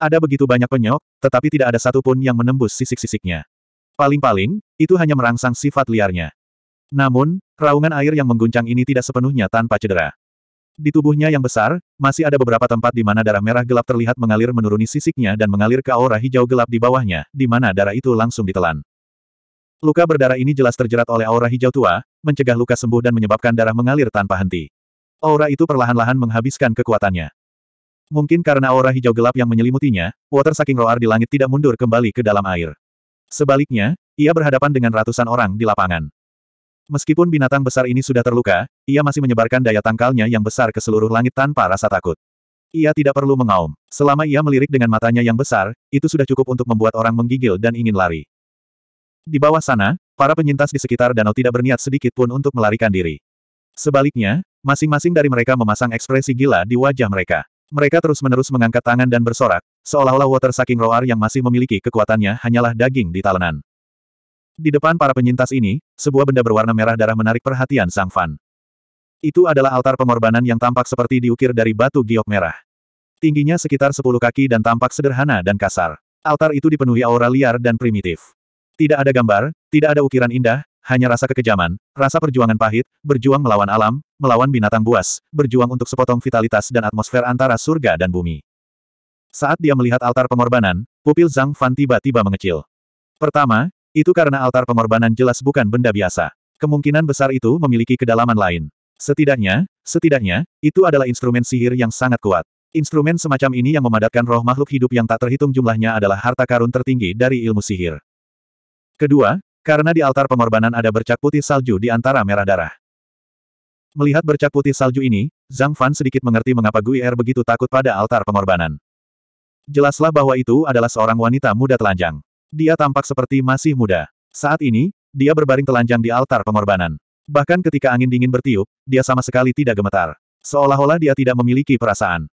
Ada begitu banyak penyok, tetapi tidak ada satupun yang menembus sisik-sisiknya. Paling-paling, itu hanya merangsang sifat liarnya. Namun, raungan air yang mengguncang ini tidak sepenuhnya tanpa cedera. Di tubuhnya yang besar, masih ada beberapa tempat di mana darah merah gelap terlihat mengalir menuruni sisiknya dan mengalir ke aura hijau gelap di bawahnya, di mana darah itu langsung ditelan. Luka berdarah ini jelas terjerat oleh aura hijau tua, mencegah luka sembuh dan menyebabkan darah mengalir tanpa henti. Aura itu perlahan-lahan menghabiskan kekuatannya. Mungkin karena aura hijau gelap yang menyelimutinya, water saking roar di langit tidak mundur kembali ke dalam air. Sebaliknya, ia berhadapan dengan ratusan orang di lapangan. Meskipun binatang besar ini sudah terluka, ia masih menyebarkan daya tangkalnya yang besar ke seluruh langit tanpa rasa takut. Ia tidak perlu mengaum. Selama ia melirik dengan matanya yang besar, itu sudah cukup untuk membuat orang menggigil dan ingin lari. Di bawah sana, para penyintas di sekitar danau tidak berniat sedikit pun untuk melarikan diri. Sebaliknya, masing-masing dari mereka memasang ekspresi gila di wajah mereka. Mereka terus-menerus mengangkat tangan dan bersorak, seolah-olah water saking roar yang masih memiliki kekuatannya hanyalah daging di talenan. Di depan para penyintas ini, sebuah benda berwarna merah darah menarik perhatian Sang Fan. Itu adalah altar pengorbanan yang tampak seperti diukir dari batu giok merah. Tingginya sekitar 10 kaki dan tampak sederhana dan kasar. Altar itu dipenuhi aura liar dan primitif. Tidak ada gambar, tidak ada ukiran indah, hanya rasa kekejaman, rasa perjuangan pahit, berjuang melawan alam, melawan binatang buas, berjuang untuk sepotong vitalitas dan atmosfer antara surga dan bumi. Saat dia melihat altar pengorbanan, pupil Zhang Fan tiba-tiba mengecil. Pertama, itu karena altar pengorbanan jelas bukan benda biasa. Kemungkinan besar itu memiliki kedalaman lain. Setidaknya, setidaknya, itu adalah instrumen sihir yang sangat kuat. Instrumen semacam ini yang memadatkan roh makhluk hidup yang tak terhitung jumlahnya adalah harta karun tertinggi dari ilmu sihir. Kedua, karena di altar pengorbanan ada bercak putih salju di antara merah darah. Melihat bercak putih salju ini, Zhang Fan sedikit mengerti mengapa Gui Er begitu takut pada altar pengorbanan. Jelaslah bahwa itu adalah seorang wanita muda telanjang. Dia tampak seperti masih muda. Saat ini, dia berbaring telanjang di altar pengorbanan. Bahkan ketika angin dingin bertiup, dia sama sekali tidak gemetar. Seolah-olah dia tidak memiliki perasaan.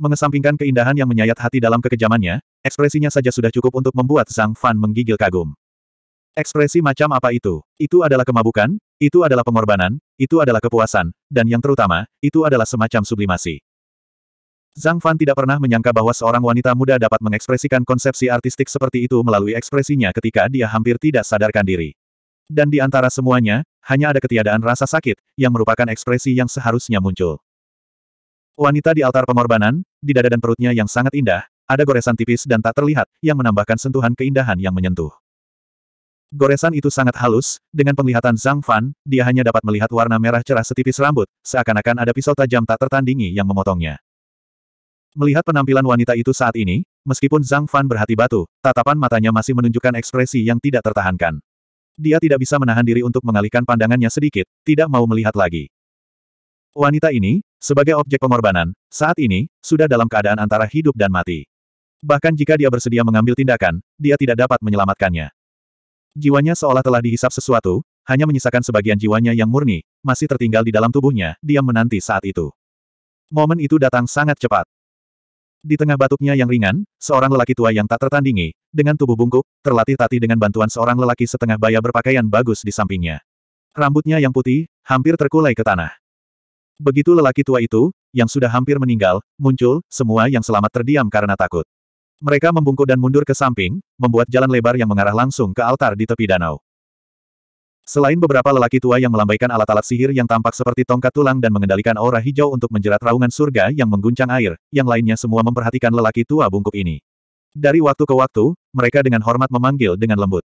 Mengesampingkan keindahan yang menyayat hati dalam kekejamannya, ekspresinya saja sudah cukup untuk membuat Zhang Fan menggigil kagum. Ekspresi macam apa itu? Itu adalah kemabukan, itu adalah pengorbanan, itu adalah kepuasan, dan yang terutama, itu adalah semacam sublimasi. Zhang Fan tidak pernah menyangka bahwa seorang wanita muda dapat mengekspresikan konsepsi artistik seperti itu melalui ekspresinya ketika dia hampir tidak sadarkan diri. Dan di antara semuanya, hanya ada ketiadaan rasa sakit, yang merupakan ekspresi yang seharusnya muncul. Wanita di altar pengorbanan, di dada dan perutnya yang sangat indah, ada goresan tipis dan tak terlihat, yang menambahkan sentuhan keindahan yang menyentuh. Goresan itu sangat halus, dengan penglihatan Zhang Fan, dia hanya dapat melihat warna merah cerah setipis rambut, seakan-akan ada pisau tajam tak tertandingi yang memotongnya. Melihat penampilan wanita itu saat ini, meskipun Zhang Fan berhati batu, tatapan matanya masih menunjukkan ekspresi yang tidak tertahankan. Dia tidak bisa menahan diri untuk mengalihkan pandangannya sedikit, tidak mau melihat lagi. Wanita ini, sebagai objek pengorbanan, saat ini, sudah dalam keadaan antara hidup dan mati. Bahkan jika dia bersedia mengambil tindakan, dia tidak dapat menyelamatkannya. Jiwanya seolah telah dihisap sesuatu, hanya menyisakan sebagian jiwanya yang murni, masih tertinggal di dalam tubuhnya, diam menanti saat itu. Momen itu datang sangat cepat. Di tengah batuknya yang ringan, seorang lelaki tua yang tak tertandingi, dengan tubuh bungkuk, terlatih tati dengan bantuan seorang lelaki setengah baya berpakaian bagus di sampingnya. Rambutnya yang putih, hampir terkulai ke tanah. Begitu lelaki tua itu, yang sudah hampir meninggal, muncul, semua yang selamat terdiam karena takut. Mereka membungkuk dan mundur ke samping, membuat jalan lebar yang mengarah langsung ke altar di tepi danau. Selain beberapa lelaki tua yang melambaikan alat-alat sihir yang tampak seperti tongkat tulang dan mengendalikan aura hijau untuk menjerat raungan surga yang mengguncang air, yang lainnya semua memperhatikan lelaki tua bungkuk ini. Dari waktu ke waktu, mereka dengan hormat memanggil dengan lembut.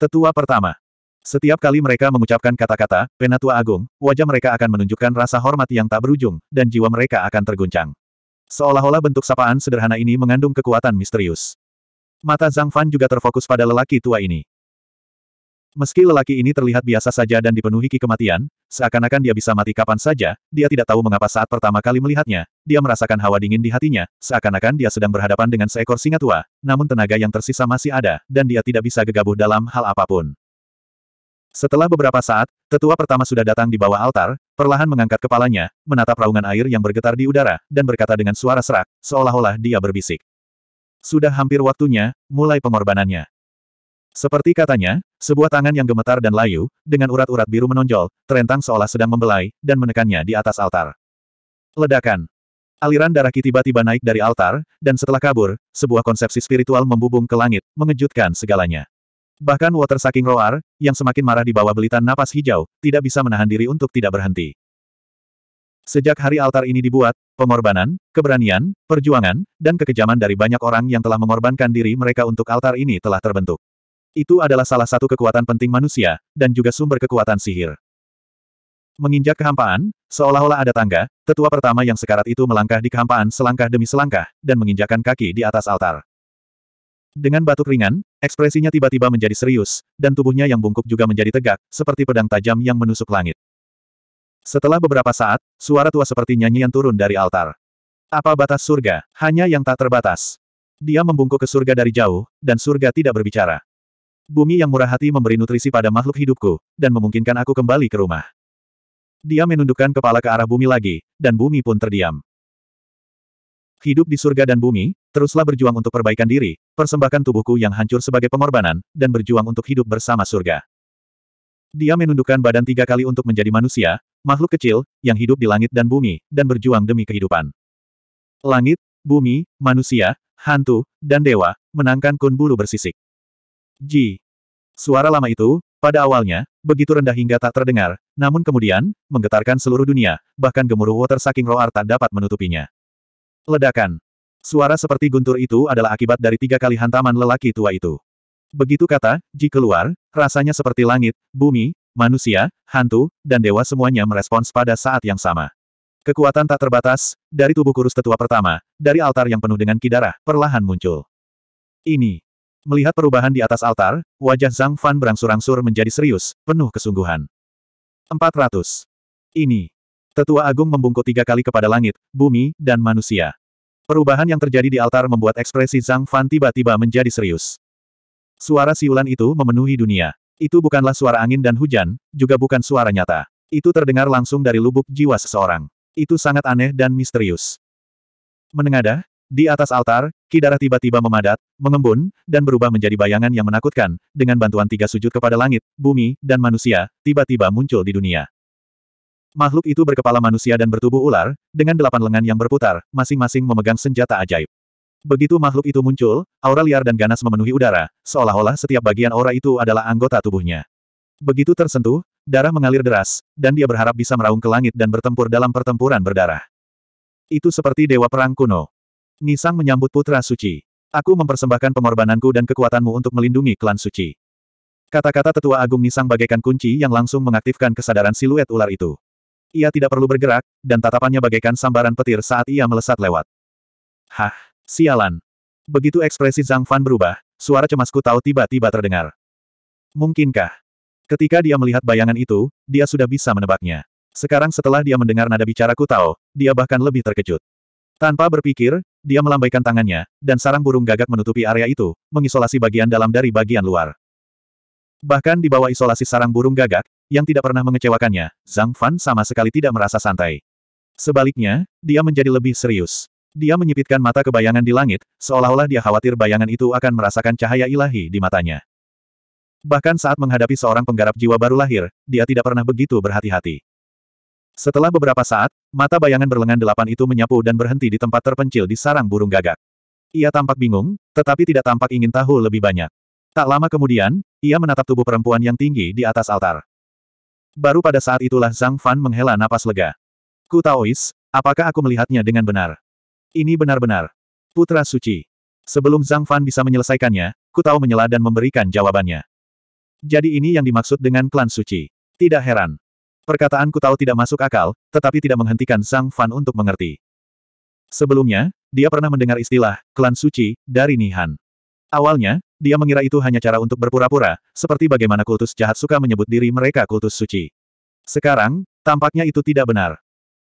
Tetua pertama. Setiap kali mereka mengucapkan kata-kata, Penatua Agung, wajah mereka akan menunjukkan rasa hormat yang tak berujung, dan jiwa mereka akan terguncang. Seolah-olah bentuk sapaan sederhana ini mengandung kekuatan misterius. Mata Zhang Fan juga terfokus pada lelaki tua ini. Meski lelaki ini terlihat biasa saja dan dipenuhi kematian, seakan-akan dia bisa mati kapan saja, dia tidak tahu mengapa saat pertama kali melihatnya, dia merasakan hawa dingin di hatinya, seakan-akan dia sedang berhadapan dengan seekor singa tua, namun tenaga yang tersisa masih ada, dan dia tidak bisa gegabah dalam hal apa pun. Setelah beberapa saat, tetua pertama sudah datang di bawah altar, perlahan mengangkat kepalanya, menatap raungan air yang bergetar di udara, dan berkata dengan suara serak, seolah-olah dia berbisik. Sudah hampir waktunya, mulai pengorbanannya. Seperti katanya, sebuah tangan yang gemetar dan layu, dengan urat-urat biru menonjol, terentang seolah sedang membelai, dan menekannya di atas altar. Ledakan. Aliran darah Ki tiba-tiba naik dari altar, dan setelah kabur, sebuah konsepsi spiritual membubung ke langit, mengejutkan segalanya. Bahkan Water Saking Roar, yang semakin marah di bawah belitan napas hijau, tidak bisa menahan diri untuk tidak berhenti. Sejak hari altar ini dibuat, pengorbanan, keberanian, perjuangan, dan kekejaman dari banyak orang yang telah mengorbankan diri mereka untuk altar ini telah terbentuk. Itu adalah salah satu kekuatan penting manusia, dan juga sumber kekuatan sihir. Menginjak kehampaan, seolah-olah ada tangga, tetua pertama yang sekarat itu melangkah di kehampaan selangkah demi selangkah, dan menginjakan kaki di atas altar. Dengan batuk ringan, ekspresinya tiba-tiba menjadi serius, dan tubuhnya yang bungkuk juga menjadi tegak, seperti pedang tajam yang menusuk langit. Setelah beberapa saat, suara tua seperti nyanyian turun dari altar. Apa batas surga? Hanya yang tak terbatas. Dia membungkuk ke surga dari jauh, dan surga tidak berbicara. Bumi yang murah hati memberi nutrisi pada makhluk hidupku, dan memungkinkan aku kembali ke rumah. Dia menundukkan kepala ke arah bumi lagi, dan bumi pun terdiam. Hidup di surga dan bumi, teruslah berjuang untuk perbaikan diri, persembahkan tubuhku yang hancur sebagai pengorbanan, dan berjuang untuk hidup bersama surga. Dia menundukkan badan tiga kali untuk menjadi manusia, makhluk kecil, yang hidup di langit dan bumi, dan berjuang demi kehidupan. Langit, bumi, manusia, hantu, dan dewa, menangkan kun bulu bersisik. Ji. Suara lama itu, pada awalnya, begitu rendah hingga tak terdengar, namun kemudian, menggetarkan seluruh dunia, bahkan gemuruh water saking roar tak dapat menutupinya. Ledakan. Suara seperti guntur itu adalah akibat dari tiga kali hantaman lelaki tua itu. Begitu kata, Ji keluar, rasanya seperti langit, bumi, manusia, hantu, dan dewa semuanya merespons pada saat yang sama. Kekuatan tak terbatas, dari tubuh kurus tetua pertama, dari altar yang penuh dengan kidarah, perlahan muncul. Ini, Melihat perubahan di atas altar, wajah Zhang Fan berangsur-angsur menjadi serius, penuh kesungguhan. 400. Ini. Tetua Agung membungkuk tiga kali kepada langit, bumi, dan manusia. Perubahan yang terjadi di altar membuat ekspresi Zhang Fan tiba-tiba menjadi serius. Suara siulan itu memenuhi dunia. Itu bukanlah suara angin dan hujan, juga bukan suara nyata. Itu terdengar langsung dari lubuk jiwa seseorang. Itu sangat aneh dan misterius. Menengadah, di atas altar, ki darah tiba-tiba memadat, mengembun, dan berubah menjadi bayangan yang menakutkan, dengan bantuan tiga sujud kepada langit, bumi, dan manusia, tiba-tiba muncul di dunia. Makhluk itu berkepala manusia dan bertubuh ular, dengan delapan lengan yang berputar, masing-masing memegang senjata ajaib. Begitu makhluk itu muncul, aura liar dan ganas memenuhi udara, seolah-olah setiap bagian aura itu adalah anggota tubuhnya. Begitu tersentuh, darah mengalir deras, dan dia berharap bisa meraung ke langit dan bertempur dalam pertempuran berdarah. Itu seperti dewa perang kuno. Nisang menyambut putra suci. Aku mempersembahkan pengorbananku dan kekuatanmu untuk melindungi klan suci. Kata-kata tetua agung Nisang bagaikan kunci yang langsung mengaktifkan kesadaran siluet ular itu. Ia tidak perlu bergerak, dan tatapannya bagaikan sambaran petir saat ia melesat lewat. Hah, sialan. Begitu ekspresi Zhang Fan berubah, suara cemasku tahu tiba-tiba terdengar. Mungkinkah? Ketika dia melihat bayangan itu, dia sudah bisa menebaknya. Sekarang setelah dia mendengar nada bicaraku tahu, dia bahkan lebih terkejut. Tanpa berpikir, dia melambaikan tangannya, dan sarang burung gagak menutupi area itu, mengisolasi bagian dalam dari bagian luar. Bahkan di bawah isolasi sarang burung gagak, yang tidak pernah mengecewakannya, Zhang Fan sama sekali tidak merasa santai. Sebaliknya, dia menjadi lebih serius. Dia menyipitkan mata ke bayangan di langit, seolah-olah dia khawatir bayangan itu akan merasakan cahaya ilahi di matanya. Bahkan saat menghadapi seorang penggarap jiwa baru lahir, dia tidak pernah begitu berhati-hati. Setelah beberapa saat, mata bayangan berlengan delapan itu menyapu dan berhenti di tempat terpencil di sarang burung gagak. Ia tampak bingung, tetapi tidak tampak ingin tahu lebih banyak. Tak lama kemudian, ia menatap tubuh perempuan yang tinggi di atas altar. Baru pada saat itulah Zhang Fan menghela napas lega. Ku Taois, apakah aku melihatnya dengan benar? Ini benar-benar putra suci. Sebelum Zhang Fan bisa menyelesaikannya, Ku Tao menyela dan memberikan jawabannya. Jadi ini yang dimaksud dengan klan suci. Tidak heran. Perkataan Ku Tao tidak masuk akal, tetapi tidak menghentikan Zhang Fan untuk mengerti. Sebelumnya, dia pernah mendengar istilah klan suci dari Nihan. Awalnya, dia mengira itu hanya cara untuk berpura-pura, seperti bagaimana kultus jahat suka menyebut diri mereka kultus suci. Sekarang, tampaknya itu tidak benar.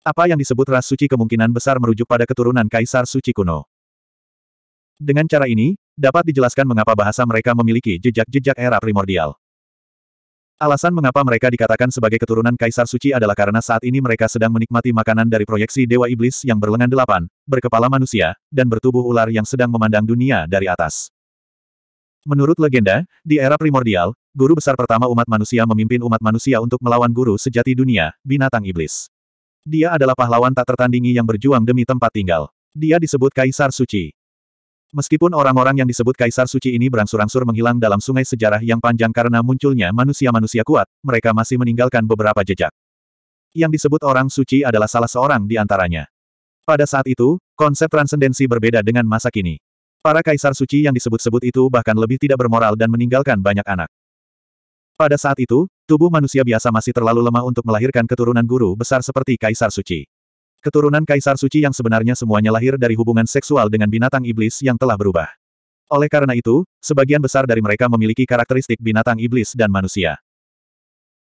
Apa yang disebut ras suci kemungkinan besar merujuk pada keturunan kaisar suci kuno. Dengan cara ini, dapat dijelaskan mengapa bahasa mereka memiliki jejak-jejak era primordial. Alasan mengapa mereka dikatakan sebagai keturunan kaisar suci adalah karena saat ini mereka sedang menikmati makanan dari proyeksi dewa iblis yang berlengan delapan, berkepala manusia, dan bertubuh ular yang sedang memandang dunia dari atas. Menurut legenda, di era primordial, guru besar pertama umat manusia memimpin umat manusia untuk melawan guru sejati dunia, binatang iblis. Dia adalah pahlawan tak tertandingi yang berjuang demi tempat tinggal. Dia disebut Kaisar Suci. Meskipun orang-orang yang disebut Kaisar Suci ini berangsur-angsur menghilang dalam sungai sejarah yang panjang karena munculnya manusia-manusia kuat, mereka masih meninggalkan beberapa jejak. Yang disebut orang suci adalah salah seorang di antaranya. Pada saat itu, konsep transendensi berbeda dengan masa kini. Para kaisar suci yang disebut-sebut itu bahkan lebih tidak bermoral dan meninggalkan banyak anak. Pada saat itu, tubuh manusia biasa masih terlalu lemah untuk melahirkan keturunan guru besar seperti kaisar suci. Keturunan kaisar suci yang sebenarnya semuanya lahir dari hubungan seksual dengan binatang iblis yang telah berubah. Oleh karena itu, sebagian besar dari mereka memiliki karakteristik binatang iblis dan manusia.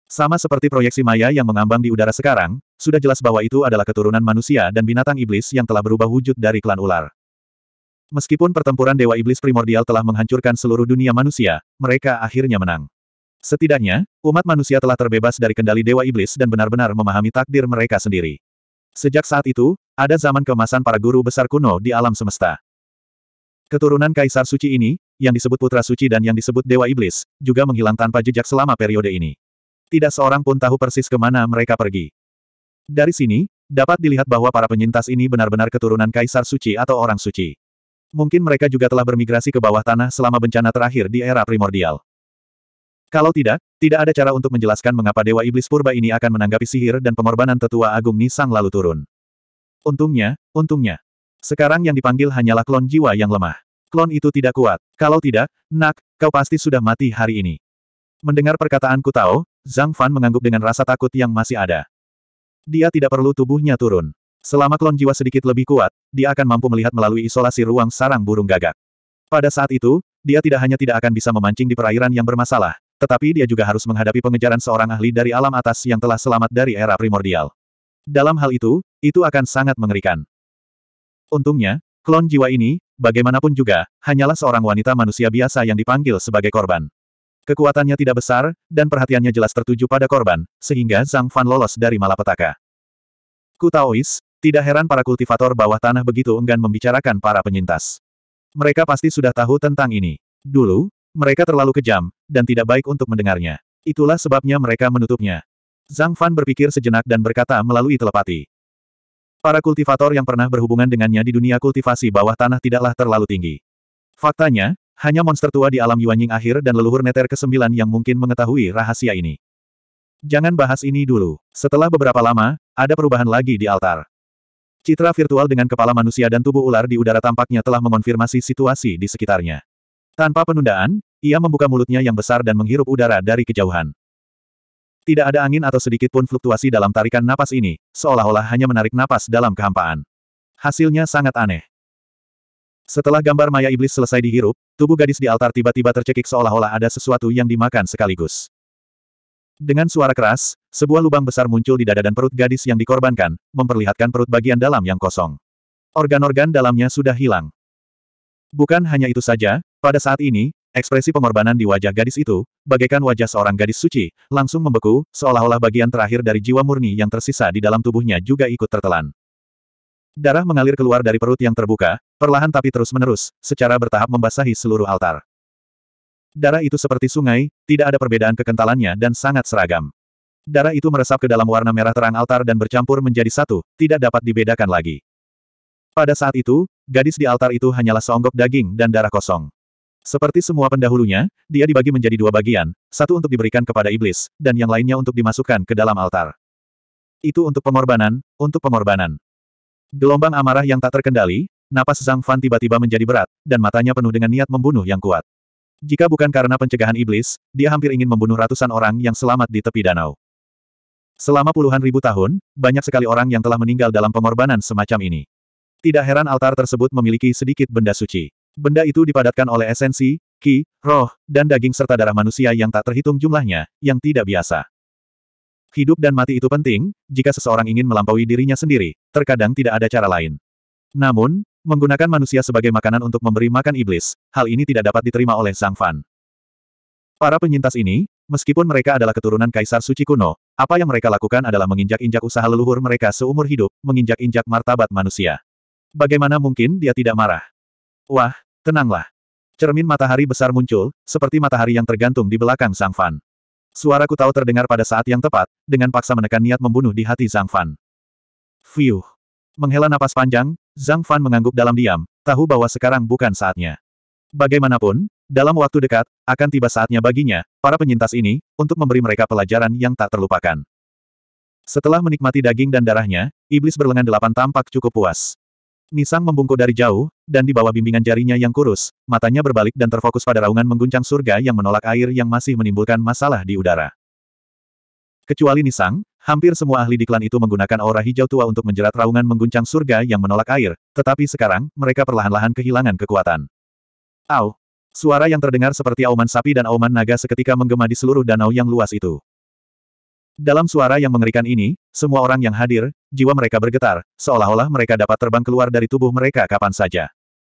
Sama seperti proyeksi maya yang mengambang di udara sekarang, sudah jelas bahwa itu adalah keturunan manusia dan binatang iblis yang telah berubah wujud dari klan ular. Meskipun pertempuran Dewa Iblis Primordial telah menghancurkan seluruh dunia manusia, mereka akhirnya menang. Setidaknya, umat manusia telah terbebas dari kendali Dewa Iblis dan benar-benar memahami takdir mereka sendiri. Sejak saat itu, ada zaman kemasan para guru besar kuno di alam semesta. Keturunan Kaisar Suci ini, yang disebut Putra Suci dan yang disebut Dewa Iblis, juga menghilang tanpa jejak selama periode ini. Tidak seorang pun tahu persis ke mana mereka pergi. Dari sini, dapat dilihat bahwa para penyintas ini benar-benar keturunan Kaisar Suci atau orang suci. Mungkin mereka juga telah bermigrasi ke bawah tanah selama bencana terakhir di era primordial. Kalau tidak, tidak ada cara untuk menjelaskan mengapa Dewa Iblis Purba ini akan menanggapi sihir dan pengorbanan tetua Agung Nisang lalu turun. Untungnya, untungnya. Sekarang yang dipanggil hanyalah klon jiwa yang lemah. Klon itu tidak kuat. Kalau tidak, nak, kau pasti sudah mati hari ini. Mendengar perkataan Kutao, Zhang Fan mengangguk dengan rasa takut yang masih ada. Dia tidak perlu tubuhnya turun. Selama klon jiwa sedikit lebih kuat, dia akan mampu melihat melalui isolasi ruang sarang burung gagak. Pada saat itu, dia tidak hanya tidak akan bisa memancing di perairan yang bermasalah, tetapi dia juga harus menghadapi pengejaran seorang ahli dari alam atas yang telah selamat dari era primordial. Dalam hal itu, itu akan sangat mengerikan. Untungnya, klon jiwa ini, bagaimanapun juga, hanyalah seorang wanita manusia biasa yang dipanggil sebagai korban. Kekuatannya tidak besar, dan perhatiannya jelas tertuju pada korban, sehingga Zhang Fan lolos dari malapetaka. Kutaois, tidak heran para kultivator bawah tanah begitu enggan membicarakan para penyintas. Mereka pasti sudah tahu tentang ini. Dulu, mereka terlalu kejam, dan tidak baik untuk mendengarnya. Itulah sebabnya mereka menutupnya. Zhang Fan berpikir sejenak dan berkata melalui telepati. Para kultivator yang pernah berhubungan dengannya di dunia kultivasi bawah tanah tidaklah terlalu tinggi. Faktanya, hanya monster tua di alam Yuanying akhir dan leluhur neter ke-9 yang mungkin mengetahui rahasia ini. Jangan bahas ini dulu. Setelah beberapa lama, ada perubahan lagi di altar. Citra virtual dengan kepala manusia dan tubuh ular di udara tampaknya telah mengonfirmasi situasi di sekitarnya. Tanpa penundaan, ia membuka mulutnya yang besar dan menghirup udara dari kejauhan. Tidak ada angin atau sedikit pun fluktuasi dalam tarikan napas ini, seolah-olah hanya menarik napas dalam kehampaan. Hasilnya sangat aneh. Setelah gambar maya iblis selesai dihirup, tubuh gadis di altar tiba-tiba tercekik seolah-olah ada sesuatu yang dimakan sekaligus. Dengan suara keras, sebuah lubang besar muncul di dada dan perut gadis yang dikorbankan, memperlihatkan perut bagian dalam yang kosong. Organ-organ dalamnya sudah hilang. Bukan hanya itu saja, pada saat ini, ekspresi pengorbanan di wajah gadis itu, bagaikan wajah seorang gadis suci, langsung membeku, seolah-olah bagian terakhir dari jiwa murni yang tersisa di dalam tubuhnya juga ikut tertelan. Darah mengalir keluar dari perut yang terbuka, perlahan tapi terus-menerus, secara bertahap membasahi seluruh altar. Darah itu seperti sungai, tidak ada perbedaan kekentalannya dan sangat seragam. Darah itu meresap ke dalam warna merah terang altar dan bercampur menjadi satu, tidak dapat dibedakan lagi. Pada saat itu, gadis di altar itu hanyalah seonggok daging dan darah kosong. Seperti semua pendahulunya, dia dibagi menjadi dua bagian, satu untuk diberikan kepada iblis, dan yang lainnya untuk dimasukkan ke dalam altar. Itu untuk pengorbanan, untuk pengorbanan. Gelombang amarah yang tak terkendali, napas Zhang Fan tiba-tiba menjadi berat, dan matanya penuh dengan niat membunuh yang kuat. Jika bukan karena pencegahan iblis, dia hampir ingin membunuh ratusan orang yang selamat di tepi danau. Selama puluhan ribu tahun, banyak sekali orang yang telah meninggal dalam pengorbanan semacam ini. Tidak heran altar tersebut memiliki sedikit benda suci. Benda itu dipadatkan oleh esensi, ki, roh, dan daging serta darah manusia yang tak terhitung jumlahnya, yang tidak biasa. Hidup dan mati itu penting, jika seseorang ingin melampaui dirinya sendiri, terkadang tidak ada cara lain. Namun, menggunakan manusia sebagai makanan untuk memberi makan iblis, hal ini tidak dapat diterima oleh Zhang Fan. Para penyintas ini, Meskipun mereka adalah keturunan kaisar suci kuno, apa yang mereka lakukan adalah menginjak-injak usaha leluhur mereka seumur hidup, menginjak-injak martabat manusia. Bagaimana mungkin dia tidak marah? Wah, tenanglah. Cermin matahari besar muncul, seperti matahari yang tergantung di belakang Zhang Fan. Suaraku tahu terdengar pada saat yang tepat, dengan paksa menekan niat membunuh di hati Zhang Fan. Fiuh. Menghela napas panjang, Zhang Fan mengangguk dalam diam, tahu bahwa sekarang bukan saatnya. Bagaimanapun, dalam waktu dekat, akan tiba saatnya baginya, para penyintas ini, untuk memberi mereka pelajaran yang tak terlupakan. Setelah menikmati daging dan darahnya, iblis berlengan delapan tampak cukup puas. Nisang membungkuk dari jauh, dan di bawah bimbingan jarinya yang kurus, matanya berbalik dan terfokus pada raungan mengguncang surga yang menolak air yang masih menimbulkan masalah di udara. Kecuali Nisang, hampir semua ahli di klan itu menggunakan aura hijau tua untuk menjerat raungan mengguncang surga yang menolak air, tetapi sekarang, mereka perlahan-lahan kehilangan kekuatan. Au! Suara yang terdengar seperti auman sapi dan auman naga seketika menggema di seluruh danau yang luas itu. Dalam suara yang mengerikan ini, semua orang yang hadir, jiwa mereka bergetar, seolah-olah mereka dapat terbang keluar dari tubuh mereka kapan saja.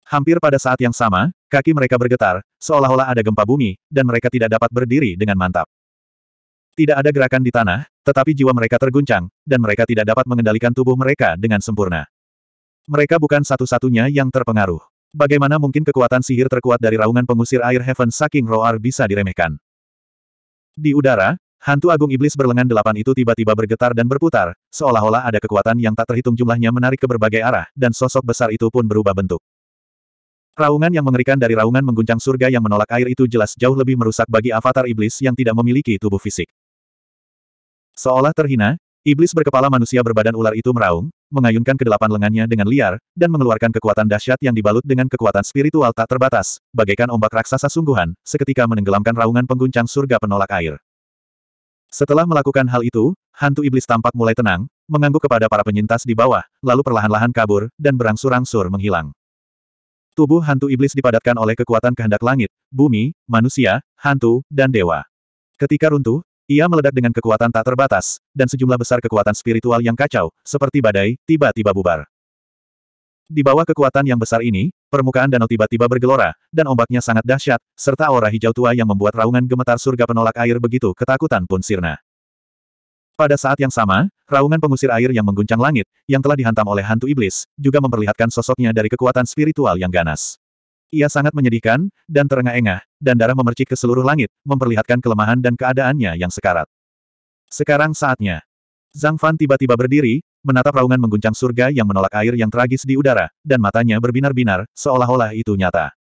Hampir pada saat yang sama, kaki mereka bergetar, seolah-olah ada gempa bumi, dan mereka tidak dapat berdiri dengan mantap. Tidak ada gerakan di tanah, tetapi jiwa mereka terguncang, dan mereka tidak dapat mengendalikan tubuh mereka dengan sempurna. Mereka bukan satu-satunya yang terpengaruh. Bagaimana mungkin kekuatan sihir terkuat dari raungan pengusir air Heaven Saking Roar bisa diremehkan? Di udara, hantu agung iblis berlengan delapan itu tiba-tiba bergetar dan berputar, seolah-olah ada kekuatan yang tak terhitung jumlahnya menarik ke berbagai arah, dan sosok besar itu pun berubah bentuk. Raungan yang mengerikan dari raungan mengguncang surga yang menolak air itu jelas jauh lebih merusak bagi avatar iblis yang tidak memiliki tubuh fisik. Seolah terhina, Iblis berkepala manusia berbadan ular itu meraung, mengayunkan kedelapan lengannya dengan liar, dan mengeluarkan kekuatan dahsyat yang dibalut dengan kekuatan spiritual tak terbatas, bagaikan ombak raksasa sungguhan, seketika menenggelamkan raungan pengguncang surga penolak air. Setelah melakukan hal itu, hantu iblis tampak mulai tenang, mengangguk kepada para penyintas di bawah, lalu perlahan-lahan kabur, dan berangsur-angsur menghilang. Tubuh hantu iblis dipadatkan oleh kekuatan kehendak langit, bumi, manusia, hantu, dan dewa. Ketika runtuh, ia meledak dengan kekuatan tak terbatas, dan sejumlah besar kekuatan spiritual yang kacau, seperti badai, tiba-tiba bubar. Di bawah kekuatan yang besar ini, permukaan danau tiba-tiba bergelora, dan ombaknya sangat dahsyat, serta aura hijau tua yang membuat raungan gemetar surga penolak air begitu ketakutan pun sirna. Pada saat yang sama, raungan pengusir air yang mengguncang langit, yang telah dihantam oleh hantu iblis, juga memperlihatkan sosoknya dari kekuatan spiritual yang ganas. Ia sangat menyedihkan, dan terengah-engah, dan darah memercik ke seluruh langit, memperlihatkan kelemahan dan keadaannya yang sekarat. Sekarang saatnya. Zhang Fan tiba-tiba berdiri, menatap raungan mengguncang surga yang menolak air yang tragis di udara, dan matanya berbinar-binar, seolah-olah itu nyata.